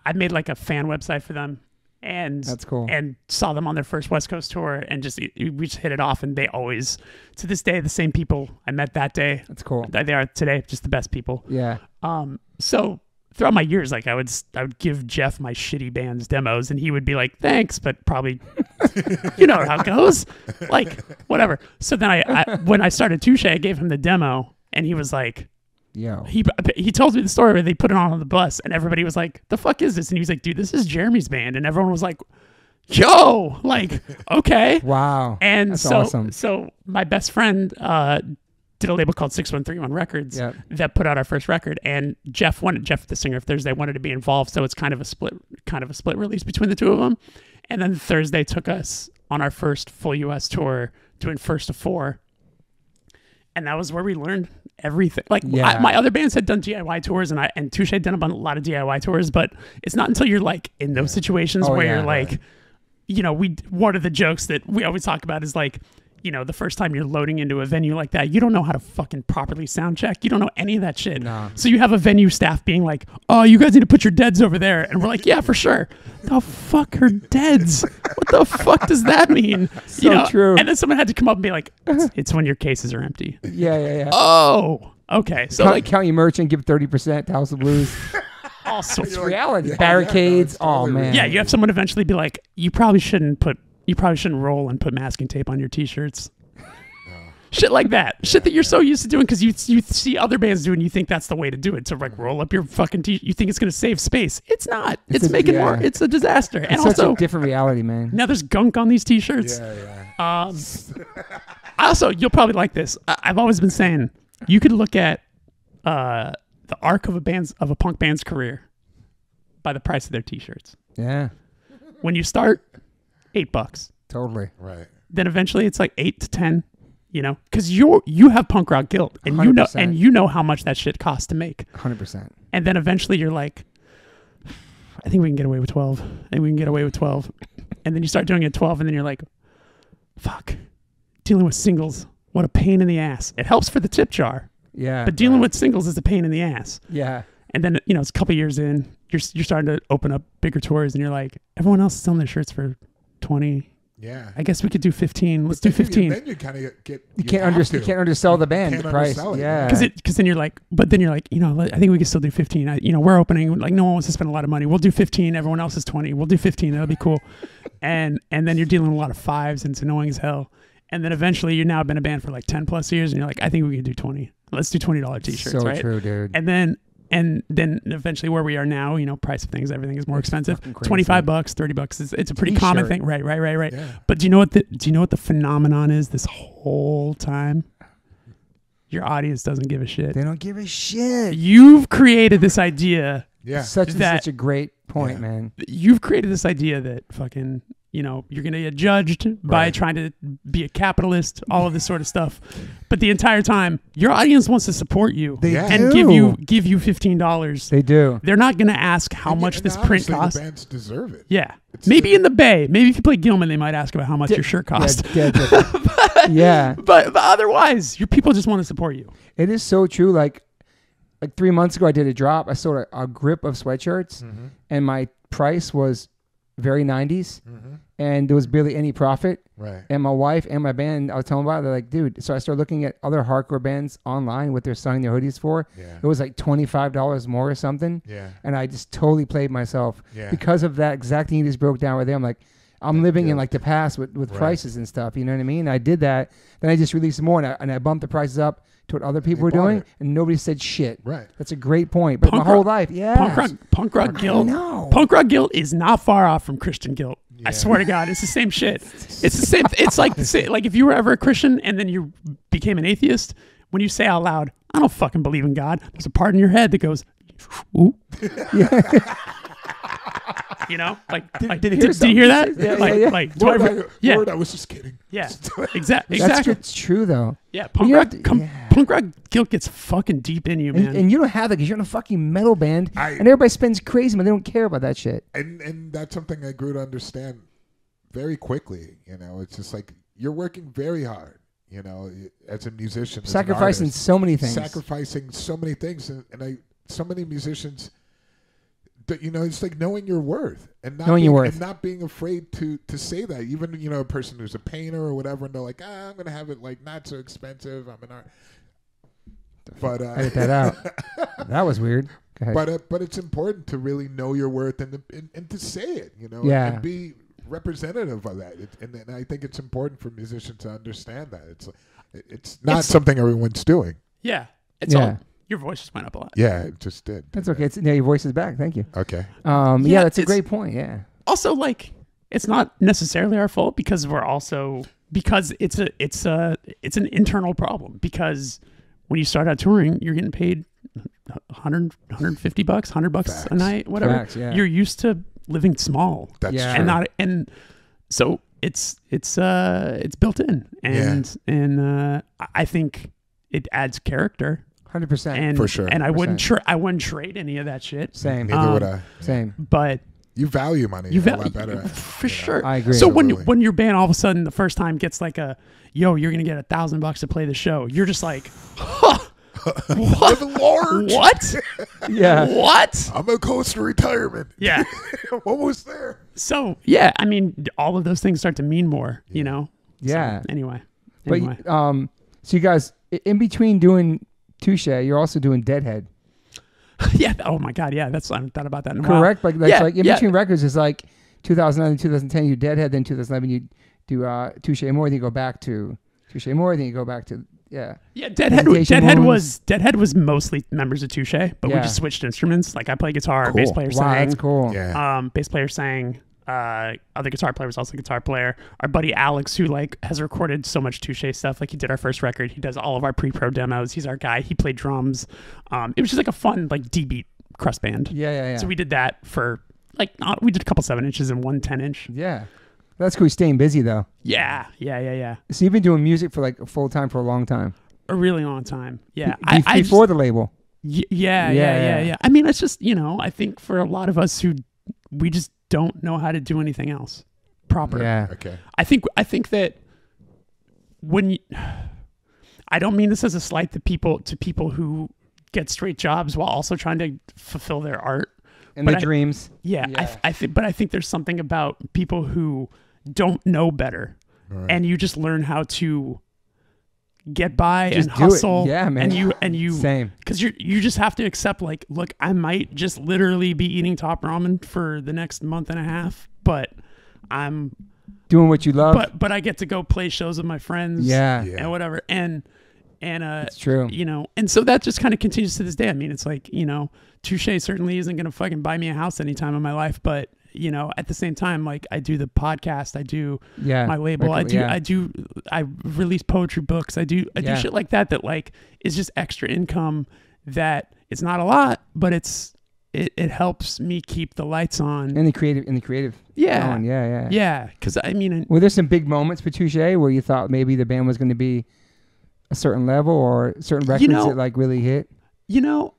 I made like a fan website for them, and That's cool. and saw them on their first West Coast tour, and just we just hit it off, and they always to this day the same people I met that day. That's cool. They are today just the best people. Yeah. Um, so throughout my years, like I would, I would give Geoff my shitty band's demos, and he would be like, "Thanks," but probably, you know how it goes, like whatever. So then I, I when I started Touché, I gave him the demo, and he was like, Yo. he he told me the story where they put it on on the bus, and everybody was like, "The fuck is this?" And he was like, "Dude, this is Jeremy's band," and everyone was like, "Yo, like, okay." Wow. And That's so, awesome. so my best friend uh, did a label called Six One Three One Records Yep. that put out our first record, and Geoff wanted Geoff, the singer of Thursday, wanted to be involved. So it's kind of a split, kind of a split release between the two of them. And then Thursday took us on our first full U.S. tour, doing first to four, and that was where we learned everything. Like Yeah. I, my other bands had done DIY tours, and I and Touché had done a lot of DIY tours, but it's not until you're like in those situations Oh, where yeah. you're like, you know, we one of the jokes that we always talk about is like, you know, the first time you're loading into a venue like that, you don't know how to fucking properly sound check. You don't know any of that shit. Nah. So you have a venue staff being like, "Oh, you guys need to put your deads over there," and we're like, "Yeah, for sure." The fuck are deads? What the fuck does that mean? So true. And then someone had to come up and be like, it's, it's when your cases are empty. Yeah, yeah, yeah. Oh, okay. So Count, like count your merchant, give thirty percent to House of Blues. all sorts. It's of- reality. yeah, Barricades. yeah, no, it's oh totally man. Yeah, you have someone eventually be like, you probably shouldn't put, you probably shouldn't roll and put masking tape on your t-shirts. Shit like that. Shit that you're so used to doing because you you see other bands do and you think that's the way to do it. To like roll up your fucking t. You think it's gonna save space. It's not. It's, a- making more. yeah. It's a disaster. and It's such also a different reality, man. now there's gunk on these t-shirts. Yeah, yeah. Um, also, you'll probably like this. I, I've always been saying you could look at uh, the arc of a band's of a punk band's career by the price of their t-shirts. Yeah, When you start, eight bucks. totally. Right. Then eventually it's like eight to ten. You know, because you you have punk rock guilt, and you know, 100%. and you know how much that shit costs to make. Hundred percent. And then eventually you're like, I think we can get away with 12. I think we can get away with 12. And then you start doing it at 12, and then you're like, fuck, dealing with singles, what a pain in the ass. It helps for the tip jar, Yeah. but dealing with singles is a pain in the ass. yeah. And then, you know, it's a couple years in, you're, you're starting to open up bigger tours, and you're like, everyone else is selling their shirts for 20. Yeah. I guess we could do 15. Let's do Then you- 15. Then you kind of get. You can't under, you can't undersell the band can't the price. undersell it, Yeah. Because because then you're like, but then you're like, you know, I think we can still do 15. I, you know, we're opening, like no one wants to spend a lot of money. We'll do 15. Everyone else is 20. We'll do 15. That'll be cool. and and then you're dealing with a lot of fives, and it's annoying as hell. And then eventually, you're now been a band for like 10 plus years, and you're like, I think we can do 20. Let's do 20 dollar t-shirts, so right? true, dude. And then and then eventually where we are now, you know, price of things, everything is more It's expensive. 25 bucks, 30 bucks. It's, it's a pretty common T-shirt. thing. Right, right, right, right. Yeah. But do you know what the do you know what the phenomenon is this whole time? Your audience doesn't give a shit. they don't give a shit. You've created this idea. Yeah. Such That- such a great point, Yeah. man. You've created this idea that fucking, you know, you're going to get judged by trying to be a capitalist, all of this sort of stuff. But the entire time, your audience wants to support you They and do. give you give you $15. They do. They're not going to ask how And- much and this print honestly, costs. The bands deserve it. Yeah. It's Maybe the- in the Bay. Maybe if you play Gilman, they might ask about how much your shirt costs. Yeah, yeah, yeah. yeah. But, but otherwise, your people just want to support you. It is so true. Like, like three months ago, I did a drop. I sold a, a grip of sweatshirts, Mm-hmm. and my price was very 90s, Mm-hmm. and there was barely any profit. Right. And my wife and my band, I was telling them about. it, They're like, dude. So I started looking at other hardcore bands online, what they're selling their hoodies for. Yeah. It was like twenty five dollars more or something. Yeah. And I just totally played myself Yeah. because of that exact thing you just broke down right there. I'm like, I'm living in like the past with, with Right. prices and stuff. You know what I mean? I did that. Then I just released more and I, and I bumped the prices up to what other people were doing, it. and nobody said shit. Right. That's a great point. But Punk my whole life, yeah. Punk rock, punk rock guilt. No. Punk rock guilt is not far off from Christian guilt. I swear to God, it's the same shit. It's the same. It's like the same, like if you were ever a Christian and then you became an atheist. When you say out loud, "I don't fucking believe in God," there's a part in your head that goes, "Ooh." you know, like, like did did, you hear did you hear that? Yeah, like, yeah, yeah. like, do I Lord, I, yeah, Lord, I was just kidding. yeah, exactly, That's exactly. it's true though. Yeah, punk rock, to- com- yeah. punk rock guilt gets fucking deep in you, And, man. and you don't have that because you're in a fucking metal band, I- and everybody spends crazy, but they don't care about that shit. and and that's something I grew to understand very quickly. You know, it's just like you're working very hard. You know, as a musician, as an Sacrificing artist, so many things. sacrificing so many things, and, and I so many musicians. That you know, it's like knowing your worth and not Knowing being, your worth. and not being afraid to to say that. Even you know, a person who's a painter or whatever, and they're like, ah, I'm gonna have it like not so expensive. I'm an art. But uh, Edit that out. that was weird. Go ahead. but uh, but it's important to really know your worth and to, and, and to say it, you know, Yeah. and be representative of that. It, and, and I think it's important for musicians to understand that it's it's not It's- something everyone's doing. yeah, it's Yeah. all. Your voice just went up a lot. Yeah, it just did. That's okay. It's, yeah, your voice is back. Thank you. Okay. Um, Yeah, yeah, that's a great point. Yeah. also like it's not necessarily our fault because we're also because it's a it's a it's an internal problem because when you start out touring you're getting paid 100 150 bucks 100 bucks a night whatever Facts, yeah. you're used to living small That's Yeah. true. and not and so it's it's uh it's built in and and uh I- I think it adds character Hundred percent. For sure. and I wouldn't 100%. tra- I wouldn't trade any of that shit Same. Neither would um, I. Same. but You value money you a lot better. for you know. sure. I agree. So when you, Absolutely. when your band all of a sudden the first time gets like a yo, you're gonna get a thousand bucks to play the show, you're just like, huh, Living large. What? Yeah. what? I'm a close to retirement. Yeah. I'm almost there. So yeah, I mean, all of those things start to mean more, you know. So, Yeah. anyway. But Anyway. um, so you guys, in between doing Touché, you're also doing Deadhead, yeah. Oh my God. Yeah. That's I haven't thought about that in correct? Like, like, Yeah, like in yeah. between records is like 2009 and 2010, you Deadhead, then 2011 you do uh, Touché Amore, then you go back to Touché Amore, then you go back to yeah, Yeah, Deadhead. Deadhead Wounds. was Deadhead was mostly members of Touché, but we just switched instruments. Like I play guitar, bass Cool. player wow, sang, that's cool. Yeah. um, bass player sang. Uh, other guitar player was also a guitar player. Our buddy Alex, who like has recorded so much Touché stuff, like he did our first record. He does all of our pre-pro demos. He's our guy. He played drums. Um, it was just like a fun like D beat crust band. Yeah, yeah, yeah. So we did that for like not, we did a couple seven inches and one ten inch. yeah, that's cool. You're staying busy though. Yeah, yeah, yeah, yeah. So you've been doing music for like full time for a long time. A really long time. Yeah, Be- I, I just- before the label. Y- yeah, yeah, Yeah, yeah, yeah. yeah, I mean, it's just you know, I think for a lot of us who we just don't know how to do anything else proper. Yeah, Okay. I think I think that when you, I don't mean this as a slight to people to people who get straight jobs while also trying to fulfill their art. and But the I- dreams. Yeah, I, Yeah. I think, but I think there's something about people who don't know better, All right. and you just learn how to get by Just and do it. hustle. Yeah, man. And you and you Same. because you you just have to accept like look i might just literally be eating top ramen for the next month and a half but i'm Doing what you love. but but i get to go play shows with my friends yeah, Yeah. and whatever and and uh it's true. you know and so that just kind of continues to this day i mean it's like you know Touché certainly isn't going to fucking buy me a house anytime in my life but you know at the same time like i do the podcast i do Yeah, my label. I do yeah. I do I release poetry books. I do I Yeah. do shit like that that like is just extra income that it's not a lot, but it's it, it helps me keep the lights on. in the creative, in the creative. yeah. going. yeah, yeah, Yeah, cuz I mean Were there some big moments for Touché where you thought maybe the band was going to be a certain level or certain records know- that like really hit? you know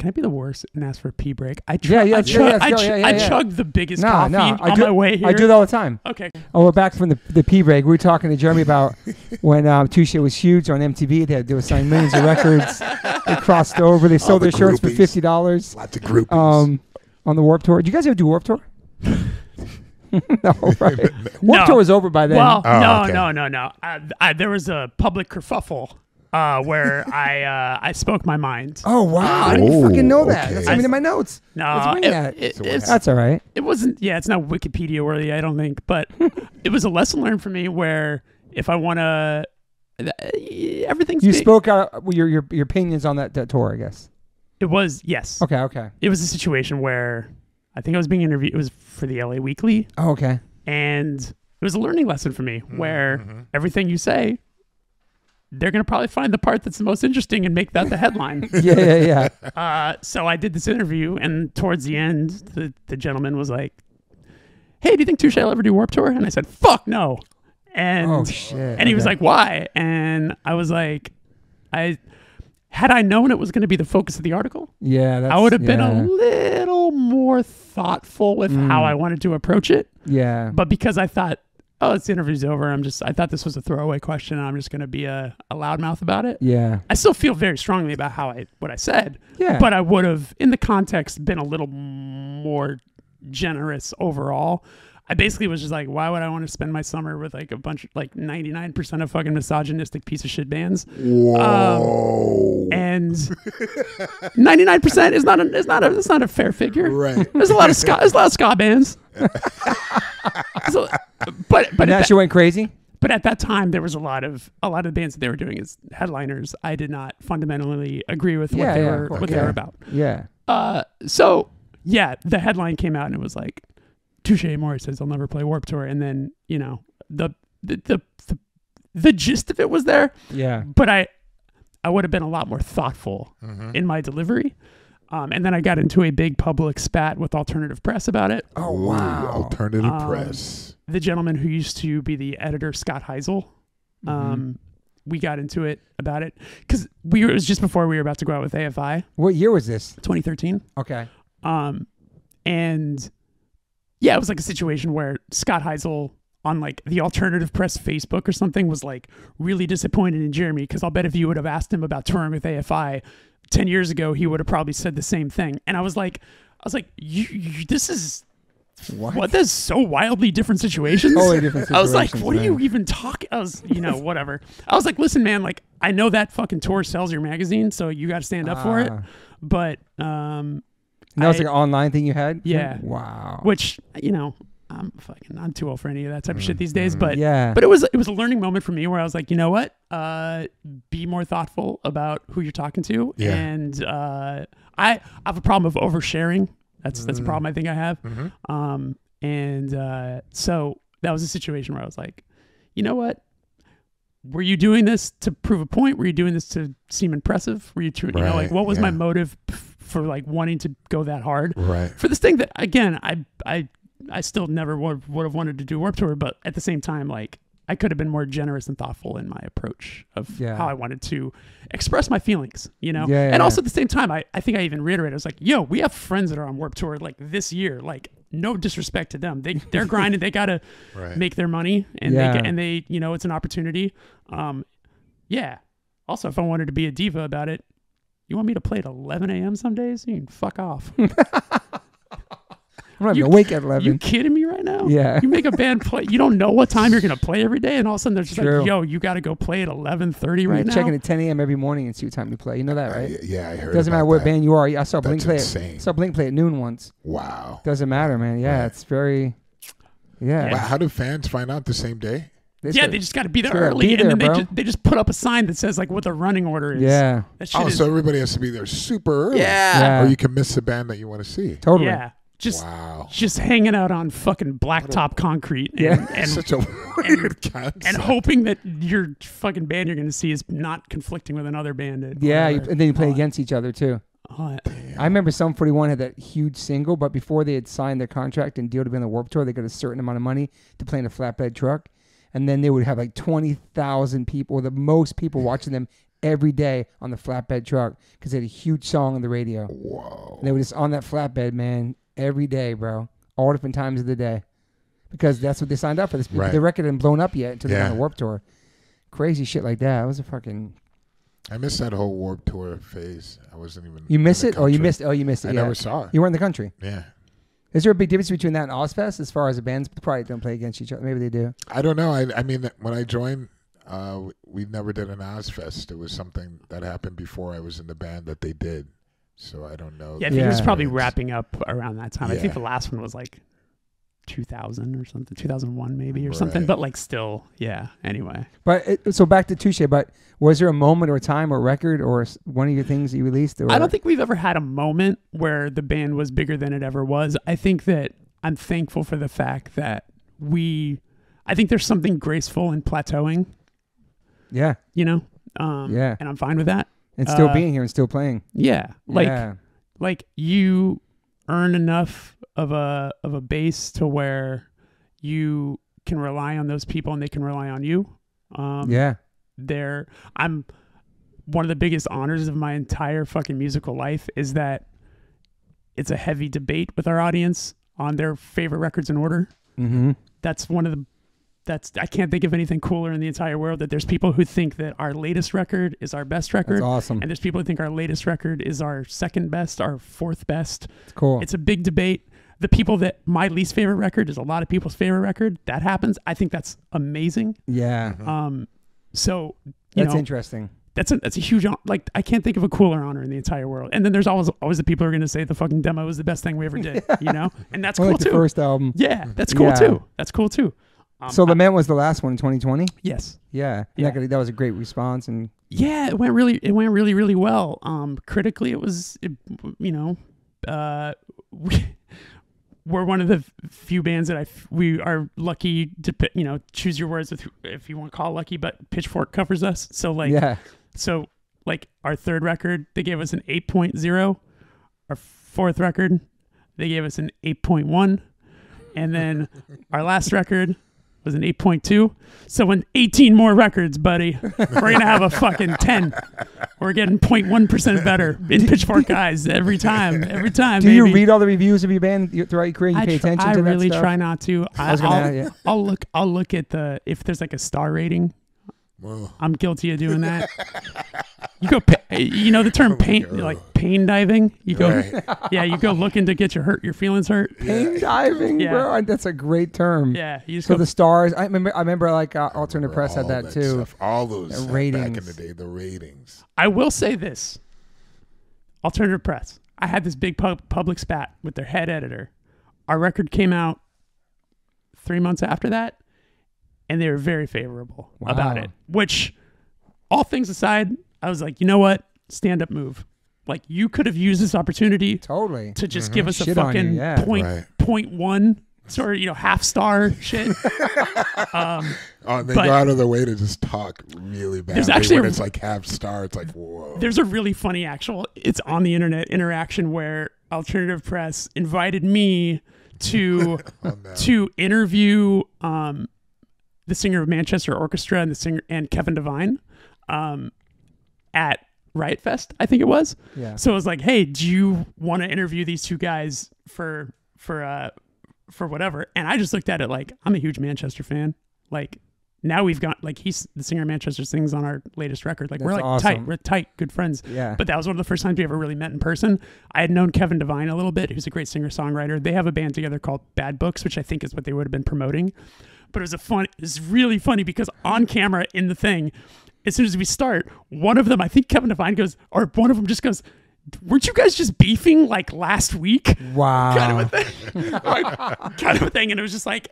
can I be the worst and ask for a pee break? I chug, Yeah, yeah, I, yeah, chug, yeah, I, let's ch- go, yeah, I yeah, yeah. chugged the biggest Nah, coffee nah, I on do- my way here. I do that all the time. Okay. Oh, we're back from the the P break. We were talking to Jeremy about when um, Touché was huge on MTV. They, they were selling millions of records. They crossed over. They sold the their shirts for fifty dollars Lots of groupies. um, on the Warp Tour. Did you guys ever do Warp Tour? no, right. Warp No. Tour was over by then. Well, Oh, no, okay. no, no, no. I, I, there was a public kerfuffle uh, where I uh, I spoke my mind. oh wow, I didn't Oh, fucking know that. okay. That's not even in my notes. No, Let's bring it, that. it- So what it's, That's all right. it wasn't. Yeah, it's not Wikipedia worthy. I don't think, but it was a lesson learned for me where if I want to, everything's. You big. spoke out your your your opinions on that, that tour, I guess. It was yes. Okay, okay. It was a situation where I think I was being interviewed. It was for the LA Weekly, Oh, okay. and it was a learning lesson for me where mhm. everything you say. They're gonna probably find the part that's the most interesting and make that the headline. Yeah, yeah, yeah. Uh, so I did this interview, and towards the end, the, the gentleman was like, "Hey, do you think Touché will ever do Warp Tour?" And I said, "Fuck no." And oh shit. and he was Okay. like, "Why?" And I was like, "I had I known it was going to be the focus of the article, yeah, that's, I would have been a little more thoughtful with how Mm. I wanted to approach it. yeah. But because I thought." Oh, this interview's over. I'm just. I thought this was a throwaway question. and I'm just going to be a, a loudmouth about it. Yeah. I still feel very strongly about how I what I said, Yeah. but I would have, in the context, been a little more generous overall. I basically was just like, why would I want to spend my summer with like a bunch of like 99% of fucking misogynistic piece of shit bands? Whoa. And 99% is not a, is not a, it's not a fair figure. right. There's a lot of ska, there's a lot of ska bands. So- but, but, and at that shit went crazy. but at that time there was a lot of a lot of bands that they were doing as headliners i did not fundamentally agree with what Yeah, they yeah, were of course, what they were about Yeah. uh so yeah the headline came out and it was like Touché Amore says i'll never play warp tour and then you know the the the, the, the gist of it was there Yeah. but i i would have been a lot more thoughtful Mhm. in my delivery um, and then I got into a big public spat with alternative press about it. Oh Ooh, wow. Alternative Um, press. The gentleman who used to be the editor, Scott Heisel, Mm-hmm. um, we got into it about it because we were, it was just before we were about to go out with AFI, What year was this? 2013. Okay. Um, and yeah, it was like a situation where Scott Heisel on like the alternative press Facebook or something was like really disappointed in Jeremy because I'll bet if you would have asked him about touring with AFI 10 years ago, he would have probably said the same thing. And I was like, I was like, you, you this is What? what? That's so wildly different situations. Totally different situations. I was like, what are you even talking? I was, you know, whatever. I was like, listen, man, like I know that fucking tour sells your magazine, so you got to stand up for it. Ah. But, um, And that was I- like an online thing you had? Yeah. Wow. which you know, I'm fucking, I'm too old for any of that type of shit these days. But Mm-hmm. yeah. but it was it was a learning moment for me where I was like, you know what? Uh, be more thoughtful about who you're talking to. Yeah. And uh, I, I have a problem of oversharing. That's that's a problem I think I have. Mm-hmm. Um, and uh, so that was a situation where I was like, you know what? Were you doing this to prove a point? Were you doing this to seem impressive? Were you, tr- you know, like what was my motive for like wanting to go that hard? Right. for this thing that again I I I still never would, would have wanted to do Warp Tour, but at the same time, like I could have been more generous and thoughtful in my approach of Yeah. how I wanted to express my feelings, you know. Yeah, yeah, and also at the same time, I I think I even reiterated, I was like, "Yo, we have friends that are on Warp Tour like this year. Like, no disrespect to them, they they're grinding, they gotta Right. make their money, and they get, and they you know it's an opportunity. Um, yeah. Also, if I wanted to be a diva about it, you want me to play at 11 a.m. some days? You can fuck off. I'm not you- awake at 11. You kidding me right now? Yeah. You make a band play. You don't know what time you're gonna play every day, and all of a sudden they're just True. like, "Yo, you got to go play at 11:30 You're right now." checking at 10 a.m. every morning and see what time you play. You know that, right? I- yeah, I heard. Doesn't matter what that. band you are. I saw Blink That's play. insane. At, saw Blink play at noon once. Wow. Doesn't matter, man. Yeah, Right. it's very. Yeah. Wow. How do fans find out the same day? They yeah, said- they just got to be there Sure, early, be and there, then they just, they just put up a sign that says like what the running order is. Yeah. that shit Oh, is. so everybody has to be there super early. yeah, Yeah. Or you can miss the band that you want to see. Totally. yeah, just Wow. just hanging out on fucking blacktop concrete, and, Yeah. and Such a weird concept. and hoping that your fucking band you're gonna see is not conflicting with another band. Yeah, you, and then you play Oh, against each other too. oh, I remember Sum 41 had that huge single, but before they had signed their contract and deal to be on the Warped Tour, they got a certain amount of money to play in a flatbed truck, and then they would have like 20,000 people, or the most people watching them every day on the flatbed truck because they had a huge song on the radio. Whoa. And they were just on that flatbed, man, every day, bro, all different times of the day, because that's what they signed up for. This Right. the record hadn't blown up yet until they were on Yeah. the Warped Tour. Crazy shit like that. It was a fucking. I missed that whole Warped Tour phase. I wasn't even. You miss it? Oh, you country. missed. Oh, you missed it. I yeah. never saw it. You were in the country. Yeah. Is there a big difference between that and Ozzfest as far as the bands probably don't play against each other? Maybe they do. I don't know. I, I mean, when I joined, uh, we never did an Ozzfest. It was something that happened before I was in the band that they did. So I don't know. yeah, I think it was probably It's- wrapping up around that time. I think the last one was like 2000 or something, 2001 maybe or something. But like still, yeah. Anyway, But it, so back to Touché. But was there a moment or a time or record or one of your things that you released? Or I don't think we've ever had a moment where the band was bigger than it ever was. I think that I'm thankful for the fact that we, I think there's something graceful in plateauing, Yeah, you know? Um, Yeah. And I'm fine with that. and still Uh, being here and still playing. Yeah. Like, yeah, like you earn enough of a, of a base to where you can rely on those people and they can rely on you. Um, yeah, there i'm one of the biggest honors of my entire fucking musical life is that it's a heavy debate with our audience on their favorite records in order mm-hmm. that's one of the that's i can't think of anything cooler in the entire world that there's people who think that our latest record is our best That's record awesome. and there's people who think our latest record is our second best our fourth best It's cool. it's a big debate the people that my least favorite record is a lot of people's favorite record that happens i think that's amazing yeah, um so you that's know interesting. that's a that's a huge hon- like I can't think of a cooler honor in the entire world. And then there's always always the people who are going to say the fucking demo is the best thing we ever did, you know, and that's Well, cool like the too. first album. yeah, that's cool Yeah. too. That's cool too. Um, so I- Lament was the last one in 2020. yes, Yeah, Yeah. That, that was a great response. And yeah, it went really it went really really well. Um, critically, it was it, you know, uh, we. We're one of the few bands that I we are lucky to you know choose your words with if you want to call lucky, but Pitchfork covers us. So like yeah, So, like our third record, they gave us an 8.0. Our fourth record, they gave us an 8.1. And then our last record, was an 8.2. So in 18 more records, buddy, we're gonna have a fucking 10. We're getting 0.1 percent better in Pitchfork eyes every time. Every time. Do you read all the reviews of your band throughout your career? You I, pay attention I to that I really try not to. I, was gonna will yeah. I'll look. I'll look at the if there's like a star rating. Well, I'm guilty of doing that. you go, you know the term pain, God. like pain diving. You go, right. yeah, you go looking to get your hurt, your feelings hurt. Pain diving, Yeah. bro. That's a great term. Yeah, you just So go. the stars. I remember. I remember like uh, alternative For press had all that too. stuff, all those The stuff back in ratings. the day, the ratings. I will say this: alternative press. I had this big pub- public spat with their head editor. Our record came out three months after that, and they were very favorable about it. Which, all things aside, I was like, you know what? Stand up move. Like you could have used this opportunity Totally. to just give us a Shit on you, fucking yeah. point Right. point one sort of you know half star shit. um, Oh, and they But- go out of their way to just talk really bad. actually when a- it's like half star. It's like whoa. there's a really funny actual it's on the internet interaction where alternative press invited me to Oh, no. to interview um the singer of Manchester Orchestra and the singer and Kevin Devine um at Riot Fest I think it was Yeah. so it was like hey do you want to interview these two guys for for uh for whatever and I just looked at it like I'm a huge Manchester fan like now we've got like he's the singer of Manchester sings on our latest record like we're That's like tight we're tight good friends Yeah. but that was one of the first times we ever really met in person. I had known Kevin Devine a little bit, who's a great singer songwriter. They have a band together called Bad Books, which I think is what they would have been promoting. But it was a fun, it's really funny because on camera in the thing, as soon as we start, one of them, I think Kevin Devine goes, or one of them just goes, "Weren't you guys just beefing like last week?" wow. Kind of a thing, like, kind of a thing, and it was just like.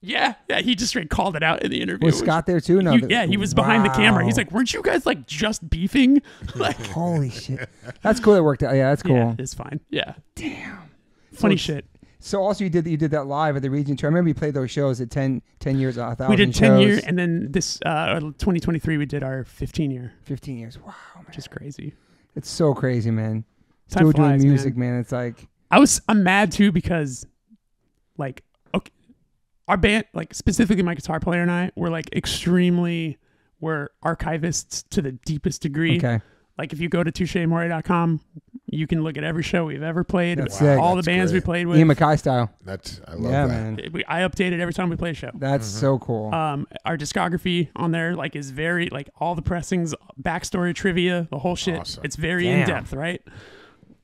Yeah, yeah, he just straight called it out in the interview. was Scott there too? No. he- yeah, he was behind the camera. He's like, "Weren't you guys like just beefing?" Like, holy shit. That's cool. It worked out. Yeah, that's cool. Yeah, it's fine. Yeah. Damn. Funny it's- shit. So also you did you did that live at the Region Tour. I remember you played those shows at 10, 10 years, a thousand We did 10 shows. year, and then this uh, 2023 we did our 15 year, fifteen years. Wow, man. which is crazy. It's so crazy, man. Time Still flies, doing music, man. man. It's like I was I'm mad too because, like, okay, our band, like specifically my guitar player and I, were like extremely, we're archivists to the deepest degree. okay. Like if you go to touchemore.com, you can look at every show we've ever played, That's all sick. the That's bands we played with. Ian MacKaye style. That's I love Yeah, that. man. We, I update it every time we play a show. That's so cool. um our discography on there like is very like all the pressings backstory trivia the whole shit Awesome. it's very Damn. in depth right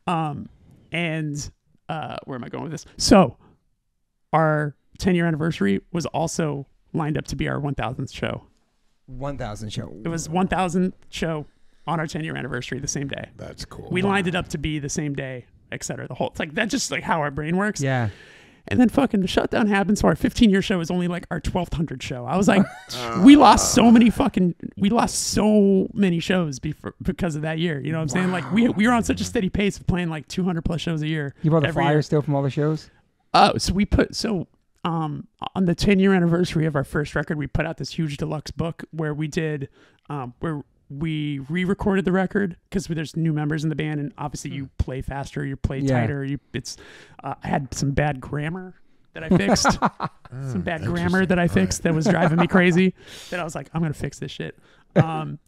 um and uh where am i going with this so our 10 year anniversary was also lined up to be our 1000th show One thousand show. it was 1000th show on our 10 year anniversary the same day That's cool. we lined it up to be the same day et cetera. the whole it's like that's just like how our brain works Yeah. and then fucking the shutdown happened. So our 15 year show is only like our 1200 show. I was like, we lost so many fucking, we lost so many shows before, because of that year. You know what I'm saying? Like we, we were on such a steady pace of playing like 200 plus shows a year. You bought the every flyers year. still from all the shows. Oh, so we put, so um, on the 10 year anniversary of our first record, we put out this huge deluxe book where we did, um, where we re-recorded the record because there's new members in the band and obviously you play faster you play Hmm. Yeah. tighter you it's uh, i had some bad grammar that i fixed. Some bad grammar that i fixed that was driving me crazy that i was like i'm gonna fix this shit. Um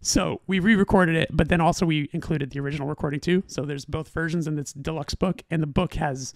so we re-recorded it but then also we included the original recording too. So there's both versions in this deluxe book and the book has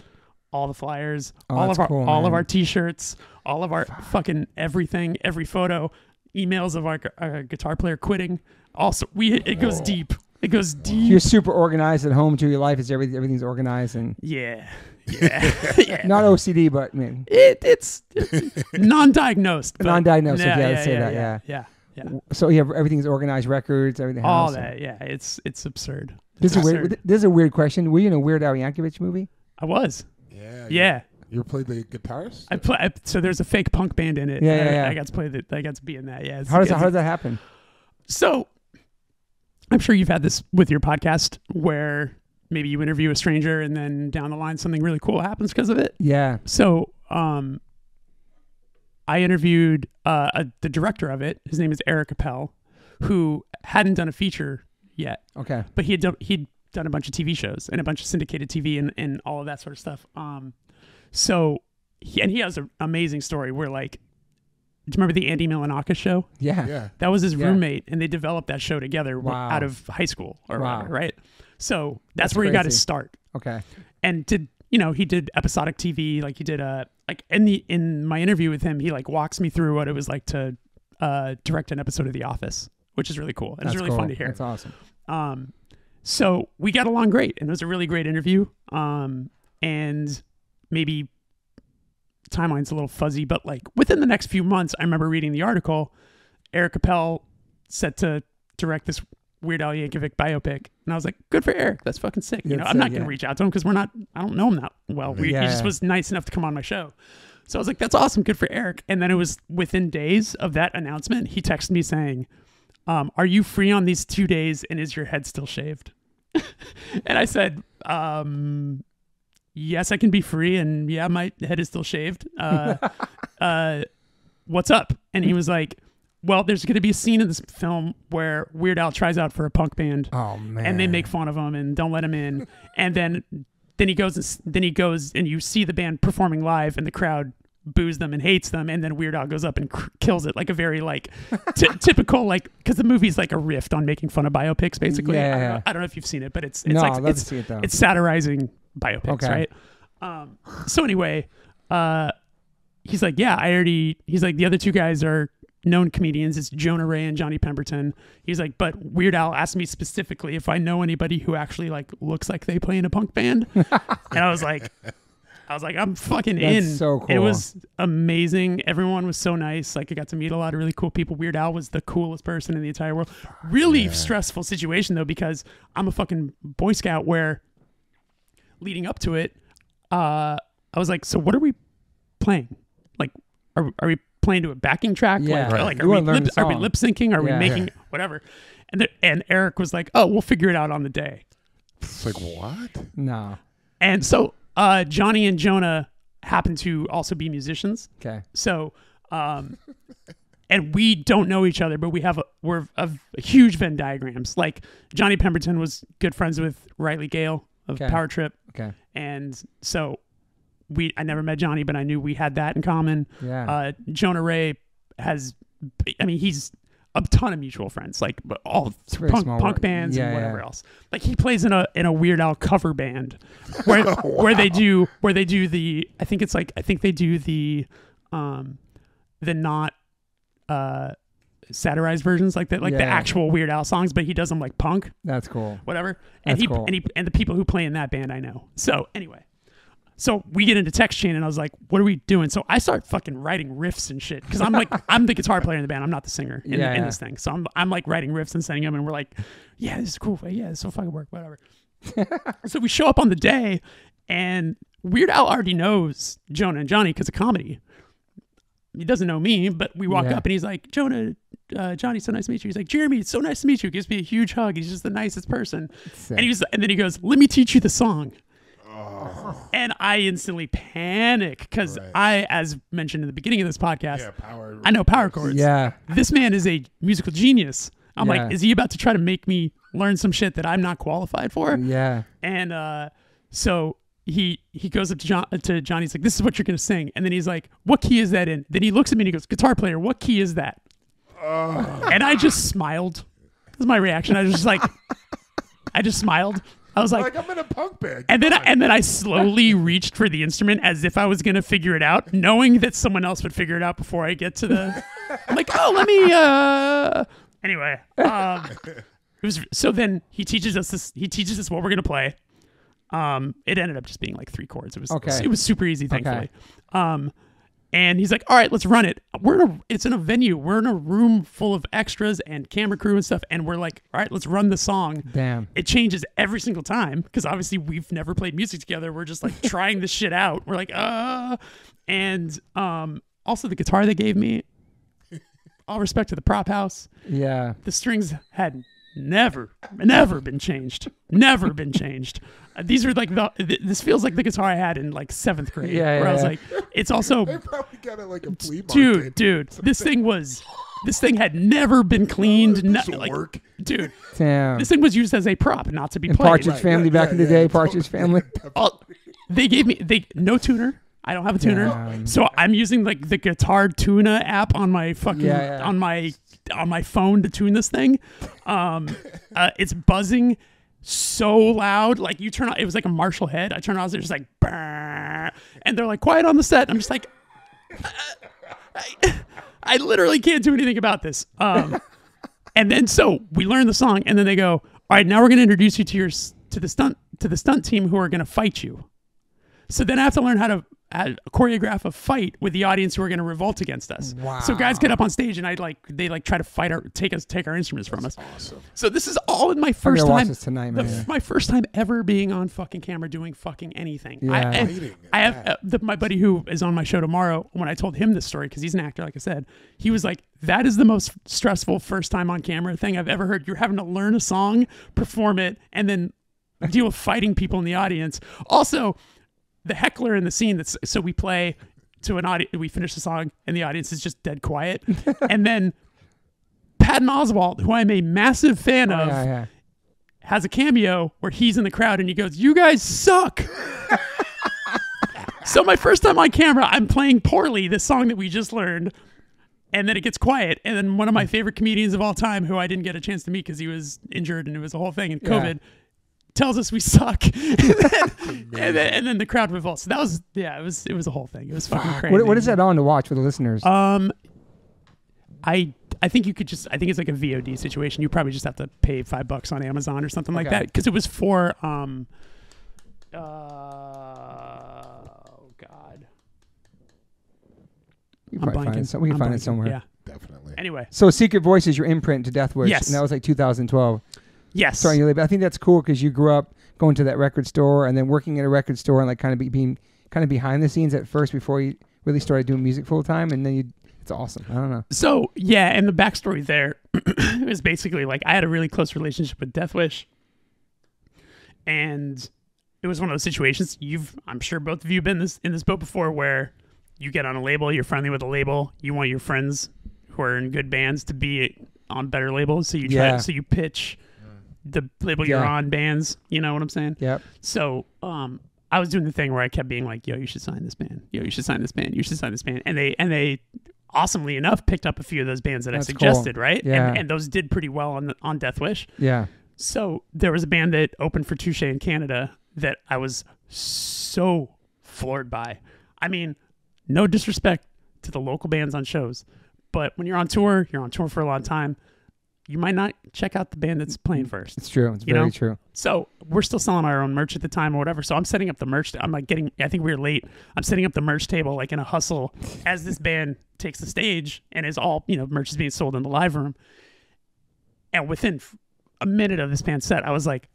all the flyers Oh, all of our cool, all of our t-shirts all of our fucking everything every photo emails of our, our uh, guitar player quitting also we it goes Whoa. deep it goes deep You're super organized at home too. Your life is everything. Everything's organized and yeah yeah yeah not OCD, but man, it, it's, it's non-diagnosed but- Non-diagnosed, yeah, let's say that, yeah yeah yeah so you have everything's organized. Records, everything. all house, and- that yeah it's it's absurd This It's is a weird. This is a weird question. Were you in a Weird Al Yankovic movie? i was Yeah. yeah You ever played the guitarist? I play. I, so there's a fake punk band in it. Yeah, yeah, I, yeah. I got to play that. I got to be in that. Yeah. it's- How does that, it's- how does that happen? So, I'm sure you've had this with your podcast where maybe you interview a stranger and then down the line something really cool happens because of it. Yeah. So, um, I interviewed uh, a, the director of it. His name is Eric Appel, who hadn't done a feature yet, Okay. but he had done, he'd done a bunch of TV shows and a bunch of syndicated TV and, and all of that sort of stuff. Um, so he, and he has an amazing story where like do you remember the Andy Milonakis show? Yeah. Yeah. That was his Yeah. roommate, and they developed that show together Wow. out of high school or Wow. whatever, right? So that's, That's where he got his start. Okay. And did you know he did episodic TV, like he did uh like in the in my interview with him, he like walks me through what it was like to uh direct an episode of The Office, which is really cool. And That's it's really cool. fun to hear. That's awesome. Um, so we got along great, and it was a really great interview. Um, and maybe timeline's a little fuzzy, but like within the next few months, I remember reading the article. Eric Appel set to direct this Weird Al Yankovic biopic, and I was like, "Good for Eric. That's fucking sick." You know, That's I'm not gonna yeah. reach out to him because we're not. I don't know him that well. We, Yeah, he just was nice enough to come on my show. So I was like, "That's awesome. Good for Eric." And then it was within days of that announcement, he texted me saying, um, "Are you free on these two days? And is your head still shaved?" and I said, um, "Yes, I can be free, and yeah, my head is still shaved. Uh, uh, what's up?" And he was like, "Well, there's going to be a scene in this film where Weird Al tries out for a punk band, Oh man. and they make fun of him and don't let him in, and then then he goes and then he goes and you see the band performing live, and the crowd." boos them and hates them and then weird al goes up and cr- kills it like a very like t- typical like because the movie's like a riff on making fun of biopics basically I, don't Yeah. know, I don't know if you've seen it but it's it's no, like it's, it it's satirizing biopics, Okay. right? Um, so anyway, uh, he's like, yeah, I already. He's like, the other two guys are known comedians. It's Jonah Ray and Johnny Pemberton. He's like, but Weird Al asked me specifically if I know anybody who actually like looks like they play in a punk band, and I was like. I was like, I'm fucking That's in. so cool. It was amazing. Everyone was so nice. Like I got to meet a lot of really cool people. Weird Al was the coolest person in the entire world. Really stressful situation though, because I'm a fucking Boy Scout where leading up to it, uh, I was like, so what are we playing? Like, are, are we playing to a backing track? Yeah. Like, Right. like are, we lip, are we lip syncing? Are Yeah. we making Yeah. whatever? And the, and Eric was like, oh, we'll figure it out on the day. It's like what? no. And so uh, Johnny and Jonah happen to also be musicians. Okay. So, um, and we don't know each other, but we have a we're a, a huge Venn diagrams. Like Johnny Pemberton was good friends with Riley Gale of Okay. Power Trip, Okay. and so we I never met Johnny, but I knew we had that in common. Yeah. Uh, Jonah Ray has, I mean, he's a ton of mutual friends, like all It's a very punk, punk bands Yeah, and whatever yeah. else. Like he plays in a in a Weird Al cover band, where where they do where they do the I think it's like I think they do the, um, the not, uh, satirized versions like that like the actual Weird Al songs, but he does them like punk That's cool. whatever. And That's he cool. and he and the people who play in that band I know. So anyway, so we get into text chain and I was like, "What are we doing?" So I start fucking writing riffs and shit because I'm like, I'm the guitar player in the band. I'm not the singer in, Yeah, in yeah. this thing. So I'm I'm like writing riffs and sending them, and we're like, "Yeah, this is cool. Yeah, this will fucking work. Whatever." so we show up on the day, and Weird Al already knows Jonah and Johnny because of comedy. He doesn't know me, but we walk Yeah. up and he's like, Jonah, uh, Johnny, so nice to meet you. He's like, Jeremy, it's so nice to meet you. He Gives me a huge hug. He's just the nicest person. Sick. And he was, and then he goes, "Let me teach you the song." And I instantly panic because Right. I, as mentioned in the beginning of this podcast, Yeah, power. I know power chords. yeah. This man is a musical genius. I'm Yeah. like, is he about to try to make me learn some shit that I'm not qualified for? Yeah. And uh, so he he goes up to John to Johnny. He's like, "This is what you're gonna sing." And then he's like, "What key is that in?" Then he looks at me and he goes, "Guitar player, what key is that?" And I just smiled. That was my reaction. I was just like, I just smiled. I was like, like I'm in a punk band. and then I, and then I slowly reached for the instrument as if I was gonna figure it out, knowing that someone else would figure it out before I get to the. I'm like, oh, let me. uh Anyway, um, it was so. Then he teaches us this. He teaches us what we're gonna play. Um, it ended up just being like three chords. It was Okay. it was super easy, thankfully. Um, and he's like, "All right, let's run it. We're in a it's in a venue. We're in a room full of extras and camera crew and stuff. And we're like, all right, let's run the song Damn. it changes every single time because obviously we've never played music together. We're just like trying this shit out. We're like, uh, and um, also the guitar they gave me. All respect to the prop house, Yeah. the strings had never, never been changed. Never been changed. Uh, these are like the. Th- this feels like the guitar I had in like seventh grade. Yeah, where I was yeah. like, it's also they probably got it like a flea market. dude, dude. This thing was, this thing had never been cleaned. no- This will like, work. dude. Damn. This thing was used as a prop, not to be And played. Partridge Right, Family yeah, back yeah, in the yeah, day. totally. Partridge Family. all, they gave me they no tuner. I don't have a tuner. Damn. So I'm using like the guitar tuna app on my fucking Yeah, yeah. on my on my phone to tune this thing. Um, uh, it's buzzing so loud. Like you turn on, it was like a Marshall head. I turn on, it's just like, and they're like quiet on the set. I'm just like, I, I literally can't do anything about this. Um, and then so we learn the song, and then they go, all right, now we're going to introduce you to your to the stunt to the stunt team who are going to fight you. So then I have to learn how to uh, choreograph a fight with the audience who are going to revolt against us. So guys get up on stage and I like they like try to fight our take us take our instruments from us. Awesome. So this is all in my first time. this tonight, the- my first time ever being on fucking camera doing fucking anything. I, Yeah. and Fighting, I have uh, the, my buddy who is on my show tomorrow. When I told him this story, because he's an actor, like I said, he was like, "That is the most stressful first time on camera thing I've ever heard. You're having to learn a song, perform it, and then deal with fighting people in the audience. Also, the heckler in the scene. That's so we play to an audience. We finish the song, and the audience is just dead quiet, and then." Patton Oswalt, who I'm a massive fan Oh, of, yeah, yeah. has a cameo where he's in the crowd and he goes, "You guys suck." so my first time on camera, I'm playing poorly this song that we just learned, and then it gets quiet, and then one of my hmm. favorite comedians of all time, who I didn't get a chance to meet because he was injured and it was a whole thing and Yeah. COVID. Tells us we suck, and, then, and, then, and then the crowd revolts. So that was yeah, it was it was a whole thing. It was fucking crazy. What, what is that on to watch for the listeners? Um, I I think you could just I think it's like a VOD situation. You probably just have to pay five bucks on Amazon or something like that because it was for um. Uh, oh God, you can probably find it. some- we can I'm find it somewhere. Yeah. Definitely. Anyway, So Secret Voice is your imprint to Death Wish. Yes. And that was like 2012. Yes. Starting your label. I think that's cool because you grew up going to that record store and then working at a record store and like kind of be, being kind of behind the scenes at first before you really started doing music full time. And then you, it's awesome. I don't know. So yeah, and the backstory there is basically like I had a really close relationship with Death Wish, and it was one of those situations. You've, I'm sure, both of you have been this in this boat before, where you get on a label, you're friendly with a label, you want your friends who are in good bands to be on better labels, so you try, Yeah. so you pitch the label you're on bands. You know what I'm saying? Yep. So um, I was doing the thing where I kept being like, "Yo, you should sign this band. Yo, you should sign this band. You should sign this band." And they and they awesomely enough picked up a few of those bands that I That's cool. suggested, right? Yeah. And, and those did pretty well on the, on Death Wish. Yeah. So there was a band that opened for Touché in Canada that I was so floored by. I mean, no disrespect to the local bands on shows, but when you're on tour, you're on tour for a long time. You might not check out the band that's playing first. It's true. It's very know? true. So we're still selling our own merch at the time or whatever. So I'm setting up the merch. I'm like getting. I think we were late. I'm setting up the merch table like in a hustle as this band takes the stage and is all you know merch is being sold in the live room. And within a minute of this band set, I was like,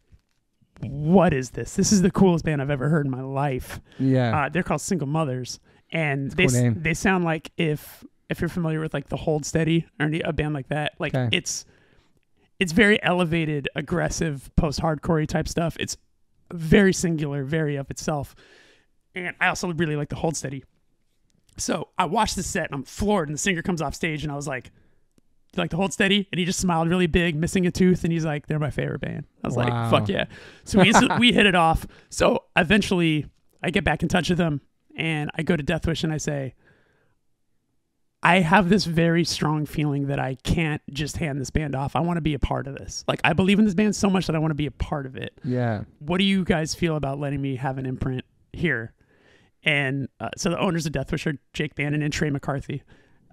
"What is this? This is the coolest band I've ever heard in my life." Yeah. Uh, they're called Single Mothers, and a they cool they sound like if if you're familiar with like the Hold Steady or any, a band like that, like Okay. it's it's very elevated, aggressive, post hardcore type stuff. It's very singular, very of itself, and I also really like the Hold Steady. So I watched the set and I'm floored, and the singer comes off stage, and I was like. You like the hold steady, and he just smiled really big, missing a tooth, and he's like, "They're my favorite band." I was Wow. like, "Fuck yeah!" So we we hit it off. So eventually, I get back in touch with them, and I go to Death Wish and I say, I have this very strong feeling that I can't just hand this band off. I want to be a part of this. Like I believe in this band so much that I want to be a part of it. yeah. What do you guys feel about letting me have an imprint here? And uh, so the owners of Death Wish are Jake Bannon and Trey McCarthy.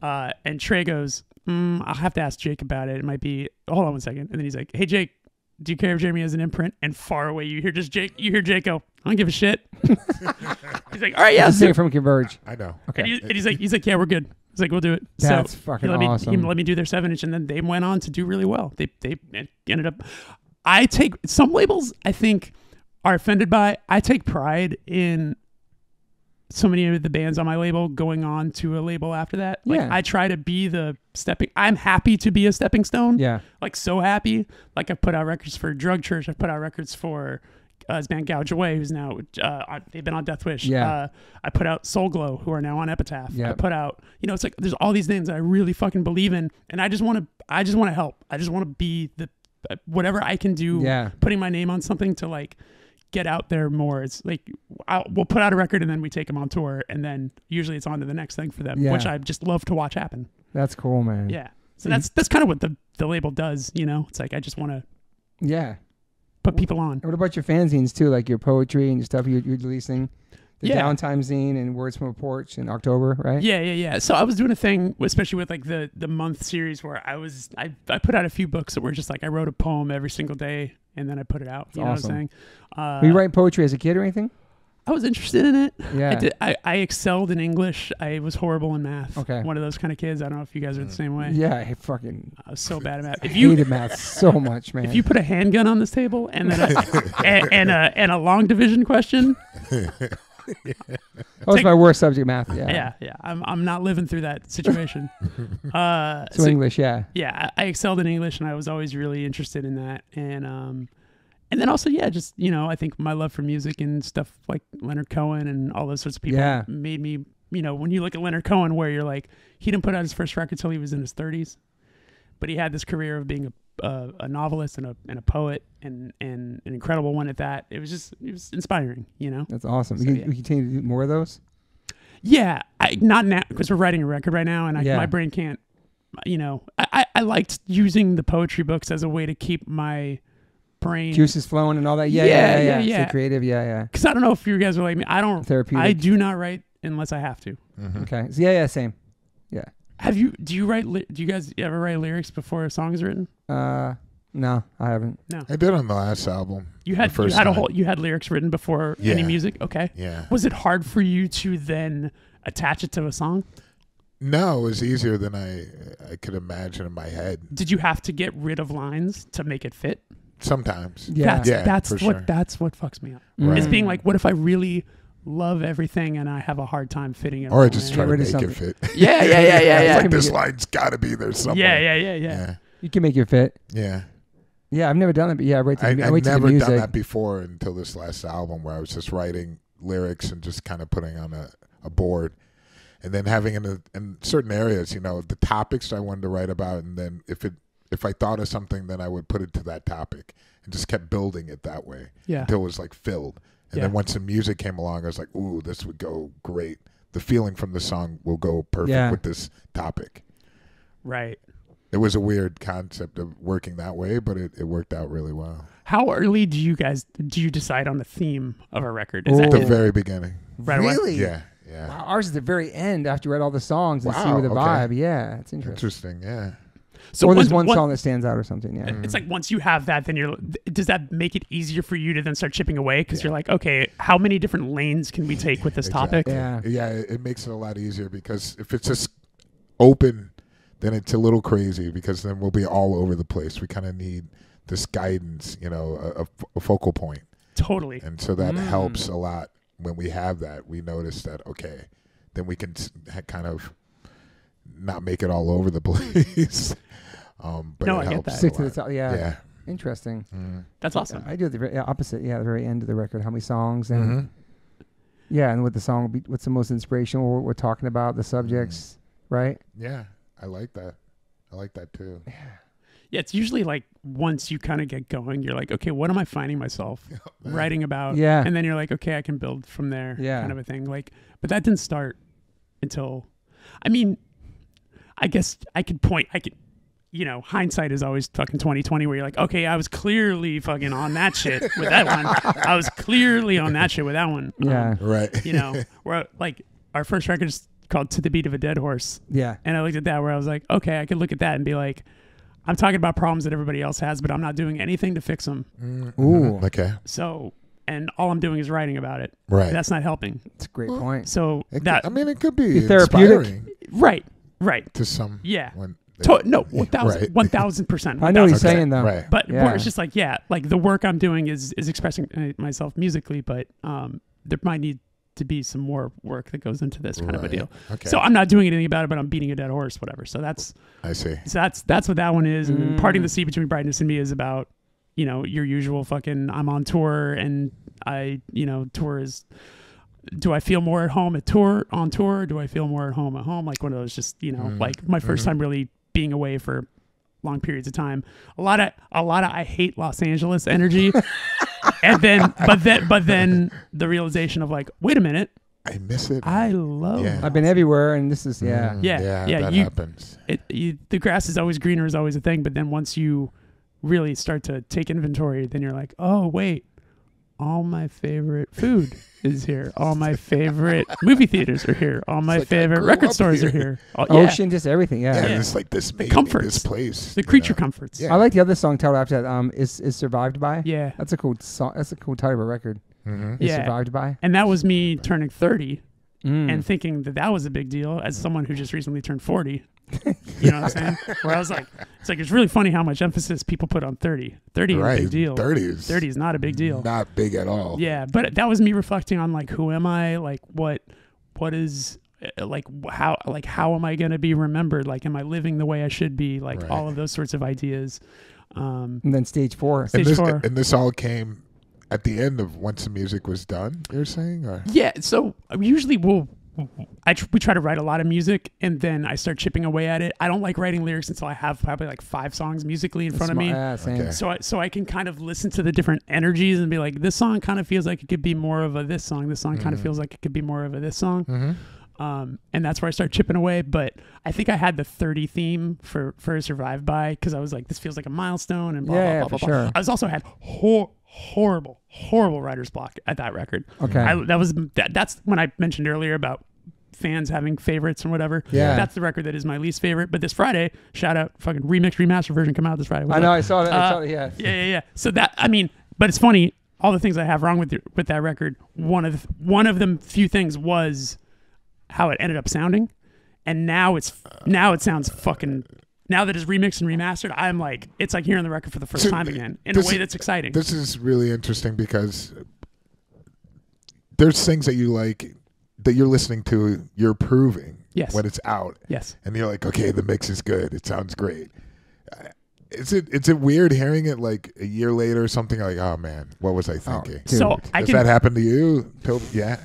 Uh, and Trey goes, mm, I'll have to ask Jake about it. It might be. Hold on one second. And then he's like, Hey Jake, do you care if Jeremy has an imprint? And far away, you hear just Jake. You hear Jake go, I don't give a shit. he's like, All right, yeah, Yeah. let's do it." from Converge. I know. Okay. And, he- and he's like, he's like, yeah, we're good. He's like, we'll do it. That's so fucking he let me, awesome. He let me do their seven inch, and then they went on to do really well. They they ended up. I take some labels. I think are offended by. I take pride in so many of the bands on my label going on to a label after that. Like Yeah. I try to be the stepping. I'm happy to be a stepping stone Yeah. like so happy. Like I put out records for Drug Church. I put out records for uh, his band Gouge Away, who's now uh, they've been on Death Wish. Yeah. Uh, I put out Soul Glow, who are now on Epitaph. Yeah. I put out, you know, it's like there's all these names that I really fucking believe in, and I just want to, I just want to help. I just want to be the uh, whatever I can do. Yeah. Putting my name on something to like get out there more. It's like I'll, we'll put out a record and then we take them on tour, and then usually it's on to the next thing for them, Yeah. which I just love to watch happen. That's cool, man. Yeah. So that's mm. that's kind of what the the label does. You know, it's like I just want to Yeah. put people on. What about your fanzines too, like your poetry and your stuff you're, you're releasing? The Yeah. downtime zine and words from a porch in October, right? Yeah, yeah, yeah. So I was doing a thing, especially with like the the month series, where I was I I put out a few books that were just like I wrote a poem every single day and then I put it out. You know awesome. what I'm saying? Uh, Were you writing poetry as a kid or anything? I was interested in it. Yeah. I, did, I I excelled in English. I was horrible in math. Okay. One of those kind of kids. I don't know if you guys are the same way. Yeah, I fucking I was so bad at math. If you hated math so much, man. if you put a handgun on this table and then a, and, and a and a long division question, that was take- my worst subject, math. Yeah. yeah, yeah, I'm I'm not living through that situation. Uh, So, English, yeah. yeah, I I excelled in English, and I was always really interested in that. And um, and then also, yeah, just you know, I think my love for music and stuff like Leonard Cohen and all those sorts of people Yeah. made me, you know, when you look at Leonard Cohen, where you're like, he didn't put out his first record until he was in his 30s, but he had this career of being a a, a novelist and a and a poet and and an incredible one at that. It was just it was inspiring, you know. That's awesome. So, we, yeah. we continue to do more of those. Yeah, I, not now because we're writing a record right now, and I, Yeah. my brain can't. You know, I, I I liked using the poetry books as a way to keep my brain. Juices flowing and all that. Yeah, Yeah, yeah, yeah. yeah, yeah. yeah. Stay creative. Yeah, yeah. Because I don't know if you guys are like me. I don't. Therapeutic. I do not write unless I have to. Mhm. Okay. So, yeah, yeah, same. Have you? Do you write? Li- do you guys ever write lyrics before a song is written? Uh, no, I haven't. No, I did on the last album. You The had you first had a time. whole you had lyrics written before any music. Okay. Yeah. Was it hard for you to then attach it to a song? No, it was easier than I I could imagine in my head. Did you have to get rid of lines to make it fit? Sometimes. Yeah. That's Yeah, that's for what sure. that's what fucks me up. Right. It's being Mm. like, what if I really love everything and I have a hard time fitting it? Or I just try to make of it fit. Yeah, yeah, yeah, yeah, yeah. like this it- line's got to be there somewhere. Yeah, yeah, yeah, yeah. Yeah. You can make it fit. Yeah. Yeah, I've never done it, but yeah, I write to, I, the, I I've write to the never music. done that before until this last album where I was just writing lyrics and just kind of putting on a, a board. And then having in, a, in certain areas, you know, the topics I wanted to write about, and then if it if I thought of something, then I would put it to that topic, and just kept building it that way Yeah. until it was like filled. And Yeah. then once the music came along, I was like, "Ooh, this would go great." The feeling from the song will go perfect Yeah. with this topic. Right. It was a weird concept of working that way, but it, it worked out really well. How early do you guys do you decide on the theme of a record? Is Oh. At the very beginning. right away? really? Yeah, yeah. Wow, ours is the very end after you write all the songs and see Wow, where the okay. vibe. Yeah, it's interesting. Interesting, yeah. So or once- there's one once- song that stands out or something. Yeah. It's like once you have that, then you're. Does that make it easier for you to then start chipping away? Because you're like, okay, how many different lanes can we take with this topic? Exactly. Yeah. Yeah, it, it makes it a lot easier because if it's just open, then it's a little crazy because then we'll be all over the place. We kind of need this guidance, you know, a focal point. Totally. And so that Mm. helps a lot when we have that. We notice that, okay, then we can kind of not make it all over the place. Um, but No, it I get helps that. a Stick to the lot. top. Yeah. Yeah. Interesting. Mm. That's awesome. I do the very opposite. Yeah, the very end of the record. How many songs and Mhm. yeah, and what the song, be, what's the most inspirational? What we're talking about, the subjects, right? Yeah, I like that. I like that too. Yeah, it's usually like once you kind of get going, you're like, okay, what am I finding myself writing about? Yeah. And then you're like, okay, I can build from there. Yeah. Kind of a thing. Like, but that didn't start until, I mean, I guess I could point, I could, you know, hindsight is always fucking 2020 where you're like, okay, I was clearly fucking on that shit with that one. I was clearly on that shit with that one. Um, Yeah. Right. you know, where like our first record is called To the Beat of a Dead Horse. Yeah. And I looked at that where I was like, okay, I could look at that and be like, I'm talking about problems that everybody else has, but I'm not doing anything to fix them. Mhm. Ooh. Okay. So, and all I'm doing is writing about it. Right. That's not helping. It's a great Well, point. So It that, could, I mean, it could be Be therapeutic. inspiring right, right. to some. Yeah. When To- no, 1000, Right. 1000%. I know what he's 1000%. saying though. Right. But Yeah. where it's just like, yeah, like the work I'm doing is, is expressing uh, myself musically, but um, there might need to be some more work that goes into this kind of a deal. Okay. So I'm not doing anything about it, but I'm beating a dead horse, whatever. So that's, I see. So that's that's what that one is. And then parting Mm. the sea between brightness and me is about, you know, your usual fucking I'm on tour and I, you know, tour is do I feel more at home at tour on tour? Or do I feel more at home at home? Like one of those just, you know, Mm. like my 1st Mhm. time really being away for long periods of time. A lot of a lot of I hate Los Angeles energy, and then but then but then the realization of like, wait a minute, I miss it. I love Yeah. I've been everywhere, and this is yeah. Mm, Yeah, yeah, yeah, that you- happens. it, you, the grass is always greener is always a thing, but then once you really start to take inventory, then you're like, oh wait, all my favorite food is here. All my favorite movie theaters are here. All my like favorite record up stores are here. here. Oh, yeah, Ocean, just everything. Yeah. Yeah, Yeah. it's like this made comforts. this place. the you creature know? comforts. Yeah. I like the other song title after that. Um, is is survived by. yeah, That's a cool song. That's a cool title of a record. Mhm. Is Yeah. survived by. and that was me turning 30 Mm. and thinking that that was a big deal as someone who just recently turned 40. You know what I'm saying? Where I was like, it's like it's really funny how much emphasis people put on 30. 30 is a big deal. 30 is 30 is not a big deal. Not big at all. Yeah, but that was me reflecting on like who am I? Like what what is uh, like how like how am I going to be remembered? Like am I living the way I should be? Like Right. all of those sorts of ideas. Um and then stage four. And Stage this, four. and this all came at the end of once the music was done. You're saying, or yeah, so usually we'll I tr- we try to write a lot of music and then I start chipping away at it. I don't like writing lyrics until I have probably like five songs musically in front of Sma- me. Yeah, same. Okay. So I so I can kind of listen to the different energies and be like, this song kind of feels like it could be more of a this song. This song kind of Mhm. feels like it could be more of a this song. mm-hmm. um, and that's where I started chipping away. But I think I had the 30 theme for for Survive by because I was like, this feels like a milestone and blah Yeah, blah blah for blah. blah. sure. I was also had hor- horrible horrible writer's block at that record. Okay. I, that was that, that's when I mentioned earlier about fans having favorites and whatever. Yeah. that's the record that is my least favorite. But this Friday, shout out, fucking remix remaster version come out this Friday. I know. up? I saw that. I Uh, saw that. Yeah. Yeah, yeah, yeah. So that I mean, but it's funny. All the things I have wrong with the, with that record, one of the, one of them few things was how it ended up sounding, and now it's now it sounds fucking. Now that it's remixed and remastered, I'm like, it's like hearing the record for the first So, time again in a way that's exciting. this is really interesting because there's things that you like that you're listening to, you're proving Yes. when it's out, yes. and you're like, okay, the mix is good. It sounds great. Uh, Is it is it weird hearing it like a year later or something like, oh man, what was I Oh, thinking? dude. So I Does can. that happen to you? Yeah,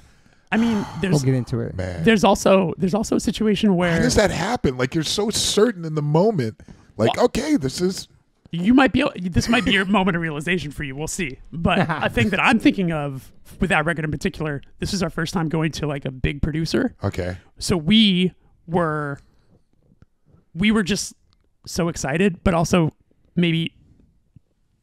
I mean, We'll there's get into it. man. there's also there's also a situation How where does that happen? Like you're so certain in the moment. Like, okay, this is you might be this might be your moment of realization for you. We'll see. But a thing that i'm thinking of with that record in particular this is our first time going to like a big producer. Okay. so we were we were just so excited but also maybe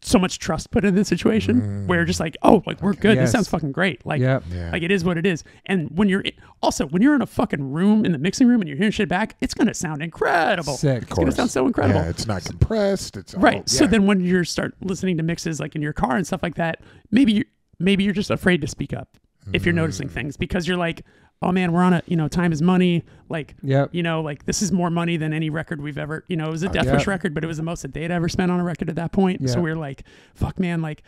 so much trust put in the situation where just like oh like we're good Yes. this sounds fucking great like Yep. Yeah. like it is what it is and when you're also when you're in a fucking room in the mixing room and you're hearing shit back it's gonna sound incredible Sick. it's gonna sound so incredible Yeah, it's not compressed. It's all- Right. Right. So yeah. then when you start listening to mixes like in your car and stuff like that, maybe you maybe you're just afraid to speak up if you're noticing Mm. things because you're like, oh man, we're on a you know time is money. Like Yep. you know like this is more money than any record we've ever you know it was a uh, Death yeah. Wish record, but it was the most that they'd ever spent on a record at that point. So Yeah. we are like, fuck man, like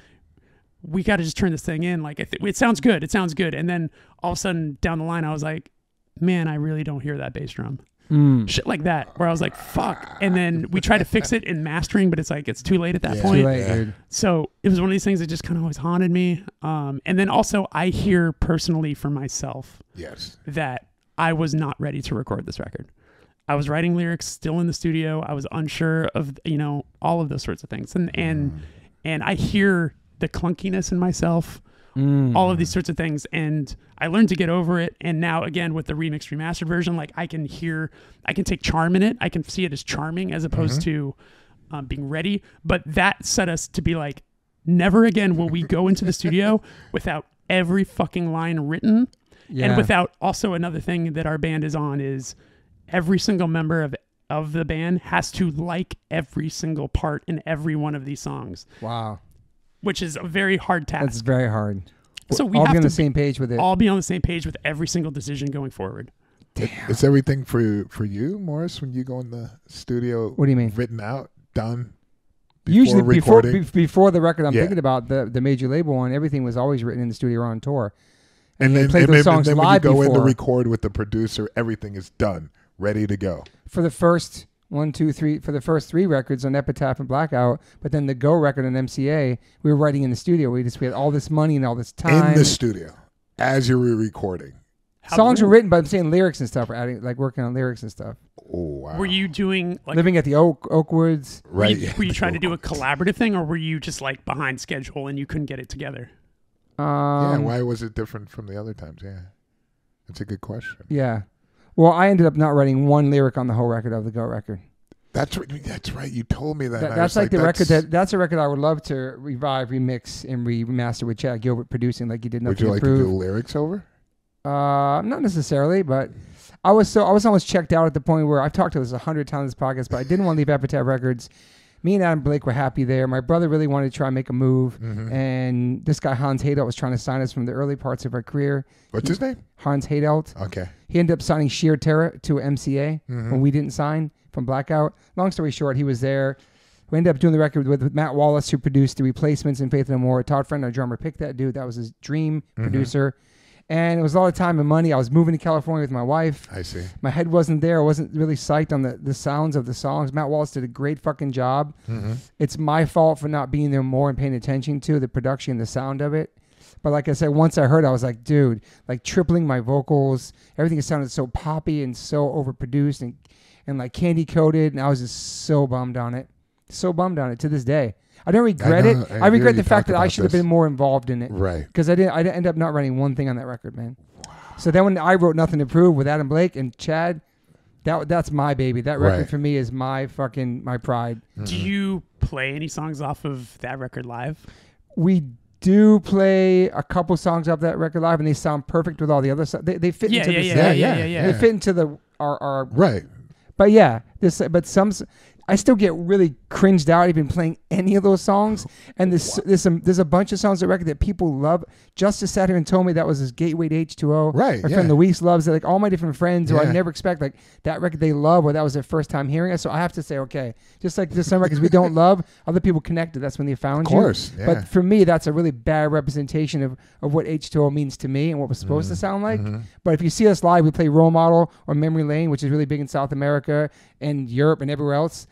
we got to just turn this thing in. Like it, it sounds good, it sounds good, and then all of a sudden down the line, I was like, man, I really don't hear that bass drum Mm. shit like that where I was like, fuck. And then we try to fix it in mastering, but it's like it's too late at that Yeah. point. Too late, Yeah. So it was one of these things that just kind of always haunted me. Um, and then also I hear personally for myself yes. that I was not ready to record this record. I was writing lyrics still in the studio. I was unsure of you know all of those sorts of things, and and and I hear the clunkiness in myself Mm. all of these sorts of things and i learned to get over it and now again with the remix remastered version like i can hear i can take charm in it i can see it as charming as opposed to um, being ready but that set us to be like never again will we go into the studio without every fucking line written Yeah. and without also another thing that our band is on is every single member of of the band has to like every single part in every one of these songs wow. Which is a very hard task That's very hard. so we All have be on to the same page with it. all be on the same page with every single decision going forward. Is everything for for you, Morris, when you go in the studio? What do you mean? Written out, done. Before Usually before recording? be- before the record I'm Yeah. thinking about the the major label one, everything was always written in the studio or on tour. and you then, played and those then, songs and then when you live go in to record with the producer, everything is done, ready to go. For the first one, two, three, for the first three records on Epitaph and Blackout, but then the Go record on MCA, we were writing in the studio. We just we had all this money and all this time. In the studio, as you were recording. How Songs were written, but I'm saying lyrics and stuff. We're adding like working on lyrics and stuff. Oh wow. Were you doing like Living at the Oak Oakwoods. were right? you, were you trying to do a collaborative thing or were you just like behind schedule and you couldn't get it together? yeah. Um, Why was it different from the other times? Yeah, that's a good question. yeah. Well, I ended up not writing one lyric on the whole record of the Go record. That's right. That's right. You told me that. That, that's was like, the record that's- that that's a record I would love to revive, remix, and remaster with Chad Gilbert producing, like you did. Would you like to to do lyrics over? Uh, not necessarily, but I was so I was almost checked out at the point where I've talked to this a hundred times in this podcast, but I didn't want to leave Epitaph Records. Me and Adam Blake were happy there. My brother really wanted to try and make a move, Mm-hmm. and this guy Hans Hadelt was trying to sign us from the early parts of our career. What's his name? Hans Hadelt. Okay. He ended up signing Sheer Terror to MCA Mm-hmm. when we didn't sign from Blackout. Long story short, he was there. We ended up doing the record with, with Matt Wallace, who produced the replacements in Faith No More. Todd Friend, our drummer, picked that dude. That was his dream Mm-hmm. producer. And it was a lot of time and money. I was moving to California with my wife. I see. My head wasn't there. I wasn't really psyched on the, the sounds of the songs. Matt Wallace did a great fucking job. Mm-hmm. It's my fault for not being there more and paying attention to the production, and the sound of it. But like I said, once I heard, I was like, dude, like tripling my vocals. Everything sounded so poppy and so overproduced and and like candy coated, and I was just so bummed on it. So bummed on it to this day. I don't regret know. it. I I, regret the fact that I about should have been more involved in it Right. because I didn't. I didn't end up not writing one thing on that record, man. So then when I wrote "Nothing to Prove" with Adam Blake and Chad, that that's my baby. That record Right. for me is my fucking my pride. Do you play any songs off of that record live? We do play a couple songs off that record live, and they sound perfect with all the other stuff. They, they fit Yeah, into yeah, the yeah, set. yeah, yeah, yeah. They fit into the our our. Right. But yeah, this. But some. I still get really cringed out even playing any of those songs. And there's there's some there's a bunch of songs on the record that people love. Justice sat here and told me that was his gateway to H2O. Right, My yeah. friend Luis loves it. Like all my different friends who I never expect like that record they love or that was their first time hearing it. So I have to say okay, just like there's some records we don't love, other people connected. That's when they found you. Of you. course. Yeah. But for me, that's a really bad representation of, of what H2O means to me and what we're supposed Mm-hmm. to sound like. But if you see us live, we play Role Model or Memory Lane, which is really big in South America and Europe and everywhere else.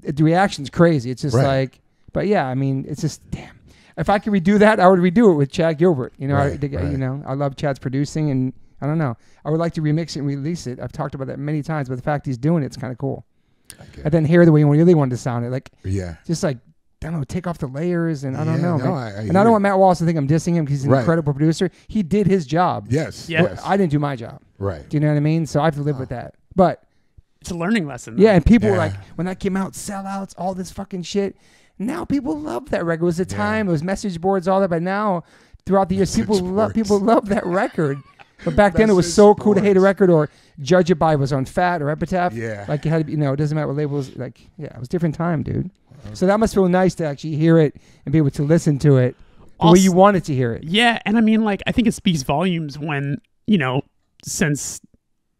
The reaction's crazy. It's just Right. like, but yeah, I mean, it's just damn. If I could redo that, I would redo it with Chad Gilbert. You know, I, the guy- you know, I love Chad's producing, and I don't know. I would like to remix it and release it. I've talked about that many times, but the fact he's doing it's kind of cool. Okay. And then hear the way you really wanted to sound it, like yeah. just like I don't know, take off the layers, and I don't Yeah, know. no. I- I and I don't want Matt Wallace to think I'm dissing him because he's an Right. incredible producer. He did his job. Yes. Yes. I didn't do my job. right. Do you know what I mean? So I have to live with that. But It's a learning lesson. though. yeah, and people were like, when that came out, sellouts, all this fucking shit. Now people love that record. It was a time. It was message boards, all that. But now, throughout the years, people love boards. people love that record. But back then, it was Message so cool to hate a boards. record or judge it by was on Fat or Epitaph. Yeah. Like you had, to be- you know, it doesn't matter what labels. Like, yeah, it was a different time, dude. So that must feel nice to actually hear it and be able to listen to it the way Also- you wanted to hear it. Yeah, and I mean, like, I think it speaks volumes when you know, since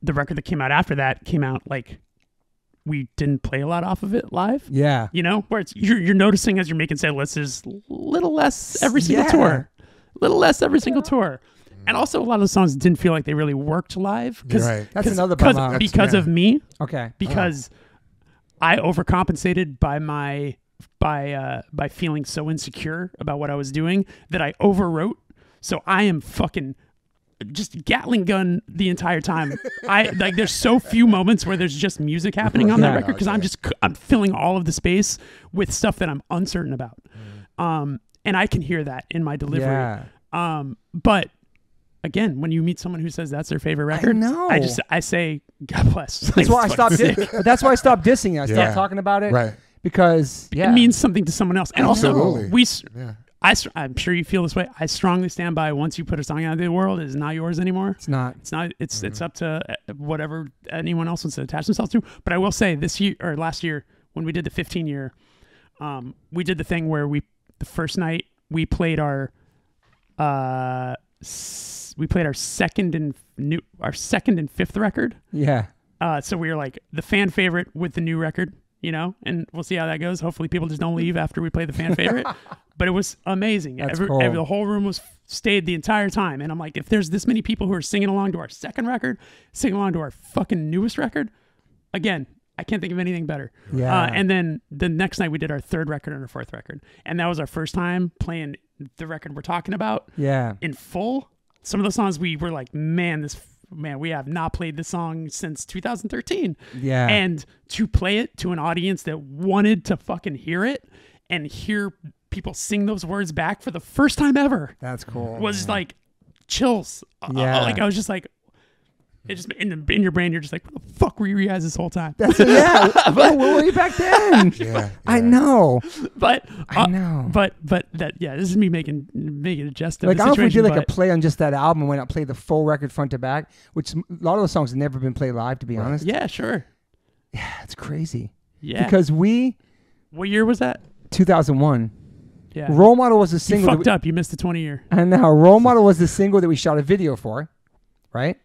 the record that came out after that came out, like, we didn't play a lot off of it live. Yeah. You know, where it's you're, you're noticing as you're making set lists is little less every single Yeah. tour, little less every single tour, and also a lot of the songs didn't feel like they really worked live because Right. That's another because, bummer. because yeah. of me Okay. because I overcompensated by my by uh by feeling so insecure about what I was doing that I overwrote. So I am fucking just Gatling gun the entire time. I like there's so few moments where there's just music happening on that Yeah. record because I'm just I'm filling all of the space with stuff that I'm uncertain about. Um and I can hear that in my delivery. Yeah. Um but again, when you meet someone who says that's their favorite record, know. I just I say God bless. That's why I stopped. Di- but that's why I stopped dissing. it. I stopped Yeah. talking about it. Right. Because yeah, it means something to someone else. And also, Absolutely. we, Yeah. I, I'm sure you feel this way. I strongly stand by. Once you put a song out into the world, it is not yours anymore. it's not. It's not. It's it's Mm-hmm. up to uh, whatever anyone else wants to attach themselves to. But I will say, this year or last year, when we did the 15 year, um, we did the thing where we the first night we played our, uh, s- we played our second and new our second and fifth record. Yeah. Uh, so we were like the fan favorite with the new record, you know, and we'll see how that goes. Hopefully, people just don't leave after we play the fan favorite. but it was amazing. Every, cool. every- the whole room was stayed the entire time, and I'm like, if there's this many people who are singing along to our second record, singing along to our fucking newest record, again, I can't think of anything better. Yeah. Uh, and then the next night we did our third record and our fourth record, and that was our first time playing the record we're talking about Yeah. in full. Some of the songs we were like, man, this man, we have not played the song since 2013. Yeah. And to play it to an audience that wanted to fucking hear it and hear people sing those words back for the first time ever That's cool. was like chills. Uh, uh, Yeah. like I was just like, it just in, the, in your brain, you're just like, what the fuck were you guys this whole time? That's yeah. Where were you back then? Yeah, I know. but I uh, know. But but that yeah, this is me making making a jest of Like the I don't know if we did like a play on just that album and went out and played the full record front to back, which a lot of those songs have never been played live. To be honest, yeah, sure. Yeah, it's crazy. Yeah. Because we what year was that? 2001 Yeah. Role Model was a single. that fucked we- up. You missed the 20 year. And now Role Model was the single that we shot a video for, right?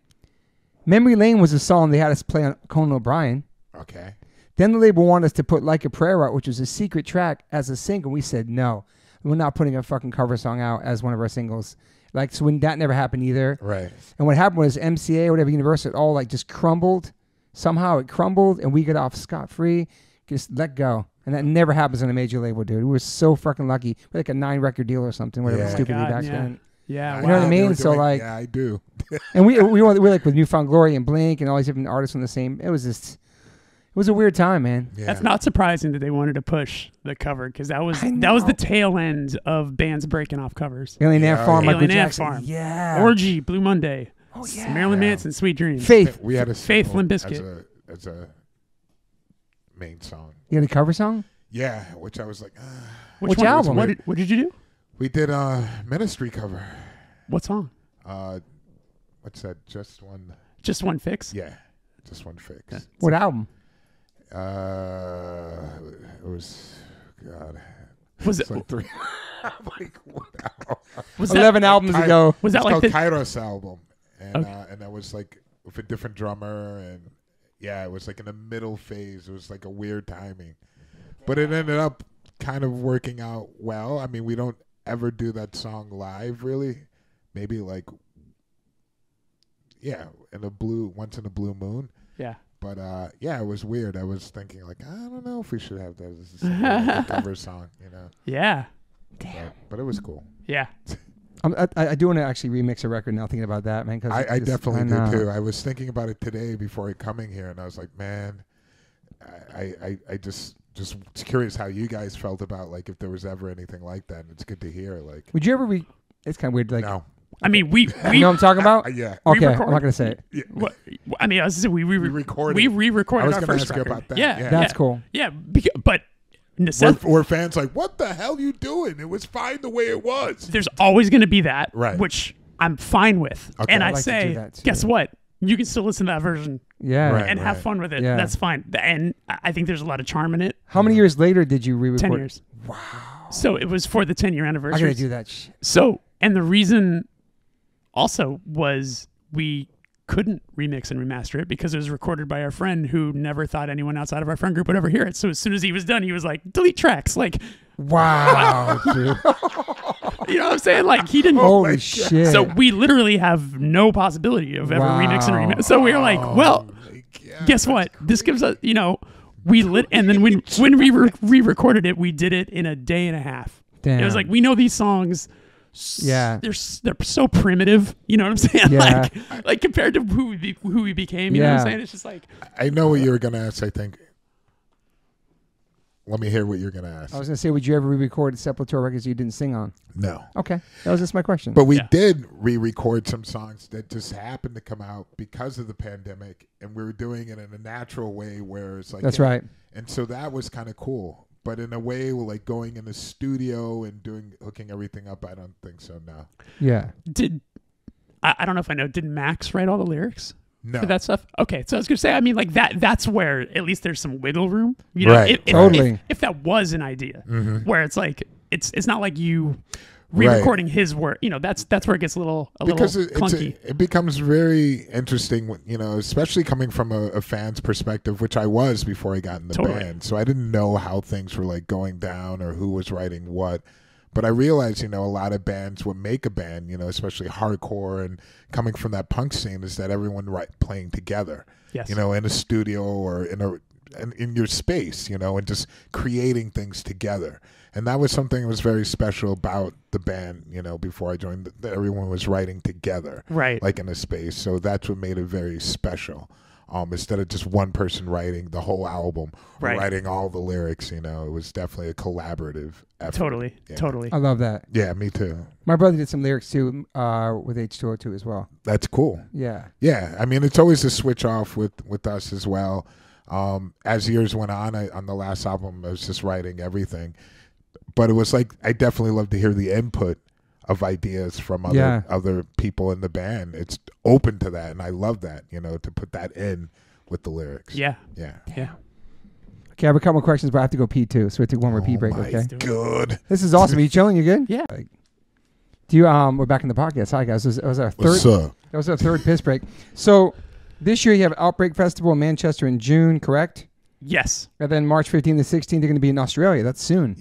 Memory Lane was a song they had us play on Conan O'Brien. Okay. Then the label wanted us to put Like a Prayer out, which was a secret track, as a single. We said no. We're not putting a fucking cover song out as one of our singles. Like so when that never happened either. Right. And what happened was MCA or whatever Universal it all like just crumbled. Somehow it crumbled and we got off scot free. Just let go. And that never happens on a major label, dude. We were so fucking lucky. We're like a nine record deal or something, whatever Yeah. stupidly oh God, back yeah. then. Yeah. You know what I mean? So, doing- like- yeah, I do. And we we were, we were like with New Found Glory and Blink and all these different artists on the same. It was just, it was a weird time, man. Yeah. That's not surprising that they wanted to push the cover because that was that was the tail end of bands breaking off covers. Alien Ant Yeah, Farm, yeah. Michael Alien Ant Jackson. Farm. Yeah. Orgy, Blue Monday, Oh, yeah. Marilyn Yeah. Manson, Sweet Dreams. Faith. We had a Faith, single Limp as Bizkit. a as a main song. You had a cover song? Yeah, which I was like, ah. Which, Which one- album? What did, what did you do? We did a Ministry cover. What song? Uh, what's that? Just one. Just one fix. Yeah, just one fix. What album? Uh, it was God. Was it It's like three. Like, what album? was that Eleven albums I- ago. was that it's like called the Kairos album, and Okay. uh, and that was like with a different drummer, and yeah, it was like in the middle phase. It was like a weird timing, but it ended up kind of working out well. I mean, we don't ever do that song live, really. Maybe like, yeah, in a blue once in a blue moon. yeah? But uh, yeah, it was weird. I was thinking like, I don't know if we should have that as a, single, like a cover song, you know. Yeah. But, but it was cool. Yeah. Um, I, I I do want to actually remix a record now. Thinking about that, man. Cause I, I it's- definitely know. do too. I was thinking about it today before coming here, and I was like, man, I, I, I- I just just curious how you guys felt about like if there was ever anything like that. And it's good to hear. Like, Would you ever re? It's kind of weird. Like, no, I mean, we you know what I'm talking about? Uh, yeah, we okay, I'm not gonna say it. yeah. what, I mean, I was saying we we, We re- recorded. we I re-recorded was our gonna first ask you record. about that. Yeah, Yeah. That's yeah. cool. Yeah, beca- but We're, we're fans like, what the hell you doing? It was fine the way it was. there's always going to be that, Right. which I'm fine with. Okay. And I I, like to do say, that too. guess what? You can still listen to that version Yeah. Right. and have fun with it. Yeah. That's fine. And I I think there's a lot of charm in it. How many years later did you re-record? Ten years. Wow. So it was for the 10 year anniversary. I anniversary. gotta do that. Sh- So, and the reason also was we couldn't remix and remaster it because it was recorded by our friend who never thought anyone outside of our friend group would ever hear it. So as soon as he was done, he was like, delete tracks. Like, wow, dude. you know what I'm saying? Like he didn't. Holy God. shit. So we literally have no possibility of ever remixing and remix. So we were like, well, Oh God, guess that's what? This gives us, you know, we lit, and then when when we re- re-recorded it, we did it in a day and a half. Damn. It was like we know these songs. Yeah. they're they're so primitive. You know what I'm saying? Yeah. Like like compared to who we be, who we became. You know what I'm saying? It's just like I know what you were gonna ask. I think. Let me hear what you're gonna ask. I was gonna say, would you ever re-record Sepultura records you didn't sing on? no. Okay, that was just my question. But we Yeah. did re-record some songs that just happened to come out because of the pandemic, and we were doing it in a natural way where it's like that's right. And so that was kind of cool. But in a way, like going in the studio and doing hooking everything up, I don't think so. No, Yeah. did I, I don't know if I know. Did Max write all the lyrics no, that stuff? Okay, so I was gonna say. I mean, like that. That's where at least there's some wiggle room. You know, Right, if, if, Totally. if, if that was an idea, Mhm. where it's like it's it's not like you re-recording his work. You know, that's that's where it gets a little a because little it, it's clunky. a, it becomes very interesting, you know, especially coming from a, a fan's perspective, which I was before I got in the Totally. band. So I didn't know how things were like going down or who was writing what. But I realized, you know, a lot of bands would make a band, you know, especially hardcore and coming from that punk scene, is that everyone write, playing together. yes. you know, in a studio or in a in, in your space, you know, and just creating things together. and that was something that was very special about the band. You know, before I joined, that everyone was writing together, Right. like in a space. So that's what made it very special. Um, instead of just one person writing the whole album, Right. writing all the lyrics, you know, it was definitely a collaborative effort. totally. Yeah. Totally. I love that. Yeah, me too. My brother did some lyrics too uh, with H2O too as well. That's cool. Yeah. Yeah, I mean it's always a switch off with with us as well. Um, as years went on, I, on the last album, I was just writing everything, but it was like I definitely love to hear the input of ideas from other Yeah. other people in the band. It's open to that, and I love that. You know, to put that in with the lyrics. Yeah. yeah. Yeah. Okay, I have a couple more questions, but I have to go pee too. So we have to take one more pee oh break. my Okay. good. This is awesome. Are you chilling? You good? Yeah. Like, do you um? We're back in the podcast. Hi guys. This was, it was our third. What's up? That was our third piss break. So this year you have Outbreak Festival in Manchester in June, correct? Yes. And then March 15th and 16th you're going to be in Australia. That's soon.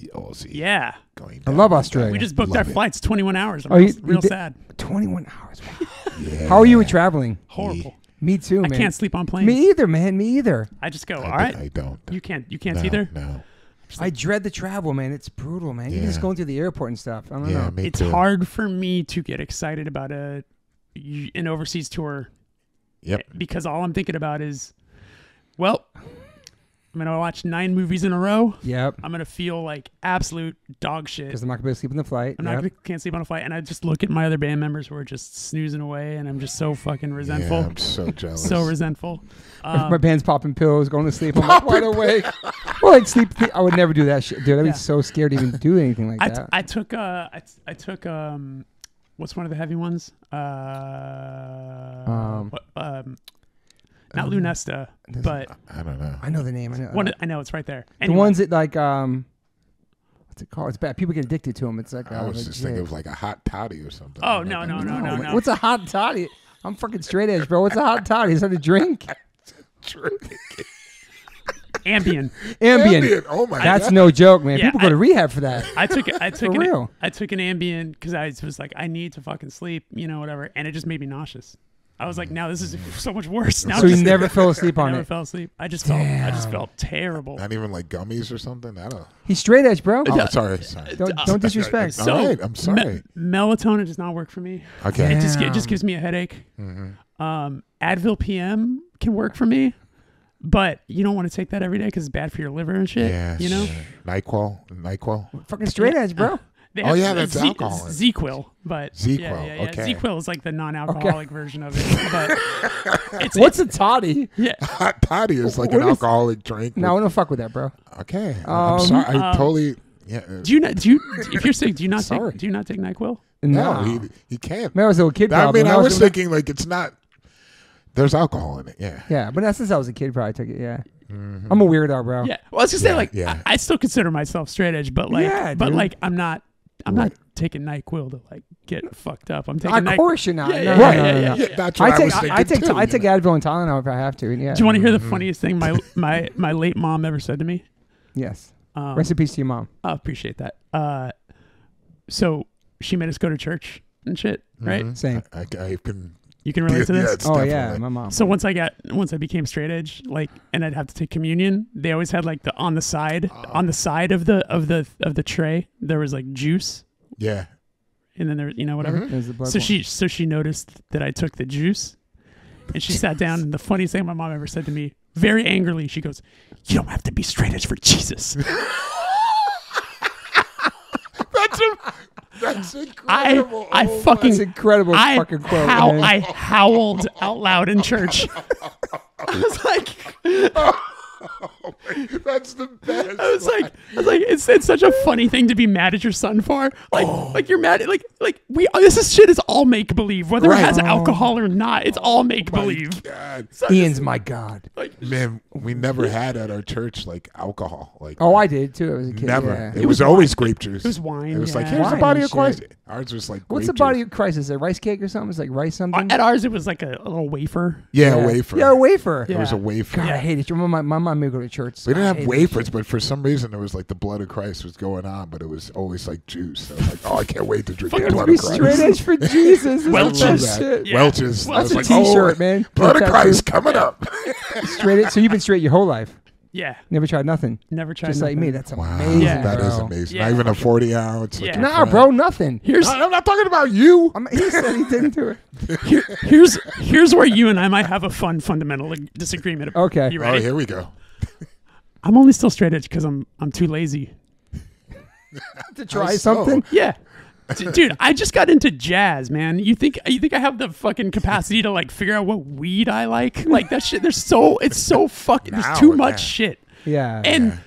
Yeah. Going I love Australia. We just booked Love our it. flights 21 hours. I'm Oh, real, you- you real did- sad. 21 hours. Wow. Yeah. How are you with traveling? Horrible. Me too, man. I can't sleep on planes. Me either, man. Me either. I just go, I, all d- right. I don't. You can't. You can't no, either. No. I dread the travel, man. It's brutal, man. Even just going through the airport and stuff. I don't Yeah, know. me It's too. hard for me to get excited about a an overseas tour Yep. because all I'm thinking about is, well, I'm gonna watch nine movies in a row. Yep. I'm gonna feel like absolute dog shit. Because I'm not going to be able to sleep in the flight. I'm not gonna, can't sleep on a flight, and I just look at my other band members who are just snoozing away, and I'm just so fucking resentful, Yeah, I'm so jealous. so resentful. my Um, band's popping pills, going to sleep. I'm like wide awake. or like sleep. I would never do that shit, dude. I'd be Yeah. so scared to even do anything like I, t- that. I took uh I, t- I took um what's one of the heavy ones uh Um, what, um not um, Lunesta but I don't know. I know the name. I know. one I know it's right there the Anyway, ones that like um, what's it called? It's bad. People get addicted to them. It's like I uh, was just legit. thinking of like a hot toddy or something. Oh, Like no, a- no, no, no, no. What's a hot toddy? I'm fucking straight edge, bro. What's a hot toddy? Is that a drink? Ambien Ambien. Ambien. Oh my That's god. no joke, man. Yeah, People go I- to rehab for that. I took it I took For an, real. I took an Ambien because I was like I need to fucking sleep you know whatever and it just made me nauseous I was like now this is so much worse now So you never fell asleep I on never it. fell asleep I just felt I just felt terrible Not even like gummies or something. I don't. He's straight edge, bro. Oh, sorry. Sorry. Don't don't disrespect. So, right, I'm me- sorry. melatonin does not work for me Okay. It just it just gives me a headache. Mm-hmm. Um, Advil PM can work for me, but you don't want to take that every day because it's bad for your liver and shit. Yeah. you know. sure. Nyquil. Nyquil. Fucking straight edge, bro. They Oh, yeah, that's Z- alcohol in it. ZzzQuil, but ZzzQuil, Yeah, yeah, yeah. okay. ZzzQuil is like the non-alcoholic version of it, but it's What's a toddy? yeah. Hot toddy is like What an is- alcoholic drink. No, I with- don't fuck with that, bro. Okay. Um, I'm sorry. I um, totally. Yeah. uh, Do you not? Do you? If you're sick, do you not Sorry. take? Do you not take Nyquil? No, no, he he can't. Man, I was a little kid. I Probably. mean, When I was little- thinking like it's not. There's alcohol in it. Yeah. Yeah, but that's since I was a kid. Probably took it. Yeah, I'm a weirdo, bro. Yeah. Well, I was gonna say like yeah. I, I still consider myself straight edge, but like, Yeah, but dude. like I'm not. I'm Right. not taking Nyquil to like get fucked up. I'm taking. Of Nyquil. course you're not. Yeah, no, yeah, no, Right. no, yeah, no, yeah. Yeah, that's what I I, take was I, I take too, I take? Advil and Tylenol if I have to. Yeah. Do you want to hear the Mm-hmm. funniest thing my my my late mom ever said to me? Yes. Um, Rest in peace to your mom. I appreciate that. Uh, so she made us go to church and shit, right? Mhm. Same. I, I can. You can relate to this. it's Oh yeah, definitely- my mom. So once I got once I became straight edge, like, and I'd have to take communion, they always had like the on the side on the side of the of the of the tray there was like juice, Yeah. and then there you know whatever. Mhm. There's the blood So she so she noticed that I took the juice, and she sat down. And the funniest thing my mom ever said to me, very angrily, she goes, "You don't have to be straight edge for Jesus." That's a, that's incredible. I Oh fucking That's incredible I fucking quote. I howled out loud in church. I was like, Oh that's the best. I was like, I was like, it's it's such a funny thing to be mad at your son for. Like, Oh. like you're mad. Like, like we uh, this is shit is all make believe. Whether Right. it has Oh. alcohol or not, it's all oh make believe. God. So Ian's just- my god. like, Man, we never had at our church like alcohol. Like Oh, I did too. as a kid. never. Yeah. It, was, always grape juice. it was wine. It was like yeah. here's Wine the body of Christ. shit. Ours was like What's the body of Christ? Is it rice cake or something? It's like rice uh, something. At ours, it was like a, a little wafer. Yeah, yeah. wafer. Yeah, a wafer. Yeah. It was a wafer. God, I hate it. You remember my, my mom made me go to church. We didn't have hated wafers, but for some reason there was like the blood of Christ was going on, but it was always like juice. So I was like, oh, I can't wait to drink the blood of Christ. straight edge for Jesus. Welch's. that Love that. shit. Yeah. Welch's. Well, I was That's like, a t-shirt, oh, man. Blood of Tattoo. Christ coming up. Straight. edge. So you've been straight your whole life. Yeah, Never tried nothing. never tried. Just like me. That's Wow, amazing, Yeah. that is bro. amazing. Yeah. Not even a forty ounce. Like Yeah. a Nah, friend. bro, nothing. Here's No, I'm not talking about you. I'm, he said he didn't do it. here, here's here's where you and I might have a fun fundamental disagreement. Okay. You Oh, here we go. I'm only still straight edge because I'm I'm too lazy. To try so? something. Yeah. Dude, I just got into jazz, man. You think you think I have the fucking capacity to like figure out what weed I like? Like that shit. There's so it's so fucking. There's too much yeah. shit. Yeah. And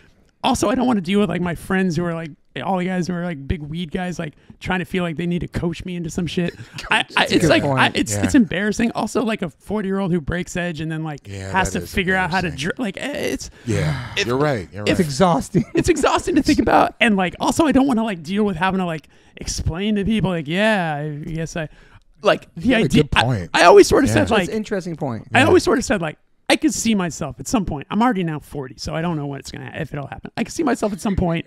also, I don't want to deal with like my friends who are like all the guys who are like big weed guys, like trying to feel like they need to coach me into some shit. I, I, a it's like. I, it's Yeah. it's embarrassing. Also, like a 40 year old who breaks edge and then like Yeah, has to figure out how to dr- like eh, it's Yeah, you're right. You're it's exhausting. it's exhausting to think about and like also i don't want to like deal with having to like explain to people like yeah i guess i like the got a idea good point. I, I always sort of Yeah. said That's like an interesting point. i always sort of said like i could see myself at some point i'm already now 40 so i don't know when it's gonna if it'll happen i could see myself at some point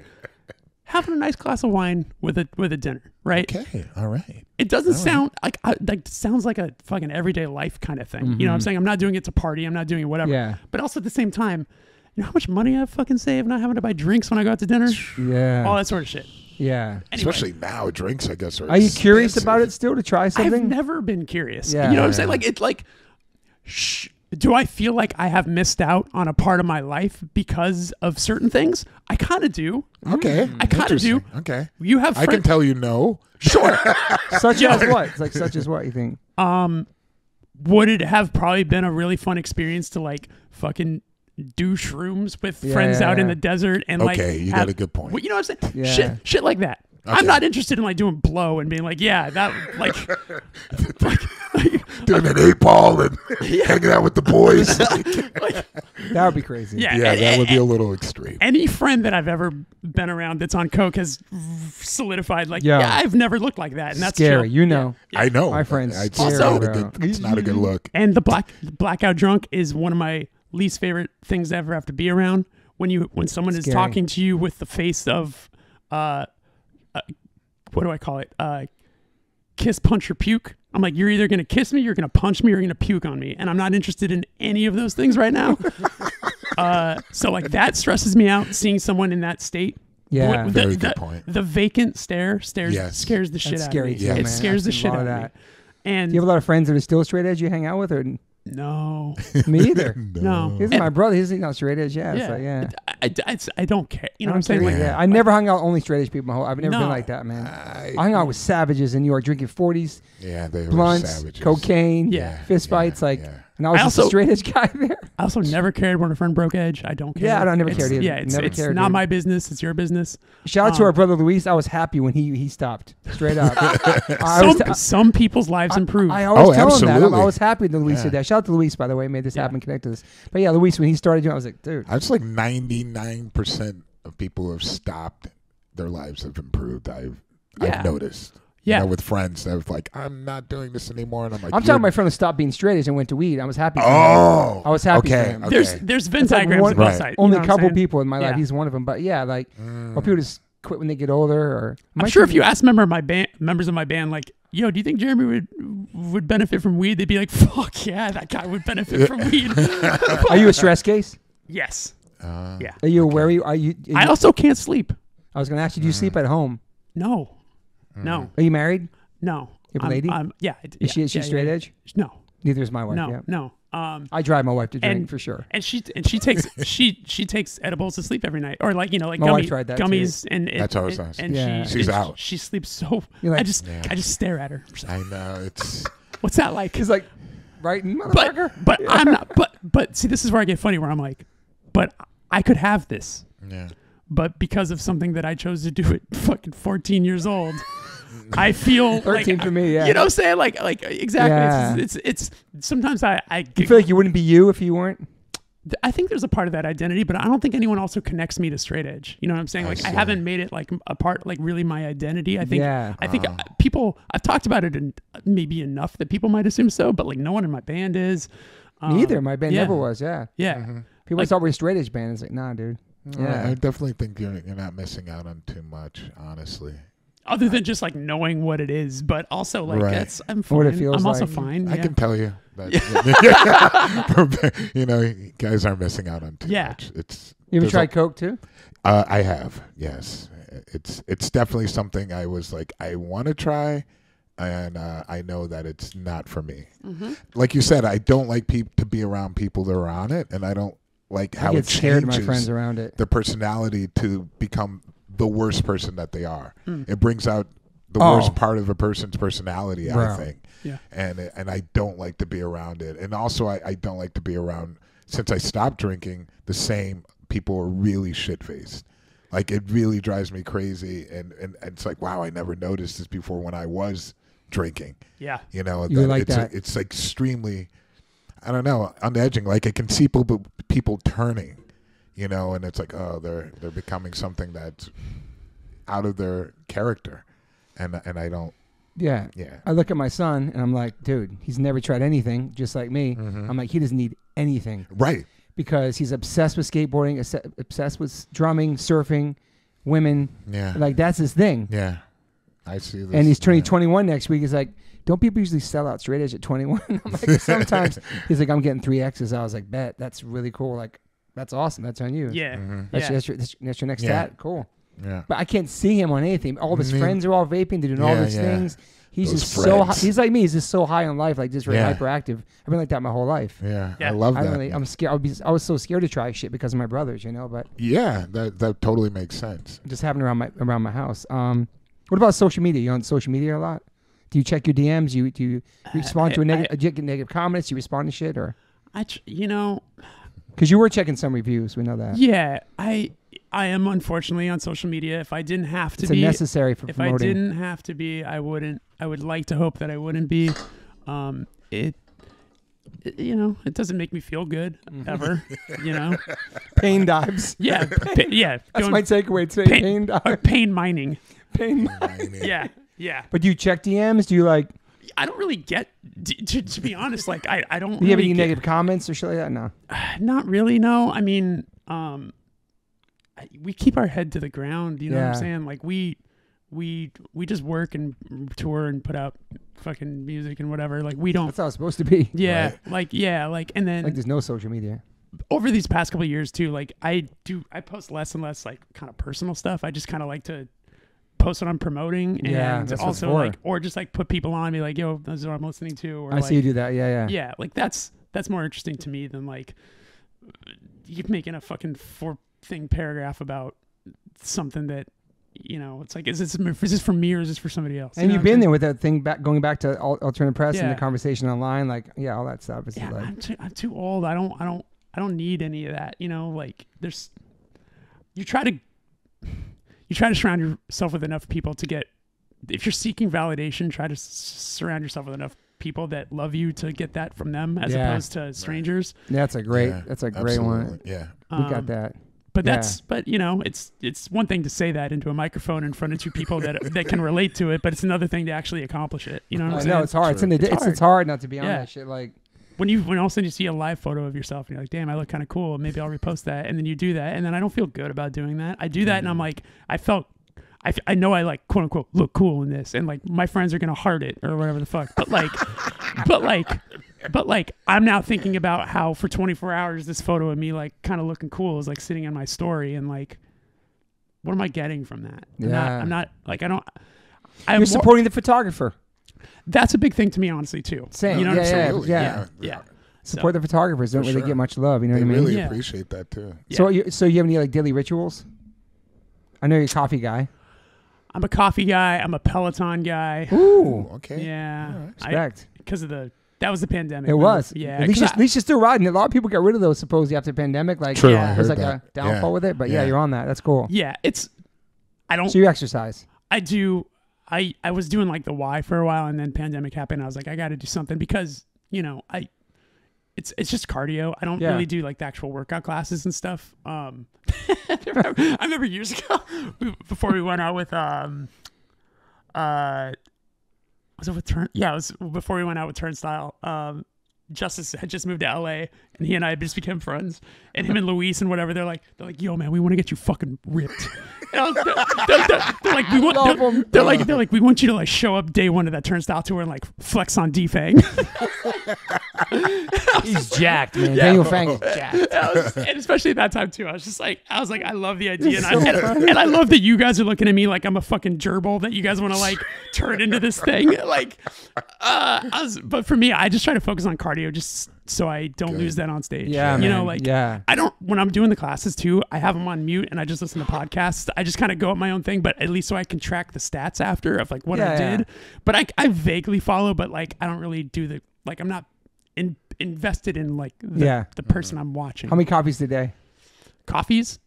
having a nice glass of wine with a with a dinner right okay, all right. it doesn't sound like I, like sounds like a fucking everyday life kind of thing you know what i'm mm-hmm. saying i'm not doing it to party i'm not doing it whatever Yeah. but also at the same time you know how much money i fucking save not having to buy drinks when i go out to dinner Yeah. all that sort of shit yeah. Anyway, Especially now, drinks. I guess are. Are you curious about it still to try something? I've never been curious. Yeah. you know what I'm saying? Like it's like, shh, do I feel like I have missed out on a part of my life because of certain things? I kind of do. Okay, I kinda do. Okay, You have I can tell you no. sure. such as what? It's like such as what you think? um, would it have probably been a really fun experience to like fucking do shrooms with Yeah, friends yeah, out in the desert and like Okay, you got a good point. Well, you know what I'm saying? Yeah. Shit, shit like that. Okay. I'm not interested in like doing blow and being like, yeah, that like, Doing an eight ball and hanging out with the boys. like That would be crazy. yeah, yeah, and- that would be a little extreme. any friend that I've ever been around that's on coke has solidified like Yeah. yeah, I've never looked like that and that's Scary. chill. You know. I know. My friend's I, It's scary, not a bro. good. It's not a good look. and the black blackout drunk is one of my least favorite things to ever have to be around when you when someone is talking to you with the face of uh, uh what do I call it uh kiss punch or puke I'm like you're either gonna kiss me you're gonna punch me or you're gonna puke on me and I'm not interested in any of those things right now uh so like that stresses me out seeing someone in that state Yeah. What- Very the, good the- point. The vacant stare stares Yes. scares the shit out of me. too, it man. scares the I've seen shit out of of me. that. And Do you have a lot of friends that are still straight edge you hang out with, or no, me either? no. He's And- my brother. He's not straight edge. Yeah. Yeah, like, yeah. I, I, I don't care. You know what I'm saying? Like, yeah. I never hung out only straight edge people. My whole, I've never No. been like that, man. I, I hung out with savages in New York, drinking forties, yeah, they were blunts, savages. cocaine, Yeah. fist Yeah, fights, like, yeah. And I was I also- a straight edge guy there. I also never cared when a friend broke edge. I don't care. Yeah, I don't- never It's- cared either. Yeah, it's, Never it's cared, not dude. my business. It's your business. Shout out to Um, our brother Luis. I was happy when he he stopped. Straight up. I Some, was, some people's lives improve. I always Oh, tell him that. I'm, I absolutely. was happy that Luis Yeah. did that. Shout out to Luis, by the way, made this Yeah. happen, connected us. But yeah, Luis, when he started doing, it, I was like, dude, I was like ninety nine percent of people who have stopped, their lives have improved. I've Yeah. I've noticed. Yeah. You know, with friends that was like, I'm not doing this anymore, and I'm like, I'm "You're- talking my friend who stopped being straight as and went to weed. I was happy. for him. Oh, I was happy for Okay, him. okay. there's there's Venn It's like diagrams one- on both Right. sides. Only a couple saying? people in my life. Yeah. He's one of them. But yeah, like, Mm. or people just quit when they get older. Or I'm sure if you ask member of my band, members of my band, like, "Yo, do you think Jeremy would would benefit from weed?" They'd be like, "Fuck yeah, that guy would benefit from weed." are you a stress case? yes. Uh, Yeah. Are you aware? You are you? are I you- also can't sleep. I was going to ask you. Do you sleep at home? No. No. Are you married? No. You have a I'm- lady? I'm- yeah. I- Is yeah, she? Is she yeah, straight yeah. edge? No. Neither is my wife. No. yeah. No. Um. I drive my wife to drink And- for sure. and she and she takes she she takes edibles to sleep every night, or like you know like My gummy, tried that too. gummies and and, That's always and, nice. and Yeah. she She's and out. She sleeps so. You're like- I just Yeah. I just stare at her. I know it's What's that like? He's like, right, But motherfucker. but I'm not. But but see, this is where I get funny. Where I'm like, but I could have this, yeah. But because of something that I chose to do at fucking 14 years old. I feel like, 13 for me, yeah. You know what I'm saying? Like, like exactly. Yeah. It's, it's, it's, sometimes I, I, you feel like you wouldn't be you if you weren't. I think there's a part of that identity, but I don't think anyone also connects me to straight edge. You know what I'm saying? Like I see. haven't made it like a part, like really my identity. I think, Yeah. I think Uh-huh. people, I've talked about it and maybe enough that people might assume so, but like no one in my band is. Um, Me either. My band yeah. never was. Yeah. Yeah. Mm-hmm. People Like- thought we were straight edge band. It's like, nah, dude. Yeah. Yeah. I definitely think you're you're not missing out on too much, honestly. other than just like knowing what it is, but also like Right. that's I'm fine. What it feels I'm also like. fine. I yeah. can tell you that you know, you guys are missing out on too Yeah. much. It's You ever there's a- tried Coke too? Uh, I have, yes. It's it's definitely something I was like I want to try, and uh, I know that it's not for me. Mm-hmm. Like you said, I don't like peop to be around people that are on it, and I don't like how I get it scared my changes friends around it. their personality to become the worst person that they are. Hmm. It brings out the Oh. worst part of a person's personality, I think. Yeah. And and I don't like to be around it. And also I, I don't like to be around since I stopped drinking, the same people are really shit faced. Like it really drives me crazy and, and, and it's like, wow, I never noticed this before when I was drinking. Yeah. You know, You like it's that. it's extremely I don't know, on the edging. Like I can see people people turning, you know, and it's like, oh, they're they're becoming something that's out of their character, and and I don't, Yeah. yeah, I look at my son and I'm like, dude, he's never tried anything, just like me. Mm-hmm. I'm like, he doesn't need anything right, because he's obsessed with skateboarding, obsessed with drumming, surfing, women. yeah, Like that's his thing. yeah. I see this, and he's turning yeah. 21 next week. He's like, don't people usually sell out straight edge at 21? I'm like, sometimes. He's like, I'm getting three X's. I was like, bet that's really cool. Like, that's awesome. That's on you. Yeah. Mhm. That's, yeah. that's, your, that's, that's your next Yeah. stat. Cool. Yeah, But I can't see him on anything. All of his Me- friends are all vaping. They're doing all Yeah, these yeah. things. He's Those just so high. He's like me. He's just so high on life, like just really Yeah. hyperactive. I've been like that my whole life. yeah, Yeah. I love I that. really, I'm scared. I, would be, I was so scared to try shit because of my brothers, you know. But yeah, that that totally makes sense. just happened around my around my house. Um, what about social media? You on social media a lot? Do you check your DMs? You do you respond to a I- negative, do you negative comments? You respond to shit, or I, tr- you know, because you were checking some reviews, we know that. yeah, I, I am unfortunately on social media. If I didn't have to it's be, necessary for promoting if I didn't have to be, I wouldn't. I would like to hope that I wouldn't be. Um, it, it- you know, it doesn't make me feel good Mm-hmm. ever. you know, pain dives. yeah, pa- yeah, That's going- my takeaway today. Pain- Pain, or dives. pain mining. Pain. Yeah, yeah. But do you check DMs? Do you like? I don't really get. To, to be honest, like I, I don't. Do you have any get- negative comments or shit like that? No. Not really. No. I mean, um, we keep our head to the ground. You know what I'm saying? Like we, we, we just work and tour and put out fucking music and whatever. Like we don't. That's how it's supposed to be. Yeah. Right. Like yeah. Like and then Like there's no social media. over these past couple of years too. Like I do. I post less and less like kind of personal stuff. I just kind of like to post what I'm promoting and Yeah, also like or just like put people on and be like, yo, this is what I'm listening to. Or I like, see you do that. Yeah, yeah. yeah, like that's that's more interesting to me than like you making a fucking four thing paragraph about something that you know. It's like is this is this for me or is this for somebody else? You And you've what been there with that thing back going back to al- alternative press and the conversation online, like yeah, all that stuff? Yeah, like I'm too I'm too old. I don't I don't I don't need any of that. You know, like there's you try to you try to surround yourself with enough people to get if you're seeking validation, try to s- surround yourself with enough people that love you to get that from them as Yeah. opposed to strangers. that's a great Yeah, that's a great one. Absolutely. Yeah, We Um, got that. But Yeah. that's but you know it's it's one thing to say that into a microphone in front of two people that that can relate to it, but it's another thing to actually accomplish it. You know what I'm saying? know it's hard. It's in the It's it's, it's hard not to be on Yeah. that shit. Like when you when all of a sudden you see a live photo of yourself and you're like, damn, I look kind of cool. Maybe I'll repost that, and then you do that, and then I don't feel good about doing that. I do that, and I'm mm. like, I felt. I, f- I know I like quote unquote look cool in this, and like my friends are gonna heart it or whatever the fuck. But like, but like, but like, I'm now thinking about how for 24 hours this photo of me like kind of looking cool is like sitting in my story, and like, what am I getting from that? I'm not, Yeah. I'm not like I don't. I'm you're more- supporting the photographer. That's a big thing to me, honestly, too. Same. You know yeah, what I'm saying? yeah, Absolutely. yeah. Yeah. Support the photographers. Don't really sure. get much love. You know they what I mean? really Yeah. appreciate that too. So you so you have any like daily rituals? I know you're a coffee guy. I'm a coffee guy. I'm a Peloton guy. Ooh, Okay. Yeah, respect. because of the that was the pandemic. It was. Yeah, At least, 'cause you're, at least you're still riding. A lot of people got rid of those supposedly after the pandemic. Like, True, Yeah. I it heard was like that. a downfall Yeah. with it. But yeah. Yeah. you're on that. That's cool. Yeah, it's. I don't. So you exercise. I do. I I was doing like the Y for a while, and then pandemic happened. I was like, I got to do something because you know I. It's it's just cardio. I don't Yeah. really do like the actual workout classes and stuff. Um, I remember, I remember years ago before we went out with um, uh, was it with turn? Yeah, it was before we went out with Turnstile. Um, Justice had just moved to LA and he and I just became friends. And him and Luis and whatever, they're like, they're like, yo man, we want to get you fucking ripped. And I was, they're, they're- they're- they're like, we want, they're, 'em. they're like, they're like, we want you to like show up day one of that Turnstile tour and like flex on D-Fang. He's jacked, man. Daniel Fang is jacked. I was- and especially at that time too, I was just like, I was like, I love the idea, and I, and, and I love that you guys are looking at me like I'm a fucking gerbil that you guys want to like turn into this thing. Like, uh, I was, but for me, I just try to focus on cardio just so I don't lose that on stage. Yeah, you know, like Yeah. I don't when I'm doing the classes too. I have them on mute and I just listen to podcasts. I just kind of go at my own thing, but at least so I can track the stats after of like what I Yeah, yeah. did. But I I vaguely follow, but like I don't really do the like I'm not. In, invested in like the, Yeah. the person I'm watching How many coffees today? coffees.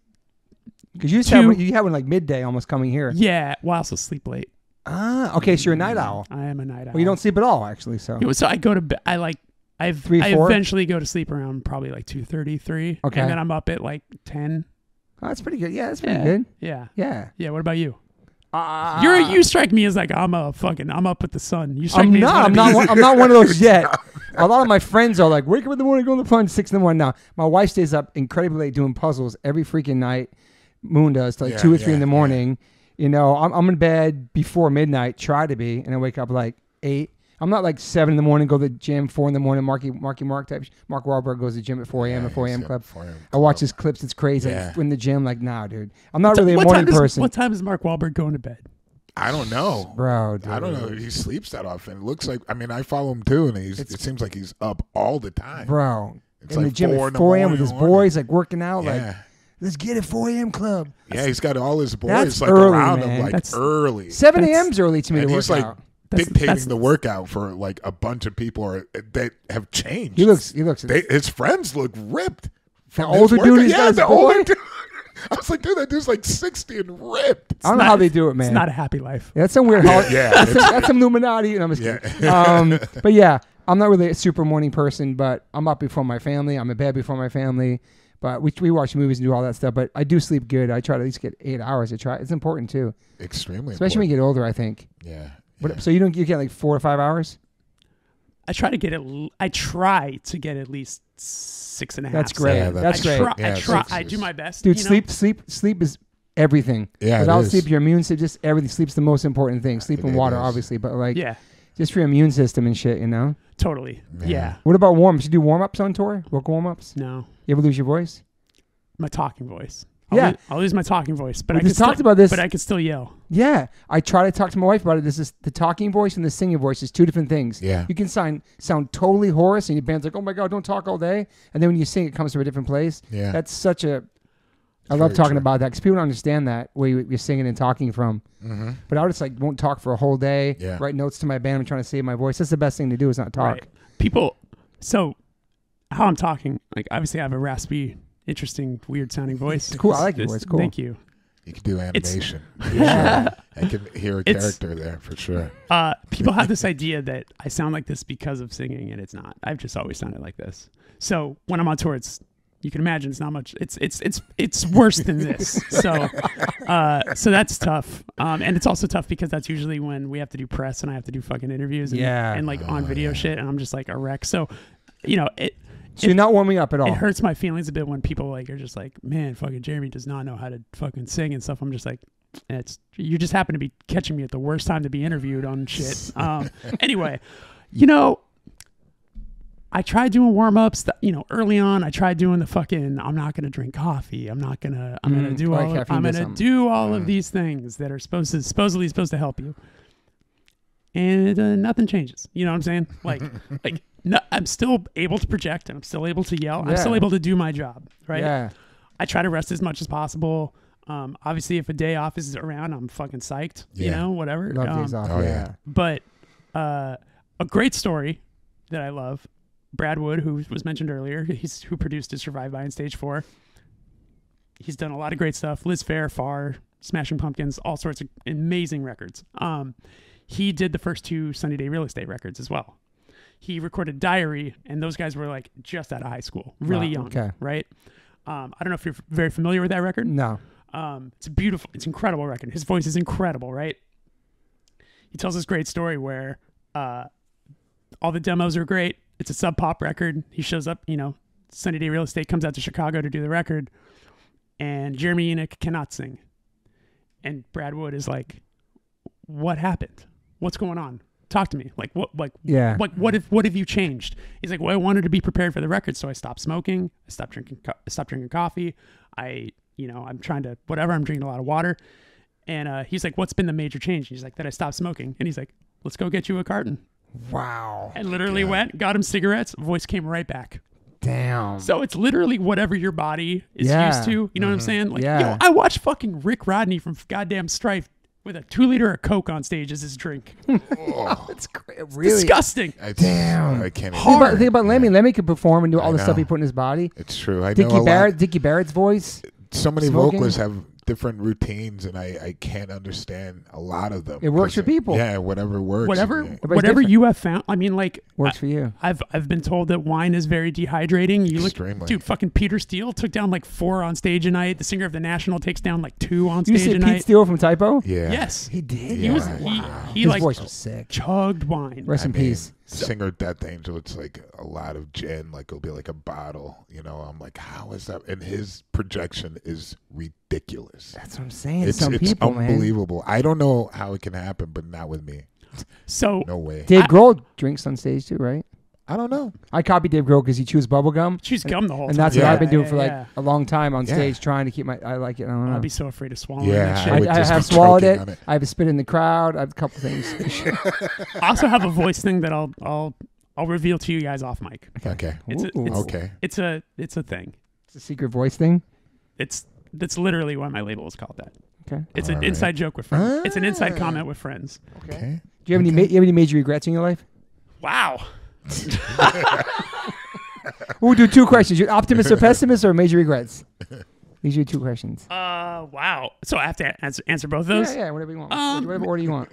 Because you just Two. had one, you had one like midday, almost coming here. Yeah, well, I also sleep late. Ah, okay. So you're a night owl. I am a night owl. Well, you don't sleep at all, actually. So Yeah, So I go to bed. I like. I've Three, I four? eventually go to sleep around probably like two thirty three. Okay. And then I'm up at like ten. oh, that's pretty good. Yeah, that's pretty Yeah. good. Yeah. Yeah. Yeah. What about you? Uh, You're you strike me as like I'm a fucking I'm up with the sun. You strike I'm me as not. one I'm of not. One, I'm not one of those yet. A lot of my friends are like, wake up in the morning, go on the phone six in the morning. Now, my wife stays up incredibly late doing puzzles every freaking night. Moon does till like Yeah, two or three in the yeah. morning. You know, I'm, I'm in bed before midnight. Try to be, and I wake up like eight. I'm not like seven in the morning. Go to the gym four in the morning. Marky Marky Mark type. Mark Wahlberg goes to the gym at 4 a.m. Yeah, at 4 a.m. club. 4 a.m. I watch his clips. It's crazy. Yeah. Like, in the gym, like, nah, dude. I'm not really a what morning time is, person, What time is Mark Wahlberg going to bed? I don't know. bro. Dude. I don't know. He sleeps that often. It looks like. I mean, I follow him too, and he's. it seems like he's up all the time. bro. It's in the like gym four at 4 a.m. with his morning, morning. boys, like working out, like Yeah, let's get it 4 a.m. club. yeah. He's got all his boys That's like early, around man. him, like That's- early. 7 That's- a.m.'s early to me and to he's work like out. That's- dictating that's- the workout for like a bunch of people are, that have changed. He looks, he looks. They, his friends look ripped. from The older dude workout. he's yeah, the boy? older dude. I was like, dude, that dude's like sixty and ripped. I don't know how they do it, man. It's not a happy life. Yeah, that's some weird. hol- yeah, that's, some, it's- that's some Illuminati. And I'm just Yeah. kidding. Um, but yeah, I'm not really a super morning person, but I'm up before my family. I'm in bed before my family. But we, we watch movies and do all that stuff. But I do sleep good. I try to at least get eight hours. I try. It's important too, Extremely, especially when you get older. I think. yeah. But yeah. so you don't you get like four or five hours. I try to get it. I try to get at least six and a half. That's great. Yeah, that's I great. Try, Yeah, I try. six I do my best, Dude, you know? sleep, sleep, sleep is everything. Yeah, Without is. sleep, your immune system, just everything. Sleep's the most important thing. Sleep and water, is. obviously, but like Yeah, just for your immune system and shit, you know. totally. Yeah. Yeah. What about warm ups? You do warm ups on tour? Vocal warm ups? No, You ever lose your voice? my talking voice. I'll Yeah. lose, I'll lose my talking voice, but We I can just talked still, about this. But I can still yell. Yeah, I try to talk to my wife about it. This is the talking voice and the singing voice is two different things. Yeah. you can sound sound totally hoarse, and your band's like, "Oh my god, don't talk all day," and then when you sing, it comes from a different place. Yeah. That's such a. I love talking true. about that because people don't understand that where you- you're singing and talking from. hmm But I just like won't talk for a whole day. Yeah. Write notes to my band. I'm trying to save my voice. That's the best thing to do is not talk. Right. People. So, how I'm talking, like obviously I have a raspy, interesting, weird sounding voice. It's cool. I like your This- voice. Cool. Thank you. You can do animation. Yeah. I can hear a It's- character there for sure. Uh, people have this idea that I sound like this because of singing, and it's not. I've just always sounded like this. So when I'm on tour, it's you can imagine it's not much. It's it's it's it's worse than this. So uh, so that's tough. Um, and it's also tough because that's usually when we have to do press and I have to do fucking interviews and, Yeah. and like on Oh, video yeah. shit, and I'm just like a wreck. So you know it. So you're not warming up at all. It hurts my feelings a bit when people like are just like, man, fucking Jeremy does not know how to fucking sing and stuff. I'm just like, it's you just happen to be catching me at the worst time to be interviewed on shit. Um, anyway, you know, I tried doing warm ups. You know, early on, I tried doing the fucking. I'm not gonna drink coffee. I'm not gonna. I'm gonna Mm, do all. Of, I'm gonna something. do all of Mm. these things that are supposed to supposedly supposed to help you. And uh, nothing changes. You know what I'm saying? Like, like no, I'm still able to project and I'm still able to yell. I'm still able to do my job. Right. Yeah. I try to rest as much as possible. Um, obviously, if a day off is around, I'm fucking psyched. Yeah. You know, whatever. Love Um, days off. oh, yeah. yeah. But uh, a great story that I love. Brad Wood, who was mentioned earlier, he's who produced "To Survive" by in Stage Four. He's done a lot of great stuff. Liz Phair, Far, Smashing Pumpkins, all sorts of amazing records. Um, he did the first two Sunny Day Real Estate records as well. He recorded Diary, and those guys were like just out of high school, really Wow, young, okay. right? Um, I don't know if you're very familiar with that record. No. Um, it's a beautiful, it's incredible record. His voice is incredible, right? He tells this great story where uh, all the demos are great, it's a Sub Pop record. He shows up, you know, Sunny Day Real Estate comes out to Chicago to do the record, and Jeremy Enigk cannot sing. And Brad Wood is like, "What happened? What's going on? Talk to me. Like what? Like Yeah. Like what if? What have you changed?" He's like, "Well, I wanted to be prepared for the record, so I stopped smoking. I stopped drinking. Co- I stopped drinking coffee. I, you know, I'm trying to whatever. I'm drinking a lot of water." And uh, he's like, "What's been the major change?" He's like, "That I stopped smoking." And he's like, "Let's go get you a carton." Wow. And literally went, got him cigarettes. Voice came right back. Damn. So it's literally whatever your body is Yeah. used to. You know what I'm saying? Like, Yeah. yo, I watched fucking Rick Rodney from goddamn Strife with a two liter of Coke on stage as his drink. Oh. That's great. Really. Disgusting. I, Damn. I can't. Think Even, about, think about Lemmy. Lemmy could perform and do all I the stuff he put in his body. it's true. I know a Dickie lot- Barrett, Dickie Barrett's voice. so many Smoking? vocalists have different routines, and I, I can't understand a lot of them. It works for people. Yeah, whatever works. Whatever, Yeah. Whatever different. you have found. I mean, like, Works I, for you. I've I've been told that wine is very dehydrating. You look, Extremely. dude. Fucking Peter Steele took down like four on stage a night. The singer of the National takes down like two on Did you stage see a Pete night. Steele from Type O? Yeah. Yes, He did. he was. Yeah. He, he His like voice was sick. chugged wine. Rest I in mean, peace. Singer Death Angel, it's like a lot of gin, like it'll be like a bottle. You know, I'm like, how is that? And his projection is ridiculous. That's what I'm saying. It's Some it's people, man. unbelievable. I don't know how it can happen, but not with me. So No way. Dave I- Grohl drinks on stage too, right? I don't know. I copied Dave Grohl because he chews bubble gum, she's gum the whole and time. And that's what Yeah. I've been doing for like yeah. a long time on Yeah. stage, trying to keep my. I like it. I don't know. I'd be so afraid of swallowing Yeah, that shit. I I, I have swallowed it. it. I have a spit in the crowd. I have a couple things. I also have a voice thing that I'll I'll I'll reveal to you guys off mic. Okay. It's a, it's, Okay. it's a it's a thing. It's a secret voice thing. It's that's literally why my label is called that. Okay. It's an Alright. inside joke with friends. It's an inside Ah. comment with friends. Okay. Do you have any? Ma- you have any major regrets in your life? Wow. We'll do two questions. You optimist or pessimist or major regrets? These are your two questions. Uh wow. So I have to answer answer both of Yeah, those. yeah, whatever you want. Um, whatever order you want.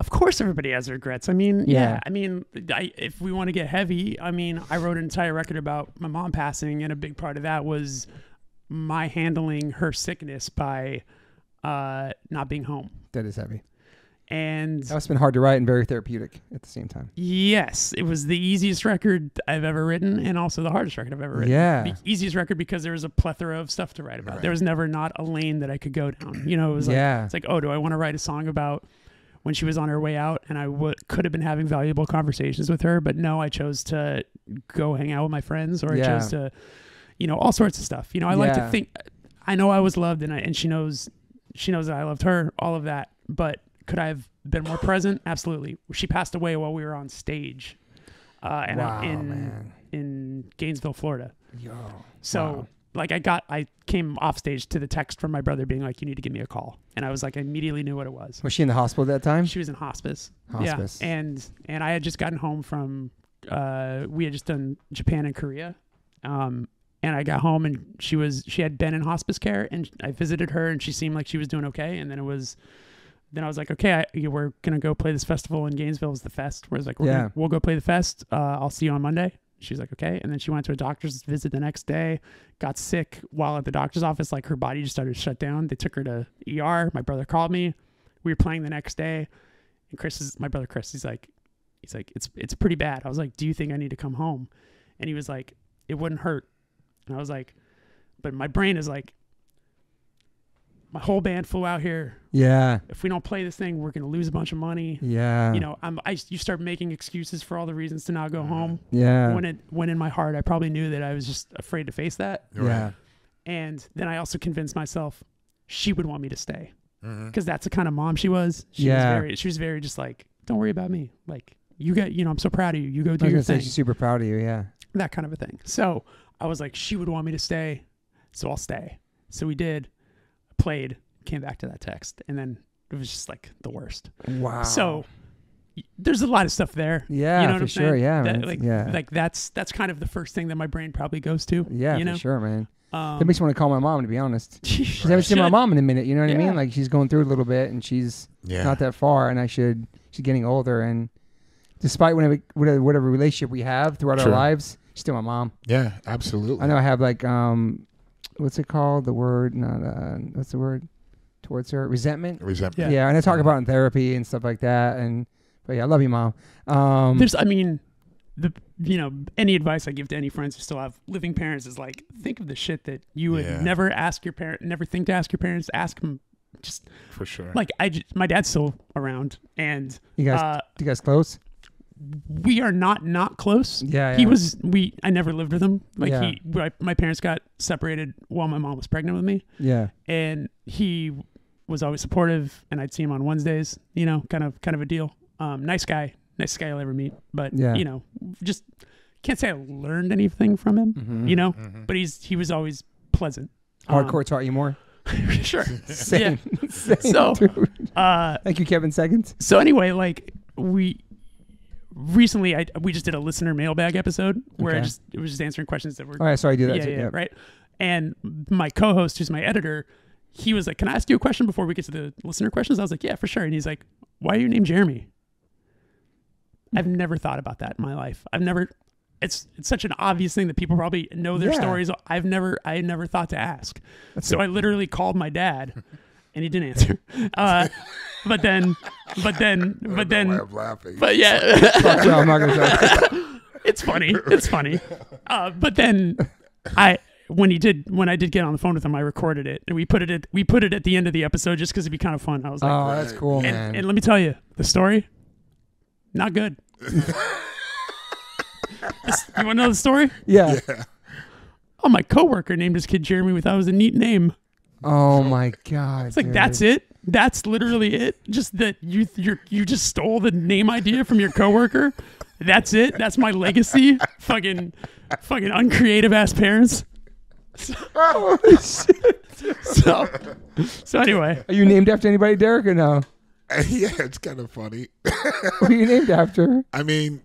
Of course, everybody has regrets. I mean, yeah. Yeah. I mean, I, if we want to get heavy, I mean, I wrote an entire record about my mom passing, and a big part of that was my handling her sickness by uh, not being home. That is heavy. And That must have been hard to write and very therapeutic at the same time. yes, it was the easiest record I've ever written, and also the hardest record I've ever written. Yeah. the easiest record because there was a plethora of stuff to write about. Right. There was never not a lane that I could go down. You know, it was like Yeah. it's like, oh, do I want to write a song about when she was on her way out, and I could have been having valuable conversations with her, but no, I chose to go hang out with my friends, or I chose to, you know, all sorts of stuff. You know, I like to think, I know I was loved, and I, and she knows, she knows that I loved her, all of that. But could I have been more present? Absolutely. She passed away while we were on stage, uh, and wow, in man. in Gainesville, Florida. Yo. So Wow. like I got I came off stage to the text from my brother being like, You need to give me a call. And I was like I immediately knew what it was. Was she in the hospital at that time? She was in hospice. Hospice. Yeah. And and I had just gotten home from uh we had just done Japan and Korea. Um and I got home and she was she had been in hospice care and I visited her and she seemed like she was doing okay and then it was then I was like, okay, I, we're gonna go play this festival in Gainesville. Is the fest? Where it's like, we're Yeah. gonna, we'll go play the fest. Uh, I'll see you on Monday. She's like, okay. And then she went to a doctor's visit the next day. Got sick while at the doctor's office. Like her body just started to shut down. They took her to ER. My brother called me. We were playing the next day, and Chris is my brother. Chris, he's like, he's like, it's it's pretty bad. I was like, do you think I need to come home? And he was like, it wouldn't hurt. And I was like, but my brain is like, my whole band flew out here. Yeah. If we don't play this thing, we're gonna lose a bunch of money. Yeah. You know, I'm I you start making excuses for all the reasons to not go home. Yeah. When it when in my heart, I probably knew that I was just afraid to face that. yeah. And then I also convinced myself she would want me to stay Mhm. because that's the kind of mom she was. She Yeah. was very she was very just like, don't worry about me. Like you got you know, I'm so proud of you. You go I do was your gonna say thing. she's super proud of you. Yeah. that kind of a thing. So I was like, she would want me to stay, so I'll stay. So we did, played, came back to that text, and then it was just like the worst. Wow. So there's a lot of stuff there. Yeah, you know for I'm sure. saying? Yeah, That, like, yeah. like that's that's kind of the first thing that my brain probably goes to. yeah, you know, for sure, man. um, that makes me want to call my mom. To be honest, she because I haven't seen my mom in a minute. You know what I mean? Like she's going through a little bit, and she's Yeah. not that far, and I should. She's getting older, and despite whatever whatever, whatever relationship we have throughout our lives, she's still my mom. yeah, absolutely. I know I have like um, what's it called? The word not uh, what's the word towards her? Resentment. Resentment. Yeah, and I talk about it in therapy and stuff like that. And but yeah, I love you, mom. Um, There's, I mean, the you know any advice I give to any friends who still have living parents is like think of the shit that you would Yeah. never ask your parent, never think to ask your parents. Ask them just for sure. like I just, my dad's still around, and You guys, uh, you guys close? We are not not close. Yeah, he yeah. was we. I never lived with him. Like Yeah. he, my, my parents got separated while my mom was pregnant with me, Yeah. and he was always supportive, and I'd see him on Wednesdays. You know, kind of kind of a deal. Um, nice guy, nice guy I'll ever meet. But Yeah. you know, just can't say I learned anything from him. Mhm. You know, Mm-hmm. but he's he was always pleasant. Um, Hardcore taught you more. sure. Same. Same, So- dude. Uh, Thank you, Kevin. Seconds. so anyway, like we recently, I we just did a listener mailbag episode where I just it was just answering questions that were Oh, yeah, sorry, I do that yeah, too. yeah, Yeah. right. And my co-host, who's my editor, he was like, "Can I ask you a question before we get to the listener questions?" I was like, "Yeah, for sure." And he's like, "Why are you named Jeremy?" I've never thought about that in my life. I've never. It's it's such an obvious thing that people probably know their Yeah. stories. I've never I never thought to ask. That's so I literally called my dad, and he didn't answer. Uh, but then, but then, I but don't know why then, I'm laughing. but yeah. Fuck you, I'm not gonna say. it's funny. It's funny. Uh, but then I when he did when I did get on the phone with him, I recorded it and we put it at we put it at the end of the episode just because it'd be kind of fun. I was like, Oh, that's cool, and, man. and let me tell you, the story, not good. You want to know the story? yeah. yeah. Oh, my coworker named his kid Jeremy. We thought it was a neat name. Oh my god. It's like that's it. That's literally it. Just that you you you just stole the name idea from your coworker. That's it. That's my legacy. fucking fucking uncreative ass parents. Holy shit. So so anyway, Are you named after anybody, Derek, or no? yeah, it's kind of funny. Who are you named after? I mean,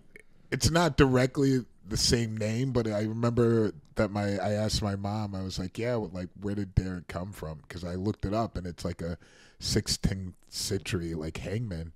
it's not directly the same name, but I remember that my I asked my mom. I was like, "Yeah, well, like where did Derek come from?" Because I looked it up, and it's like a 16th century like hangman,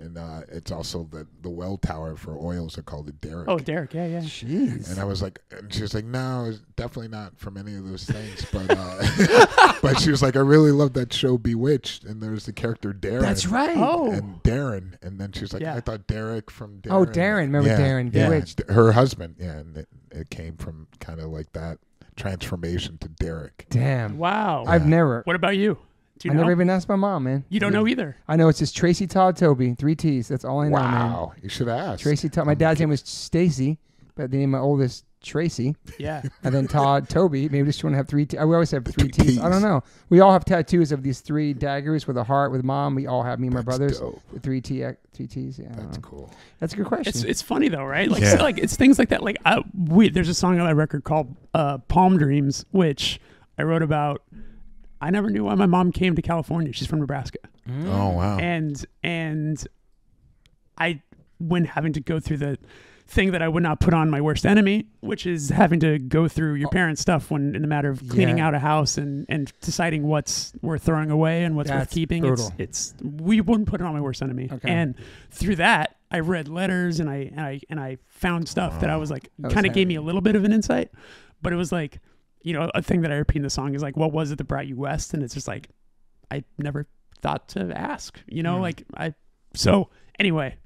and uh, it's also the the well tower for oils are called the Derrick. oh Derrick, yeah, yeah. Jeez. And I was like, and she was like, no, it's definitely not from any of those things. But uh, but she was like, I really love that show Bewitched, and there's the character Darren. That's right. Oh, And Darren, and then she was like, Yeah. I thought Derek from Darren. Oh, Darren. Remember yeah, Darren, Yeah, Bewitched. her husband. Yeah, and it, it came from kind of like that transformation to Derek. Damn. wow. I've never. what about you? Do you I know? never even asked my mom, man. you don't know either. I know it's just Tracy Todd Toby, three T's. That's all I know, man. Wow, you should ask. Tracy Todd. My dad's name was Stacy, but the name of my oldest Tracy, Yeah. and then Todd Toby. Maybe just want to have three. T- we always have three Three T's. I don't know. We all have tattoos of these three daggers with a heart with mom. We all have me and my brothers. dope. The three T, three T's. Yeah, I don't That's know. cool. That's a good question. It's it's funny though, right? Like Yeah. so, like it's things like that. Like I, we, there's a song on that record called uh, "Palm Dreams," which I wrote about. I never knew why my mom came to California. She's from Nebraska, Oh wow. and and I when having to go through the thing that I would not put on my worst enemy, which is having to go through your parents' stuff when in the matter of cleaning Yeah. out a house and and deciding what's worth throwing away and what's worth keeping. brutal. It's it's we wouldn't put it on my worst enemy. Okay. And through that, I read letters and I and I and I found stuff that I was like kind of gave me a little bit of an insight, but it was like, you know, a thing that I repeat in the song is like, what was it that brought you west? And it's just like, I never thought to ask, you know, Hmm. like I. So anyway,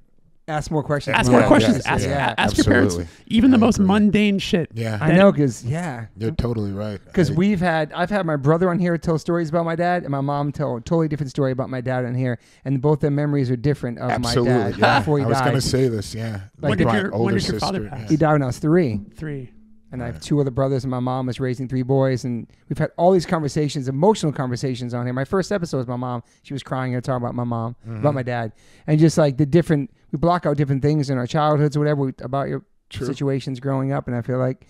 ask more questions. ask Yeah, more questions. yes, ask yeah, ask your parents absolutely. even the I most agree. mundane shit. Yeah, I know, cause yeah, you're totally right. Because we've had, I've had my brother on here tell stories about my dad, and my mom tell a totally different story about my dad on here, and both their memories are different of absolutely. my dad yeah. before he I was gonna say this. Yeah. Like When did my your- when older did your father sister, pass? yeah. He died when I was three, Three. And I have two other brothers, and my mom was raising three boys, and we've had all these conversations, emotional conversations on here. My first episode was my mom; she was crying and talking about my mom, Mm-hmm. about my dad, and just like the different, we block out different things in our childhoods or whatever we, about your True. situations growing up, and I feel like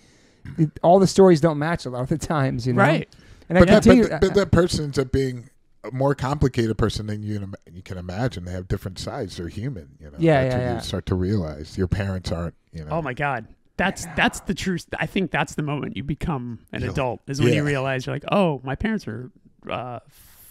it, all the stories don't match a lot of the times, you know. Right. And But I that, continue. but, but that person ends up being a more complicated person than you im- you can imagine. They have different sides. They're human. You know. Yeah, That's yeah, what yeah. You start to realize your parents aren't. You know. Oh my god. That's that's the truth. I think that's the moment you become an Yeah. adult is when you realize you're like, oh, my parents are uh,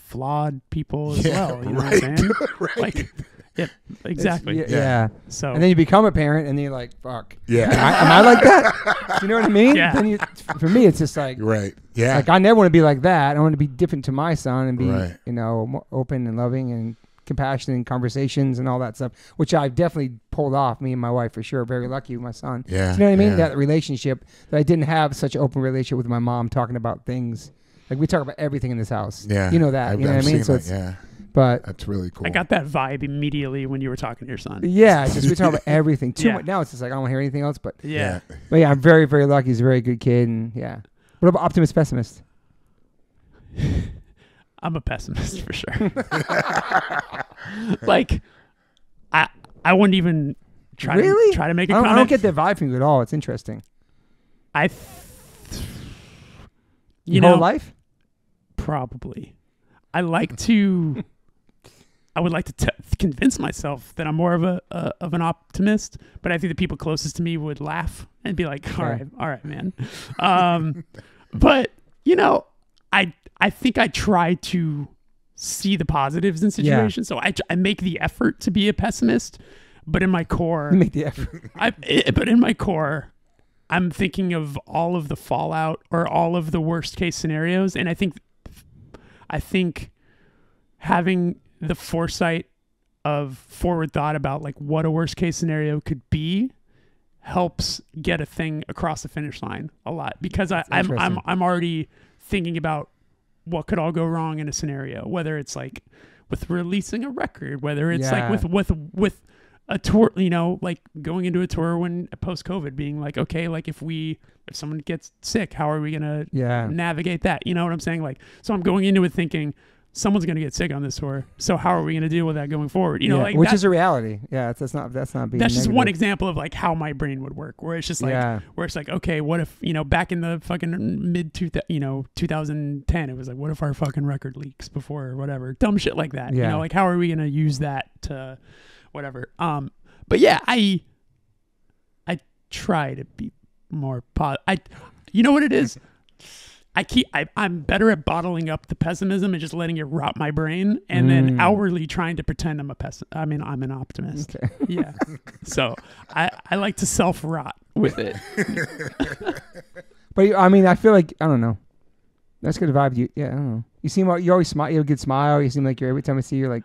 flawed people as Yeah, well. You know right. what I'm saying? right. Like, yeah, exactly. Yeah, Yeah. yeah. So And then you become a parent, and then you're like, "Fuck, yeah. am I, am I like that?" Do you know what I mean? Yeah. Then you, for me, it's just like, right. Yeah. like I never want to be like that. I want to be different to my son and be, Right. you know, more open and loving and compassion and conversations and all that stuff, which I've definitely pulled off. Me and my wife for sure. Very lucky with my son. Yeah, you know what I mean? yeah. That relationship that I didn't have such an open relationship with my mom, talking about things. Like we talk about everything in this house. Yeah, you know that. I've, you know I've what I mean? seen So that, it's, yeah, but that's really cool. I got that vibe immediately when you were talking to your son. yeah, it's just we talk about everything. Too Yeah. much now. It's just like I don't hear anything else. But Yeah. but yeah, I'm very very lucky. He's a very good kid, and yeah. What about optimist pessimist? I'm a pessimist for sure. like, I I wouldn't even try Really? to try to make a I don't, I don't get that vibe from you at all. It's interesting. I, th- you Your know, life. probably. I like to. I would like to t- convince myself that I'm more of a uh, of an optimist, but I think the people closest to me would laugh and be like, "All Okay. right, all right, man." Um, but you know, I I think I try to see the positives in Yeah. situations, so I I make the effort to be a pessimist, but in my core, You make the effort. I, i but in my core, I'm thinking of all of the fallout or all of the worst case scenarios, and I think, I think, having the foresight of forward thought about like what a worst case scenario could be helps get a thing across the finish line a lot because I, I'm I'm. I'm already thinking about what could all go wrong in a scenario, whether it's like with releasing a record, whether it's Yeah. like with with with a tour, you know, like going into a tour when post COVID, being like, okay, like if we if someone gets sick, how are we gonna Yeah. navigate that? You know what I'm saying? Like, so I'm going into it thinking someone's gonna get sick on this tour, so how are we gonna deal with that going forward? You know, Yeah, like which is a reality. Yeah, that's, that's not that's not being. that's just one example of like how my brain would work, where it's just like yeah, where it's like, okay, what if you know back in the fucking mid two you know 2010, it was like, what if our fucking record leaks before or whatever, dumb shit like that. You know, like how are we gonna use that to whatever? Um, but yeah, I I try to be more po- I, you know what it is. I keep I, I'm better at bottling up the pessimism and just letting it rot my brain, and then Mm. outwardly trying to pretend I'm a pessimist. I mean, I'm an optimist. Okay. Yeah. so I I like to self rot with it. But I mean, I feel like I don't know. That's good vibe. You, yeah, I don't know. You seem like you always smile. You have a good smile. You seem like you're every time I see you, you're like,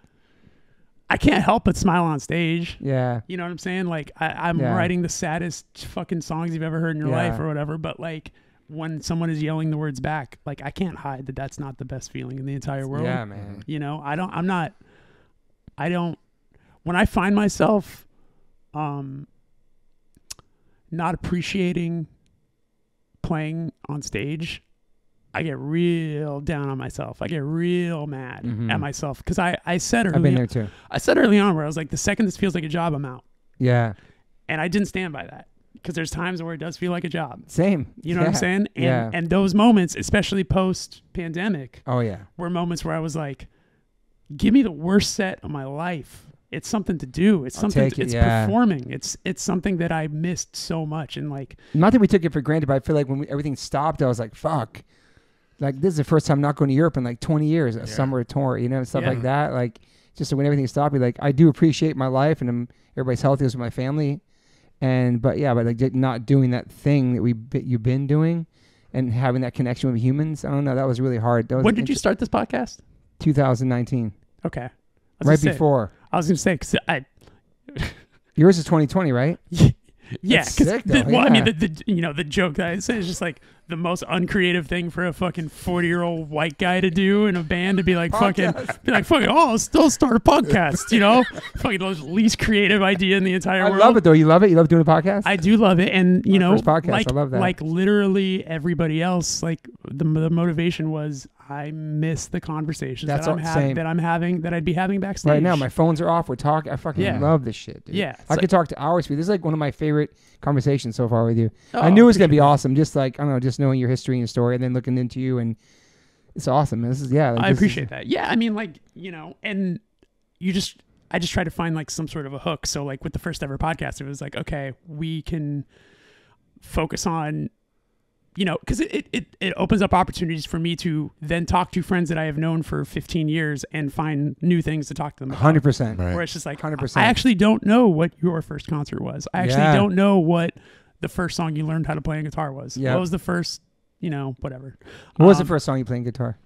I can't help but smile on stage. yeah, You know what I'm saying? Like I, I'm Yeah. writing the saddest fucking songs you've ever heard in your Yeah. life or whatever. But like when someone is yelling the words back, like I can't hide that that's not the best feeling in the entire world. yeah, man. You know, I don't. I'm not. I don't. When I find myself, um, not appreciating playing on stage, I get real down on myself. I get real mad Mhm. at myself because I I said early. I've been there too. I said early on where I was like, the second this feels like a job, I'm out, Yeah, and I didn't stand by that because there's times where it does feel like a job. same. You know what I'm saying? And Yeah. and those moments, especially post pandemic, Oh yeah, were moments where I was like, give me the worst set of my life. It's something to do. It's I'll something. To, it, it's yeah. performing. It's it's something that I missed so much. And like, not that we took it for granted, but I feel like when we, everything stopped, I was like, fuck. Like this is the first time I'm not going to Europe in like 20 years, a Yeah. summer tour, you know, stuff Yeah. like that. Like just when everything stopped, me like I do appreciate my life and I'm, everybody's healthy with my family, and but yeah, but like not doing that thing that we you've been doing, and having that connection with humans. I don't know. That was really hard. Was when did you start this podcast? 2019, Okay, right say- before. I was gonna say because I Yours is 2020, right? yeah, because well, I mean, the, the you know the joke that I say is just like the most uncreative thing for a fucking forty year old white guy to do in a band to be like fucking be like fucking oh I'll still start a podcast, you know, fucking the least creative idea in the entire I world. I love it though. You love it. You love doing a podcast. I do love it, and you My know, podcast, like I love that. like literally everybody else, like the the motivation was I miss the conversations That's that I'm all- having that I'm having that I'd be having backstage Right now, my phones are off. We're talking. I fucking Yeah. love this shit, dude. Yeah, I like- could talk to hours. This is like one of my favorite conversations so far with you. Oh, I knew it was gonna be awesome. Just like I don't know, just knowing your history and story, and then looking into you, and it's awesome. This is yeah. like, I this is- appreciate that. Yeah, I mean, like you know, and you just I just try to find like some sort of a hook. So like with the first ever podcast, it was like okay, we can focus on. You know, because it, it, it, it opens up opportunities for me to then talk to friends that I have known for 15 years and find new things to talk to them about. Hundred percent. Right. where it's just like 100%. I actually don't know what your first concert was. I actually Yeah. don't know what the first song you learned how to play a guitar was. Yep. What was the first, you know, whatever. What was the Um, first song you playing guitar?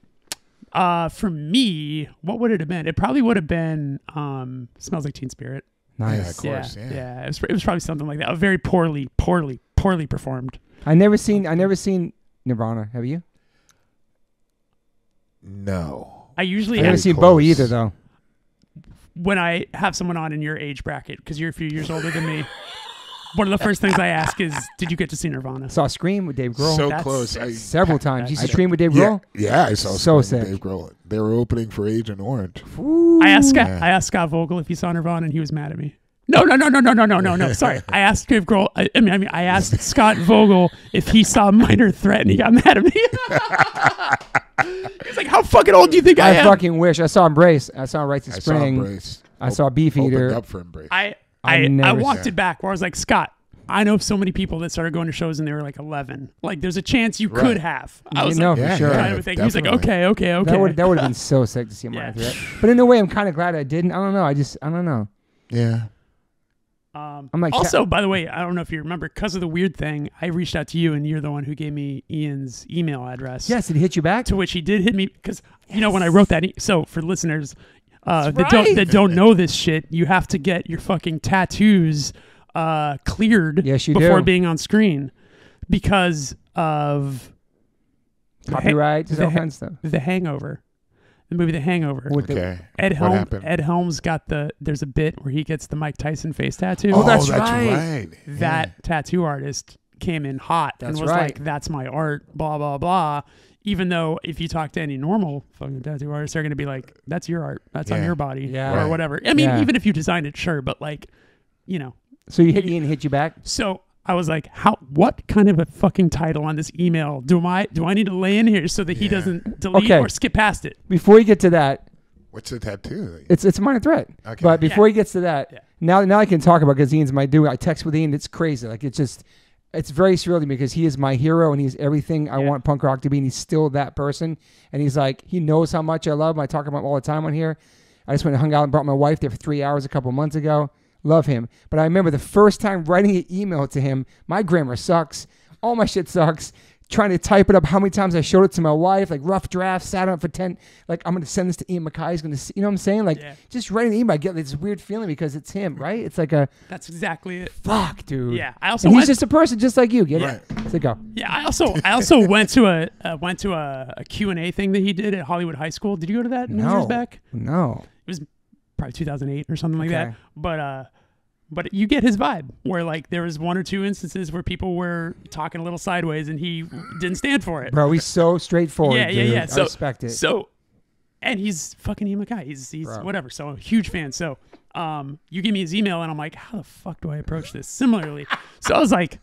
Uh, for me, what would it have been? It probably would have been um, "Smells Like Teen Spirit." Nice. Of course, yeah, yeah. It was, it was probably something like that. A very poorly, poorly, poorly performed. I never seen. I never seen Nirvana. Have you? No. I usually I never have, seen close. Bowie either, though. when I have someone on in your age bracket because you're a few years older than me. One of the first things I ask is, "Did you get to see Nirvana?" Saw Scream with Dave Grohl so That's- close. I, several times. You see that's- Scream with Dave yeah, Grohl? yeah, I saw So Scream with sick. Dave Grohl. They were opening for Agent Orange. Ooh. I asked Scott, Yeah. I asked Scott Vogel if he saw Nirvana, and he was mad at me. No, no, no, no, no, no, no, no, no. Sorry, I asked Dave Grohl. I, I mean, I mean, I asked Scott Vogel if he saw Minor Threat, and he got mad at me. He's like, "How fucking old do you think I, I am?" fucking wish. I saw Embrace. I saw Rites of I saw Spring. Embrace. I saw Beefeater. Opened up for Embrace. I I I, I, walked it back where I was like, Scott, I know so many people that started going to shows and they were like 11. Like, there's a chance you Right. could have. I You was know like, for Yeah, sure. yeah. kind of thing. He was like, okay, okay, okay. That would that would have been so sick to see him Yeah. Minor But in a way, I'm kind of glad I didn't. I don't know. I just I don't know. yeah. Um, I'm like- also, by the way, I don't know if you remember, because of the weird thing, I reached out to you, and you're the one who gave me Ian's email address. Yes, did he hit you back? To which he did hit me because you know when I wrote that. E- so for listeners uh, That's that don't that don't know this shit, you have to get your fucking tattoos uh, cleared Yes, you before do. being on screen because of the Copyright, the all ha- kinds stuff. The Hangover, the movie The Hangover. With the- Okay. Ed What Helm, happened? Ed Helms got the. There's a bit where he gets the Mike Tyson face tattoo. Oh, that's that's right. right. that tattoo artist came in hot and was right. like, "That's my art." Blah blah blah. Even though if you talk to any normal fucking tattoo artist, they're gonna be like, "That's your art. That's on your body, Yeah. or Right. whatever." I mean, Yeah. even if you designed it, sure, but like, you know. So you hit Ian and hit you back? So I was like, "How? What kind of a fucking title on this email do I do I need to lay in here so that he doesn't delete Okay. or skip past it?" Before you get to that, What's the tattoo? it's it's a minor threat. Okay. But before Yeah. he gets to that, Yeah. now now I can talk about because Ian's my dude. I text with Ian. It's crazy. Like it's just it's very surreal to me because he is my hero and he's everything I Yeah. want punk rock to be, and he's still that person. And he's like he knows how much I love him. I talk about him all the time on here. I just went and hung out and brought my wife there for three hours a couple months ago. Love him. But I remember the first time writing an email to him, my grammar sucks. All my shit sucks. Trying to type it up, how many times I showed it to my wife, like rough draft, sat on it for 10. Like, I'm going to send this to Ian MacKaye. He's going to see, you know what I'm saying? Like, Yeah. just writing an email, I get this weird feeling because it's him, right? It's like a That's exactly it. fuck, dude. Yeah, I also And he's just a person just like you. Get Right. it? So go. Yeah, I also I also went to a uh, went to a, a Q and A thing that he did at Hollywood High School. Did you go to that years No. back? No. It was probably 2008 or something like Okay. that. But uh, but you get his vibe where like there was one or two instances where people were talking a little sideways and he didn't stand for it. Bro, he's so straightforward. yeah, yeah, dude. yeah. So I respect it. So, and he's fucking Ian MacKaye. He's he's Bro. whatever. So a huge fan. So um, you give me his email and I'm like, how the fuck do I approach this? Similarly, so I was like,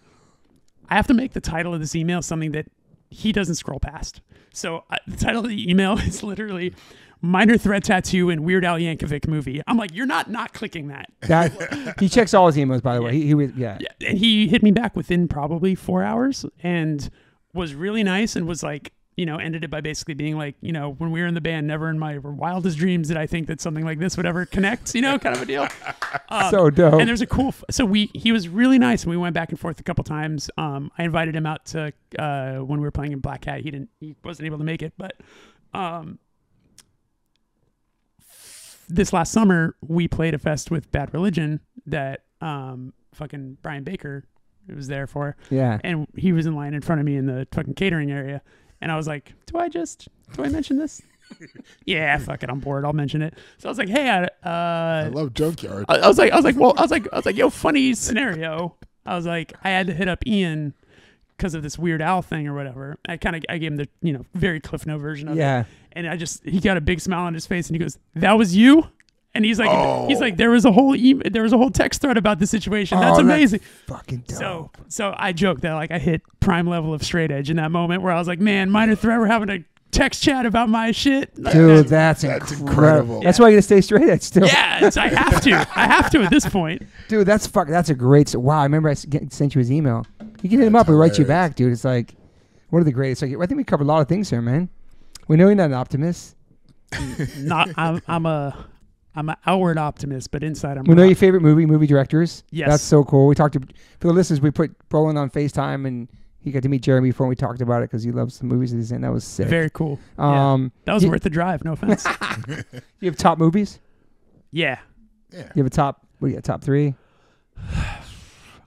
I have to make the title of this email something that he doesn't scroll past. So the title of the email is literally "Minor Threat Tattoo and Weird Al Yankovic Movie." I'm like, you're not not clicking that. that, he checks all his emails, by the way. He, he was, yeah. Yeah, and he hit me back within probably four hours and was really nice and was like, you know, ended it by basically being like, you know, when we were in the band, never in my wildest dreams did I think that something like this would ever connect, you know, kind of a deal. Um, So dope. And there's a cool, f- so we, he was really nice and we went back and forth a couple times. Um, I invited him out to, uh, when we were playing in Black Hat, he didn't, he wasn't able to make it, but, um, this last summer we played a fest with Bad Religion that um fucking Brian Baker was there for, Yeah. and he was in line in front of me in the fucking catering area, and I was like, "Do I just do I mention this?" yeah, fuck it, I'm bored. I'll mention it. So I was like, "Hey, I, I uh, love Junkyard. I, I was like, I was like, well, I was like, I was like, yo, funny scenario. I was like, I had to hit up Ian because of this Weird Al thing or whatever. I kind of, I gave him the, you know, very Cliff Note version of it. Yeah. And I just, he got a big smile on his face and he goes, that was you? And he's like, he's Oh. like, there was a whole email, there was a whole text thread about the situation. That's Oh, amazing. Fucking dope. So, so I joked that like I hit prime level of straight edge in that moment where I was like, man, minor threat, we're having a text chat about my shit. Dude, that's, That's incredible. incredible. That's why you gotta stay straight edge still. yeah, it's, I have to. I have to at this point. Dude, that's fuck. That's a great. Wow, I remember I sent you his email. You can hit him up. He writes you back, dude. It's like, what are the greatest? Like, I think we covered a lot of things here, man. We know you're not an optimist. not I'm I'm a I'm an outward optimist, but inside I'm We know your favorite movie, movie directors. Yes. that's so cool. We talked to for the listeners. We put Brolin on Facetime, and He got to meet Jeremy before we talked about it because he loves the movies that he's in. That was sick. Very cool. Yeah. um, That was you, worth the drive. No offense. you have top movies. yeah. Yeah. You have a top. What do you got? Top three.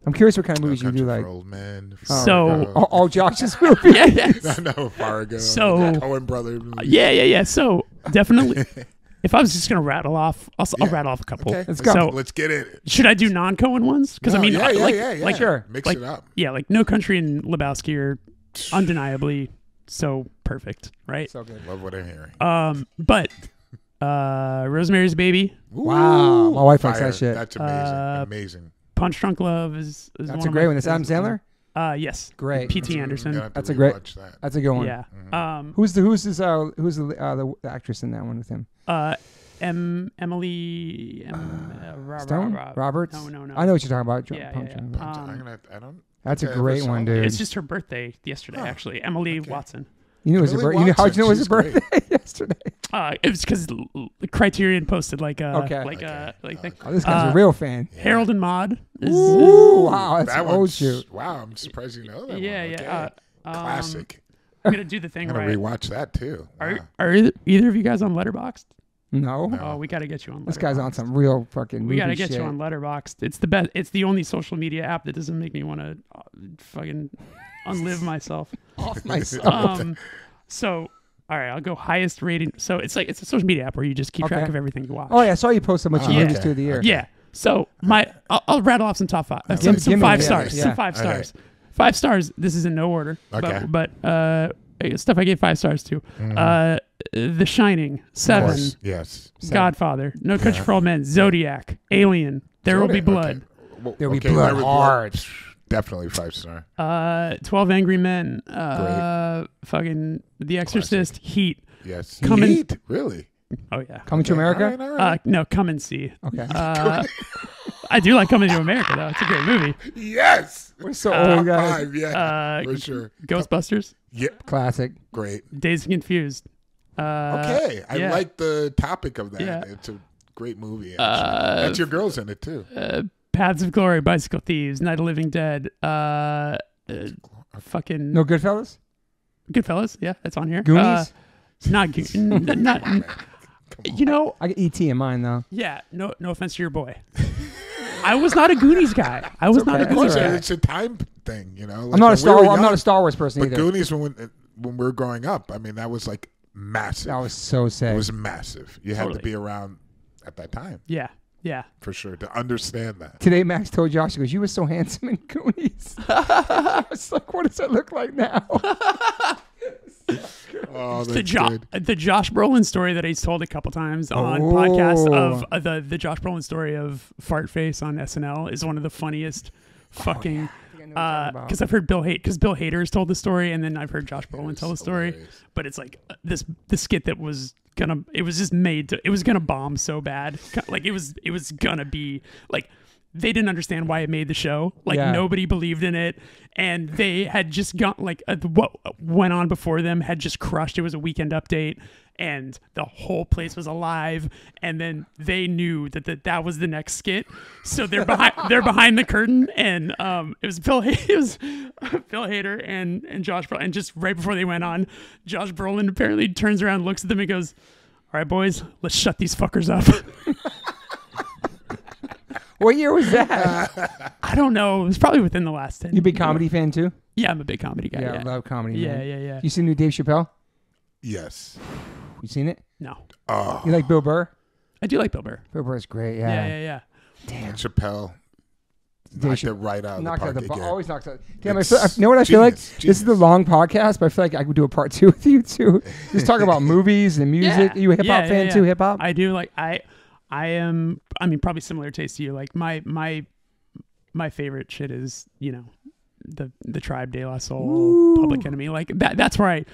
I'm curious what kind of No movies you Country do for like. old men. Oh, So- All, all Josh's movies. Yeah. Yeah. I know Fargo. So- Coen Brothers. Yeah. Yeah. Yeah. So definitely, if I was just gonna rattle off, I'll, s will rattle off a couple. Okay, Let's go. So let's get it. should I do non-Coen ones? Because I mean, yeah, I- yeah, like, yeah, yeah. like Sure. Mix like- it up. yeah, like No Country and Lebowski are undeniably so perfect, right? So good. Love what I'm hearing. Um, but uh, Rosemary's Baby, Wow, my wife likes that shit. That's amazing. Uh, amazing. Punch Drunk Love is, is That's one a of great my one. That's Adam. Sandler. Uh, yes, Great. P.T. Anderson. Gonna have to That's a great- rewatch That. That's a good one. Yeah. Mhm. Um, Who's the who's this uh who's the uh the, the actress in that one with him? uh, M Emily M, uh, Ra- Ra- Stone Ra- Roberts. No, no, no. I know what you're talking about. Yeah, Punch yeah, Drunk yeah. Love. I'm Um, gonna. I don't. That's a think I great saw one, that. dude. It's just her birthday yesterday, Huh. actually. Emily Okay. Watson. You knew it was her Emily birthday. You knew, how'd you know it was Watson, her birthday yesterday? Uh, it was because Criterion posted like a Okay. like Okay. a like thing. Oh, this guy's Uh, a real fan. Yeah. Harold and Maude. Is, Ooh, wow, that's that old one's shoot. Wow, I'm surprised you know that yeah, one. yeah. Okay. Uh, um, Classic. I'm gonna do the thing. I'm gonna right. rewatch that too. Are Wow. are either, either of you guys on Letterboxd? No, No. Oh, we gotta get you on. this guy's on some real fucking. We gotta get shit. you on Letterboxd. It's the best. It's the only social media app that doesn't make me want to uh, fucking unlive myself. off myself. Um, so all right, I'll go highest rating. So it's like it's a social media app where you just keep track Okay. of everything you watch. oh yeah, I saw you post so much you movies okay. through the year. Yeah. So my, I'll, I'll rattle off some top five, uh, Give- some, give some me- five yeah, stars, yeah. some five All right. stars, five stars. This is in no order. Okay. But, but uh, stuff I gave five stars to. Mhm. Uh, The Shining, Of Seven, course, Yes. Godfather, No Country Yeah. for Old Men, Zodiac, Alien, There Will Be Blood, okay. Well, There'll be blood There Will hard. Definitely five star. uh, Twelve Angry Men, uh, fucking The Exorcist, Heat. Yes. Come in- Heat? Really? Oh yeah. Coming to America. all right, all Uh, no, come and see. Okay, Uh, I do like Coming to America though. It's a great movie. yes. we're so uh, old, guys. Five. Yeah. Uh, for sure. Ghostbusters, Yep. Classic. Great. Dazed and Confused. Uh, Okay. I yeah. like the topic of that. Yeah. It's a great movie. Actually. Uh, That's your girl's in it too. Paths of Glory, Bicycle Thieves, Night of Living Dead, uh, uh, fucking No Goodfellas. Goodfellas. Yeah, that's on here. Goonies. Uh, not, Go- n- not, Come you know, I got ET in mine though. yeah. No, no offense to your boy. I was not a Goonies guy. I was not a okay. Of Goonies course, That's guy. it's a time thing, you know. Like I'm not when a we Star. were I'm not a Star Wars person But either. Goonies, when when we were growing up, I mean, that was like massive. that was so sad. it was massive. You had to be around at that time Yeah, yeah. for sure to understand that. Today, Max told Josh, he goes, "You were so handsome in Goonies." I was like, "What does that look like now?" Oh, the, that's jo- the Josh Brolin story that he's told a couple times on Oh. podcasts of uh, the the Josh Brolin story of fart face on SNL is one of the funniest fucking because I've heard Bill Hate because Bill Hader has told the story and then I've heard Josh Brolin tell the story. hilarious. but it's like uh, this the skit that was gonna it was just made to it was gonna bomb so bad. Like it was it was gonna be like they didn't understand why it made the show. Like Yeah. nobody believed in it. And they had just got like uh, what went on before them had just crushed. It was a weekend update and the whole place was alive. And then they knew that that, that was the next skit. So they're behind they're behind the curtain and um it was Bill it was Bill Hader and and Josh Brolin and just right before they went on Josh Brolin apparently turns around looks at them and goes all right boys let's shut these fuckers up What year was that? I don't know it was probably within the last 10 you a big comedy fan too? yeah I'm a big comedy guy Yeah, yeah I love comedy. yeah man. yeah yeah You seen new Dave Chappelle? Yes. You seen it? no Oh, You like Bill Burr? I do like Bill Burr Bill Burr's great. yeah Yeah. yeah yeah, and Chappelle Dave knocked Chapp- it right out of the Knocked park out the ball. again. Always knocks out. Damn, I It's feel, I, you know what I feel like? genius, This is the genius. long podcast, but I feel like I could do a part two with you too. Just talk about movies and music. Yeah. you a hip hop Yeah, fan yeah, too? Hip hop? I do like I I am I mean probably similar taste to you. Like my my my favorite shit is, you know, the the Tribe De La Soul, Ooh. Public Enemy. Like that that's where I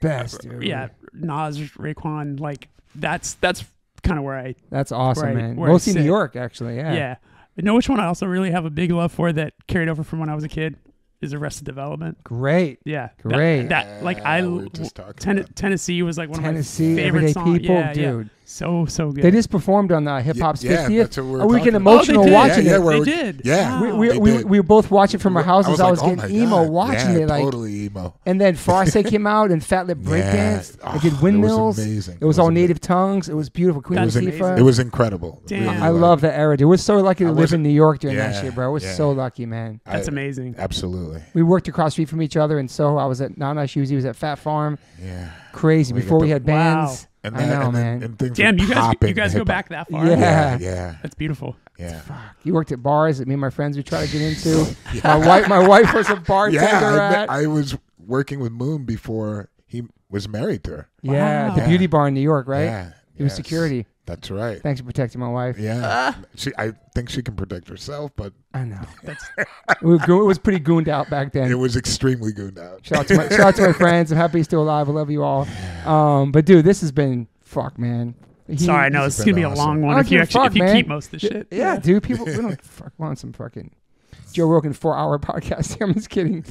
Best, dude. yeah, Nas, Raekwon, like that's that's kind of where I That's awesome, Where I- man. where I Mostly New. York, actually. Yeah. yeah. You know which one I also really have a big love for that carried over from when I was a kid is Arrested Development. Great. Yeah. Great. That, that like I Yeah, we were just talking Ten- about- Tennessee was like one Tennessee, of my favorite Everyday songs. People, yeah, yeah. Dude. So so good. They just performed on uh, Hip Hop's yeah, 50th. that's what we were Are we talking getting emotional Oh, watching yeah, it? yeah, where They we- did. Yeah, Wow. we, They we, we, did. we were both watching from our houses. I was, like, oh getting my emo God. watching yeah, it. Like, totally emo. and then Frosty came out and Fat Lip Yeah. Breakdance. Oh, I did it was windmills. amazing. It was It was all amazing. native tongues. It was beautiful. Queen That's Latifah. amazing. It was incredible. Damn. Really I love that era, dude. We're so lucky to live wasn't- in New York during that Yeah, shit, bro. We're yeah. so lucky, man. That's amazing. Absolutely. We worked across street from each other in Soho. I was at Nana Shoes. He was at Phat Farm. Yeah. Crazy. Before we the- had Wow. bands. And I that, know, and, then- man. and things Damn, you guys you guys go back that far. Yeah. Yeah, yeah, That's beautiful. yeah. Fuck. you worked at bars that me and my friends would try to get into. My wife, my wife was a bartender Yeah, I, at. I was working with Moon before he was married to her. yeah, Wow. the Yeah. beauty bar in New York, right? Yeah. He was security. That's right. Thanks for protecting my wife. Yeah. she I think she can protect herself, but I know. That's It was, it was pretty gooned out back then. it was extremely gooned out. Shout out to my, shout out to my friends. I'm happy he's still alive. I love you all. Um, but dude, this has been fuck, man. He- sorry. I know this it's has gonna be been a long awesome. one don't if you give a actually fuck, if you man. keep most of the Yeah, shit. yeah, dude. People we don't fuck want some fucking Joe Rogan four hour podcast. I'm just kidding.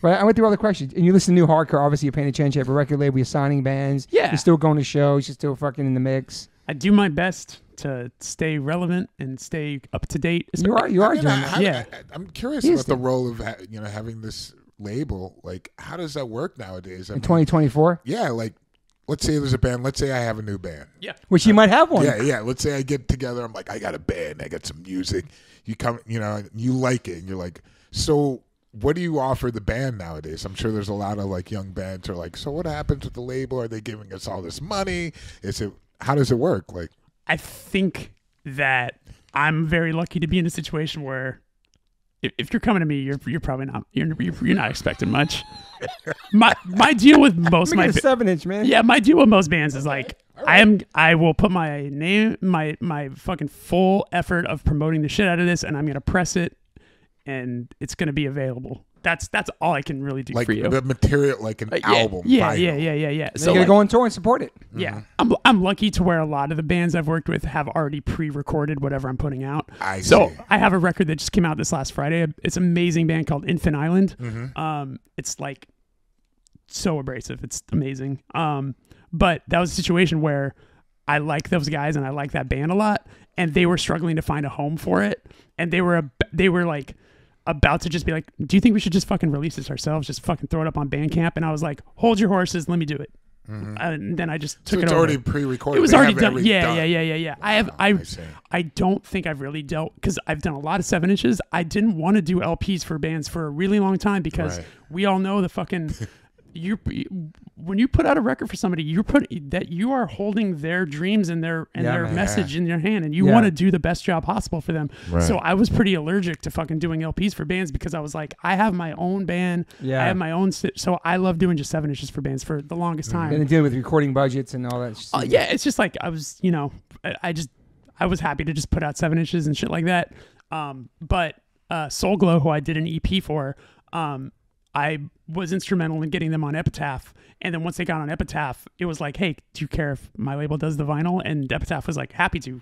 But I went through all the questions, and you listen to new hardcore. Obviously, you're paying attention. You have a record label. You're signing bands. Yeah. You're still going to shows. You're still fucking in the mix. I do my best to stay relevant and stay up to date. You are. You are I mean, doing I- that. how- Yeah. I, am curious He is about the role of you know having this label. Like, how does that work nowadays? I In mean, 2024, yeah, like let's say there's a band. Let's say I have a new band. Yeah, which you might have one. Yeah, yeah. Let's say I get together. I'm like, I got a band. I got some music. You come, you know, you like it, and you're like, so. What do you offer the band nowadays? I'm sure there's a lot of like young bands are like, so what happens with the label? Are they giving us all this money? Is it how does it work? Like, I think that I'm very lucky to be in a situation where if, if you're coming to me, you're you're probably not you're you're, you're not expecting much. my my deal with most my a seven inch man. yeah my deal with most bands is like I am I will put my name my my fucking full effort of promoting the shit out of this and I'm gonna press it and it's gonna be available. That's that's all I can really do like for you. the material, like an Uh, yeah, album. Yeah, vinyl. yeah, yeah, yeah, yeah. So So you gotta like- go on tour and support it. yeah, I'm I'm lucky to where a lot of the bands I've worked with have already pre-recorded whatever I'm putting out. I So see. I have a record that just came out this last Friday. It's an amazing band called Infant Island. Mm-hmm. Um, it's like so abrasive. It's amazing. Um, but that was a situation where I like those guys and I like that band a lot, and they were struggling to find a home for it, and they were a, they were like about to just be like, "Do you think we should just fucking release this ourselves? Just fucking throw it up on Bandcamp?" And I was like, "Hold your horses, let me do it." And then I just Mm-hmm. So took it's it over. already pre-recorded. It was They already done. Yeah, yeah, yeah, yeah, yeah. I have. I. I. I don't think I've really dealt because I've done a lot of seven inches. I didn't want to do LPs for bands for a really long time because Right. we all know the fucking. You when you put out a record for somebody, you're put that you are holding their dreams and their and Yeah, their man. message in your hand, and you Yeah. want to do the best job possible for them. Right. So I was pretty allergic to fucking doing LPs for bands because I was like, I have my own band, Yeah. I have my own. So I love doing just seven inches for bands for the longest Mm-hmm. time. And dealing with recording budgets and all that. Uh, yeah, it's just like I was, you know, I, I just I was happy to just put out seven inches and shit like that. Um, but uh, Soul Glow, who I did an EP for, um, I was instrumental in getting them on Epitaph. And then once they got on Epitaph, it was like, hey, do you care if my label does the vinyl? And Epitaph was like, happy to.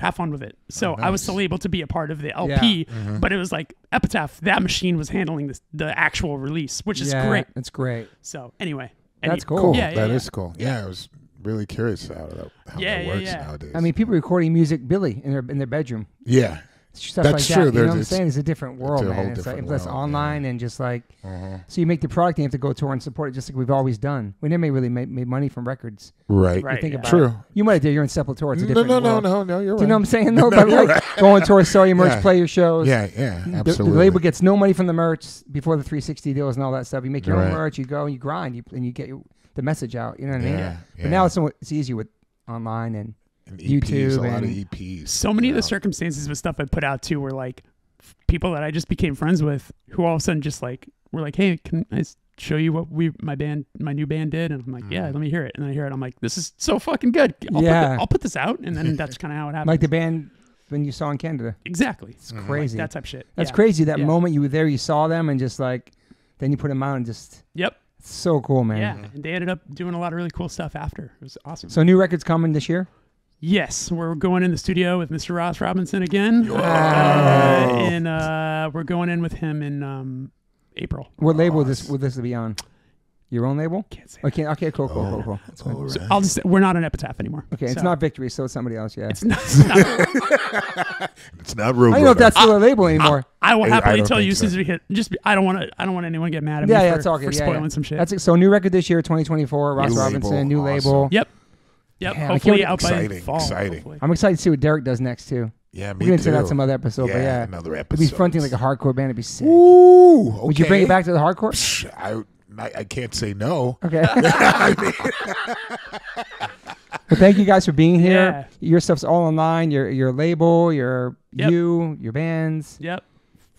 Have fun with it. So I was still able to be a part of the LP, Mm-hmm. but it was like Epitaph. That machine was handling this, the actual release, which is Yeah, great. That's great. So anyway, That's any- cool. Cool. Yeah, That yeah, is yeah. cool. Yeah, I was really curious how that, how Yeah, that yeah, works yeah. nowadays. I mean, people recording music, Billy, in their in their bedroom. yeah. Stuff That's like true. that. You know what I'm saying? It's a different world, a whole man. It's like different it's world, online and just like Uh-huh. so you make the product and you have to go tour and support it just like we've always done. We never really made, made money from records. Right. Right. think yeah. about True. it. You might have did. You're in Sepultura. It's a No, different no, no, world. no, no. You're right. Do you know what I'm saying? though? No, but you're like go on tour, sell your merch, Yeah. play your shows. Yeah, yeah, The- absolutely. The, label gets no money from the merch before the 360 deals and all that stuff. You make your own Right. merch, you go and you grind, you, and you get your, the message out. You know what I mean? Yeah, But now it's so it's easier with online and And EPs, YouTube a lot of EPs. so many of the circumstances with stuff I put out too were like people that I just became friends with who all of a sudden just like were like, "Hey, can I show you what we my band my new band did?" And I'm like, "Yeah, Mhm. let me hear it." And I hear it, I'm like, "This is so fucking good. I'll Yeah. put the, I'll put this out." And then that's kind of how it happened. like the band when you saw in Canada. exactly. It's Mhm. crazy. That type of shit. That's Yeah. crazy. That Yeah. moment you were there, you saw them, and just like then you put them out and just Yep. so cool, man. Yeah. And they ended up doing a lot of really cool stuff after. It was awesome. So new records coming this year. Yes, we're going in the studio with Mr. Ross Robinson again. Uh, and uh, we're going in with him in um, April. What label will this will this be on? Your own label? Can't say. Okay, okay, cool, cool, Oh. cool, cool. That's fine. All So right. I'll just. We're not an epitaph anymore. Okay, it's So- not Victory, so it's somebody else. Yeah. It's not. It's not It's not real. I don't know if that's still a label anymore. I will I- I happily don't tell think you so. since we hit. Just. Be, I don't want to. I don't want anyone to get mad at yeah, me yeah, for, it's all good. for yeah, spoiling yeah. some shit. That's it. So new record this year, 2024. Ross New Robinson, label, new awesome. label. Yep. Yep. Yeah, I hopefully can't- out by Exciting, fall. exciting. hopefully. I'm excited to see what Derek does next too. Yeah, me We're gonna too. say that some other episode, yeah, but yeah, another to episode. be fronting like a hardcore band, it'd be sick. Ooh, okay. Would you bring it back to the hardcore? Psh, I, I I can't say no. Okay. but thank you guys for being here. Yeah. Your stuff's all online. Your your label, your Yep. you, your bands. Yep.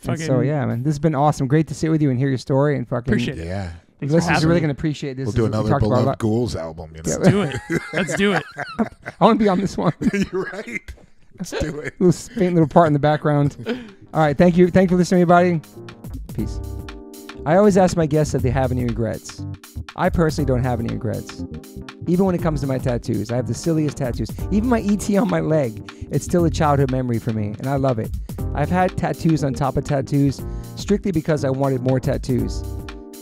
And Fucking. so yeah, man, this has been awesome. Great to sit with you and hear your story and fucking. Appreciate it. Yeah, Thanks for Listeners are really gonna appreciate this. we'll do is- we another talked about beloved ghouls album. You know? Yeah. do it. Let's do it. I want to be on this one. You're right. Let's do it. little faint little part in the background. All right, thank you, thank you for listening, everybody. Peace. I always ask my guests if they have any regrets. I personally don't have any regrets. Even when it comes to my tattoos, I have the silliest tattoos. Even my ET on my leg, it's still a childhood memory for me, and I love it. I've had tattoos on top of tattoos strictly because I wanted more tattoos.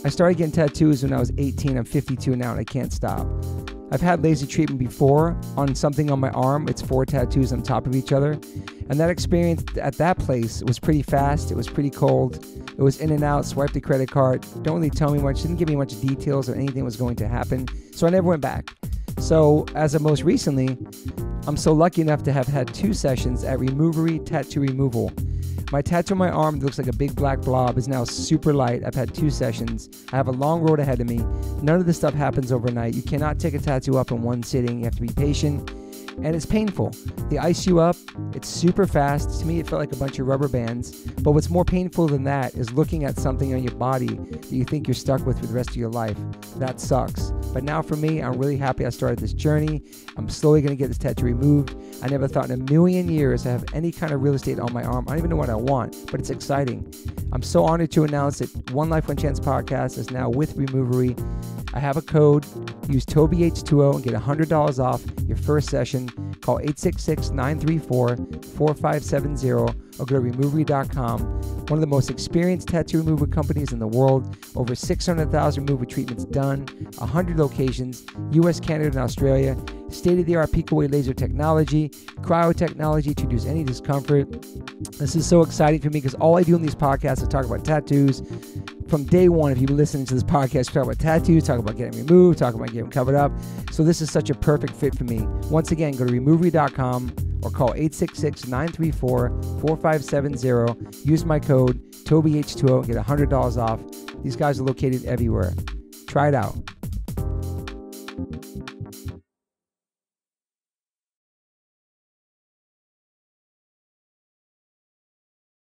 I started getting tattoos when I was 18. I'm 52 now, and I can't stop. I've had laser treatment before on something on my arm. It's four tattoos on top of each other. And that experience at that place was pretty fast. It was pretty cold. It was in and out, swiped the credit card. Don't really tell me much, didn't give me much details or anything was going to happen. So I never went back. So as of most recently, I'm so lucky enough to have had two sessions at Removery Tattoo Removal. My tattoo on my arm that looks like a big black blob is now super light. I've had two sessions. I have a long road ahead of me. None of this stuff happens overnight. You cannot take a tattoo up in one sitting. You have to be patient. And it's painful. They ice you up. It's super fast. To me, it felt like a bunch of rubber bands. But what's more painful than that is looking at something on your body that you think you're stuck with for the rest of your life. That sucks. But now for me, I'm really happy I started this journey. I'm slowly going to get this tattoo removed. I never thought in a million years I have any kind of real estate on my arm. I don't even know what I want, but it's exciting. I'm so honored to announce that One Life One Chance podcast is now with Removery. I have a code. Use TobyH20 and get $100 off your first session. Call 866 934 4570 or go to removery.com. One of the most experienced tattoo removal companies in the world. Over 600,000 removal treatments done, 100 locations, US, Canada, and Australia. State of the art Pico laser technology, cryo technology to reduce any discomfort. This is so exciting for me because all I do in these podcasts is talk about tattoos. From day one, if you've been listening to this podcast, talk about tattoos, talk about getting removed, talk about getting covered up. So this is such a perfect fit for me. Once again, go to removery.com or call 866-934-4570. Use my code TobyH2O and get $100 off. These guys are located everywhere. Try it out.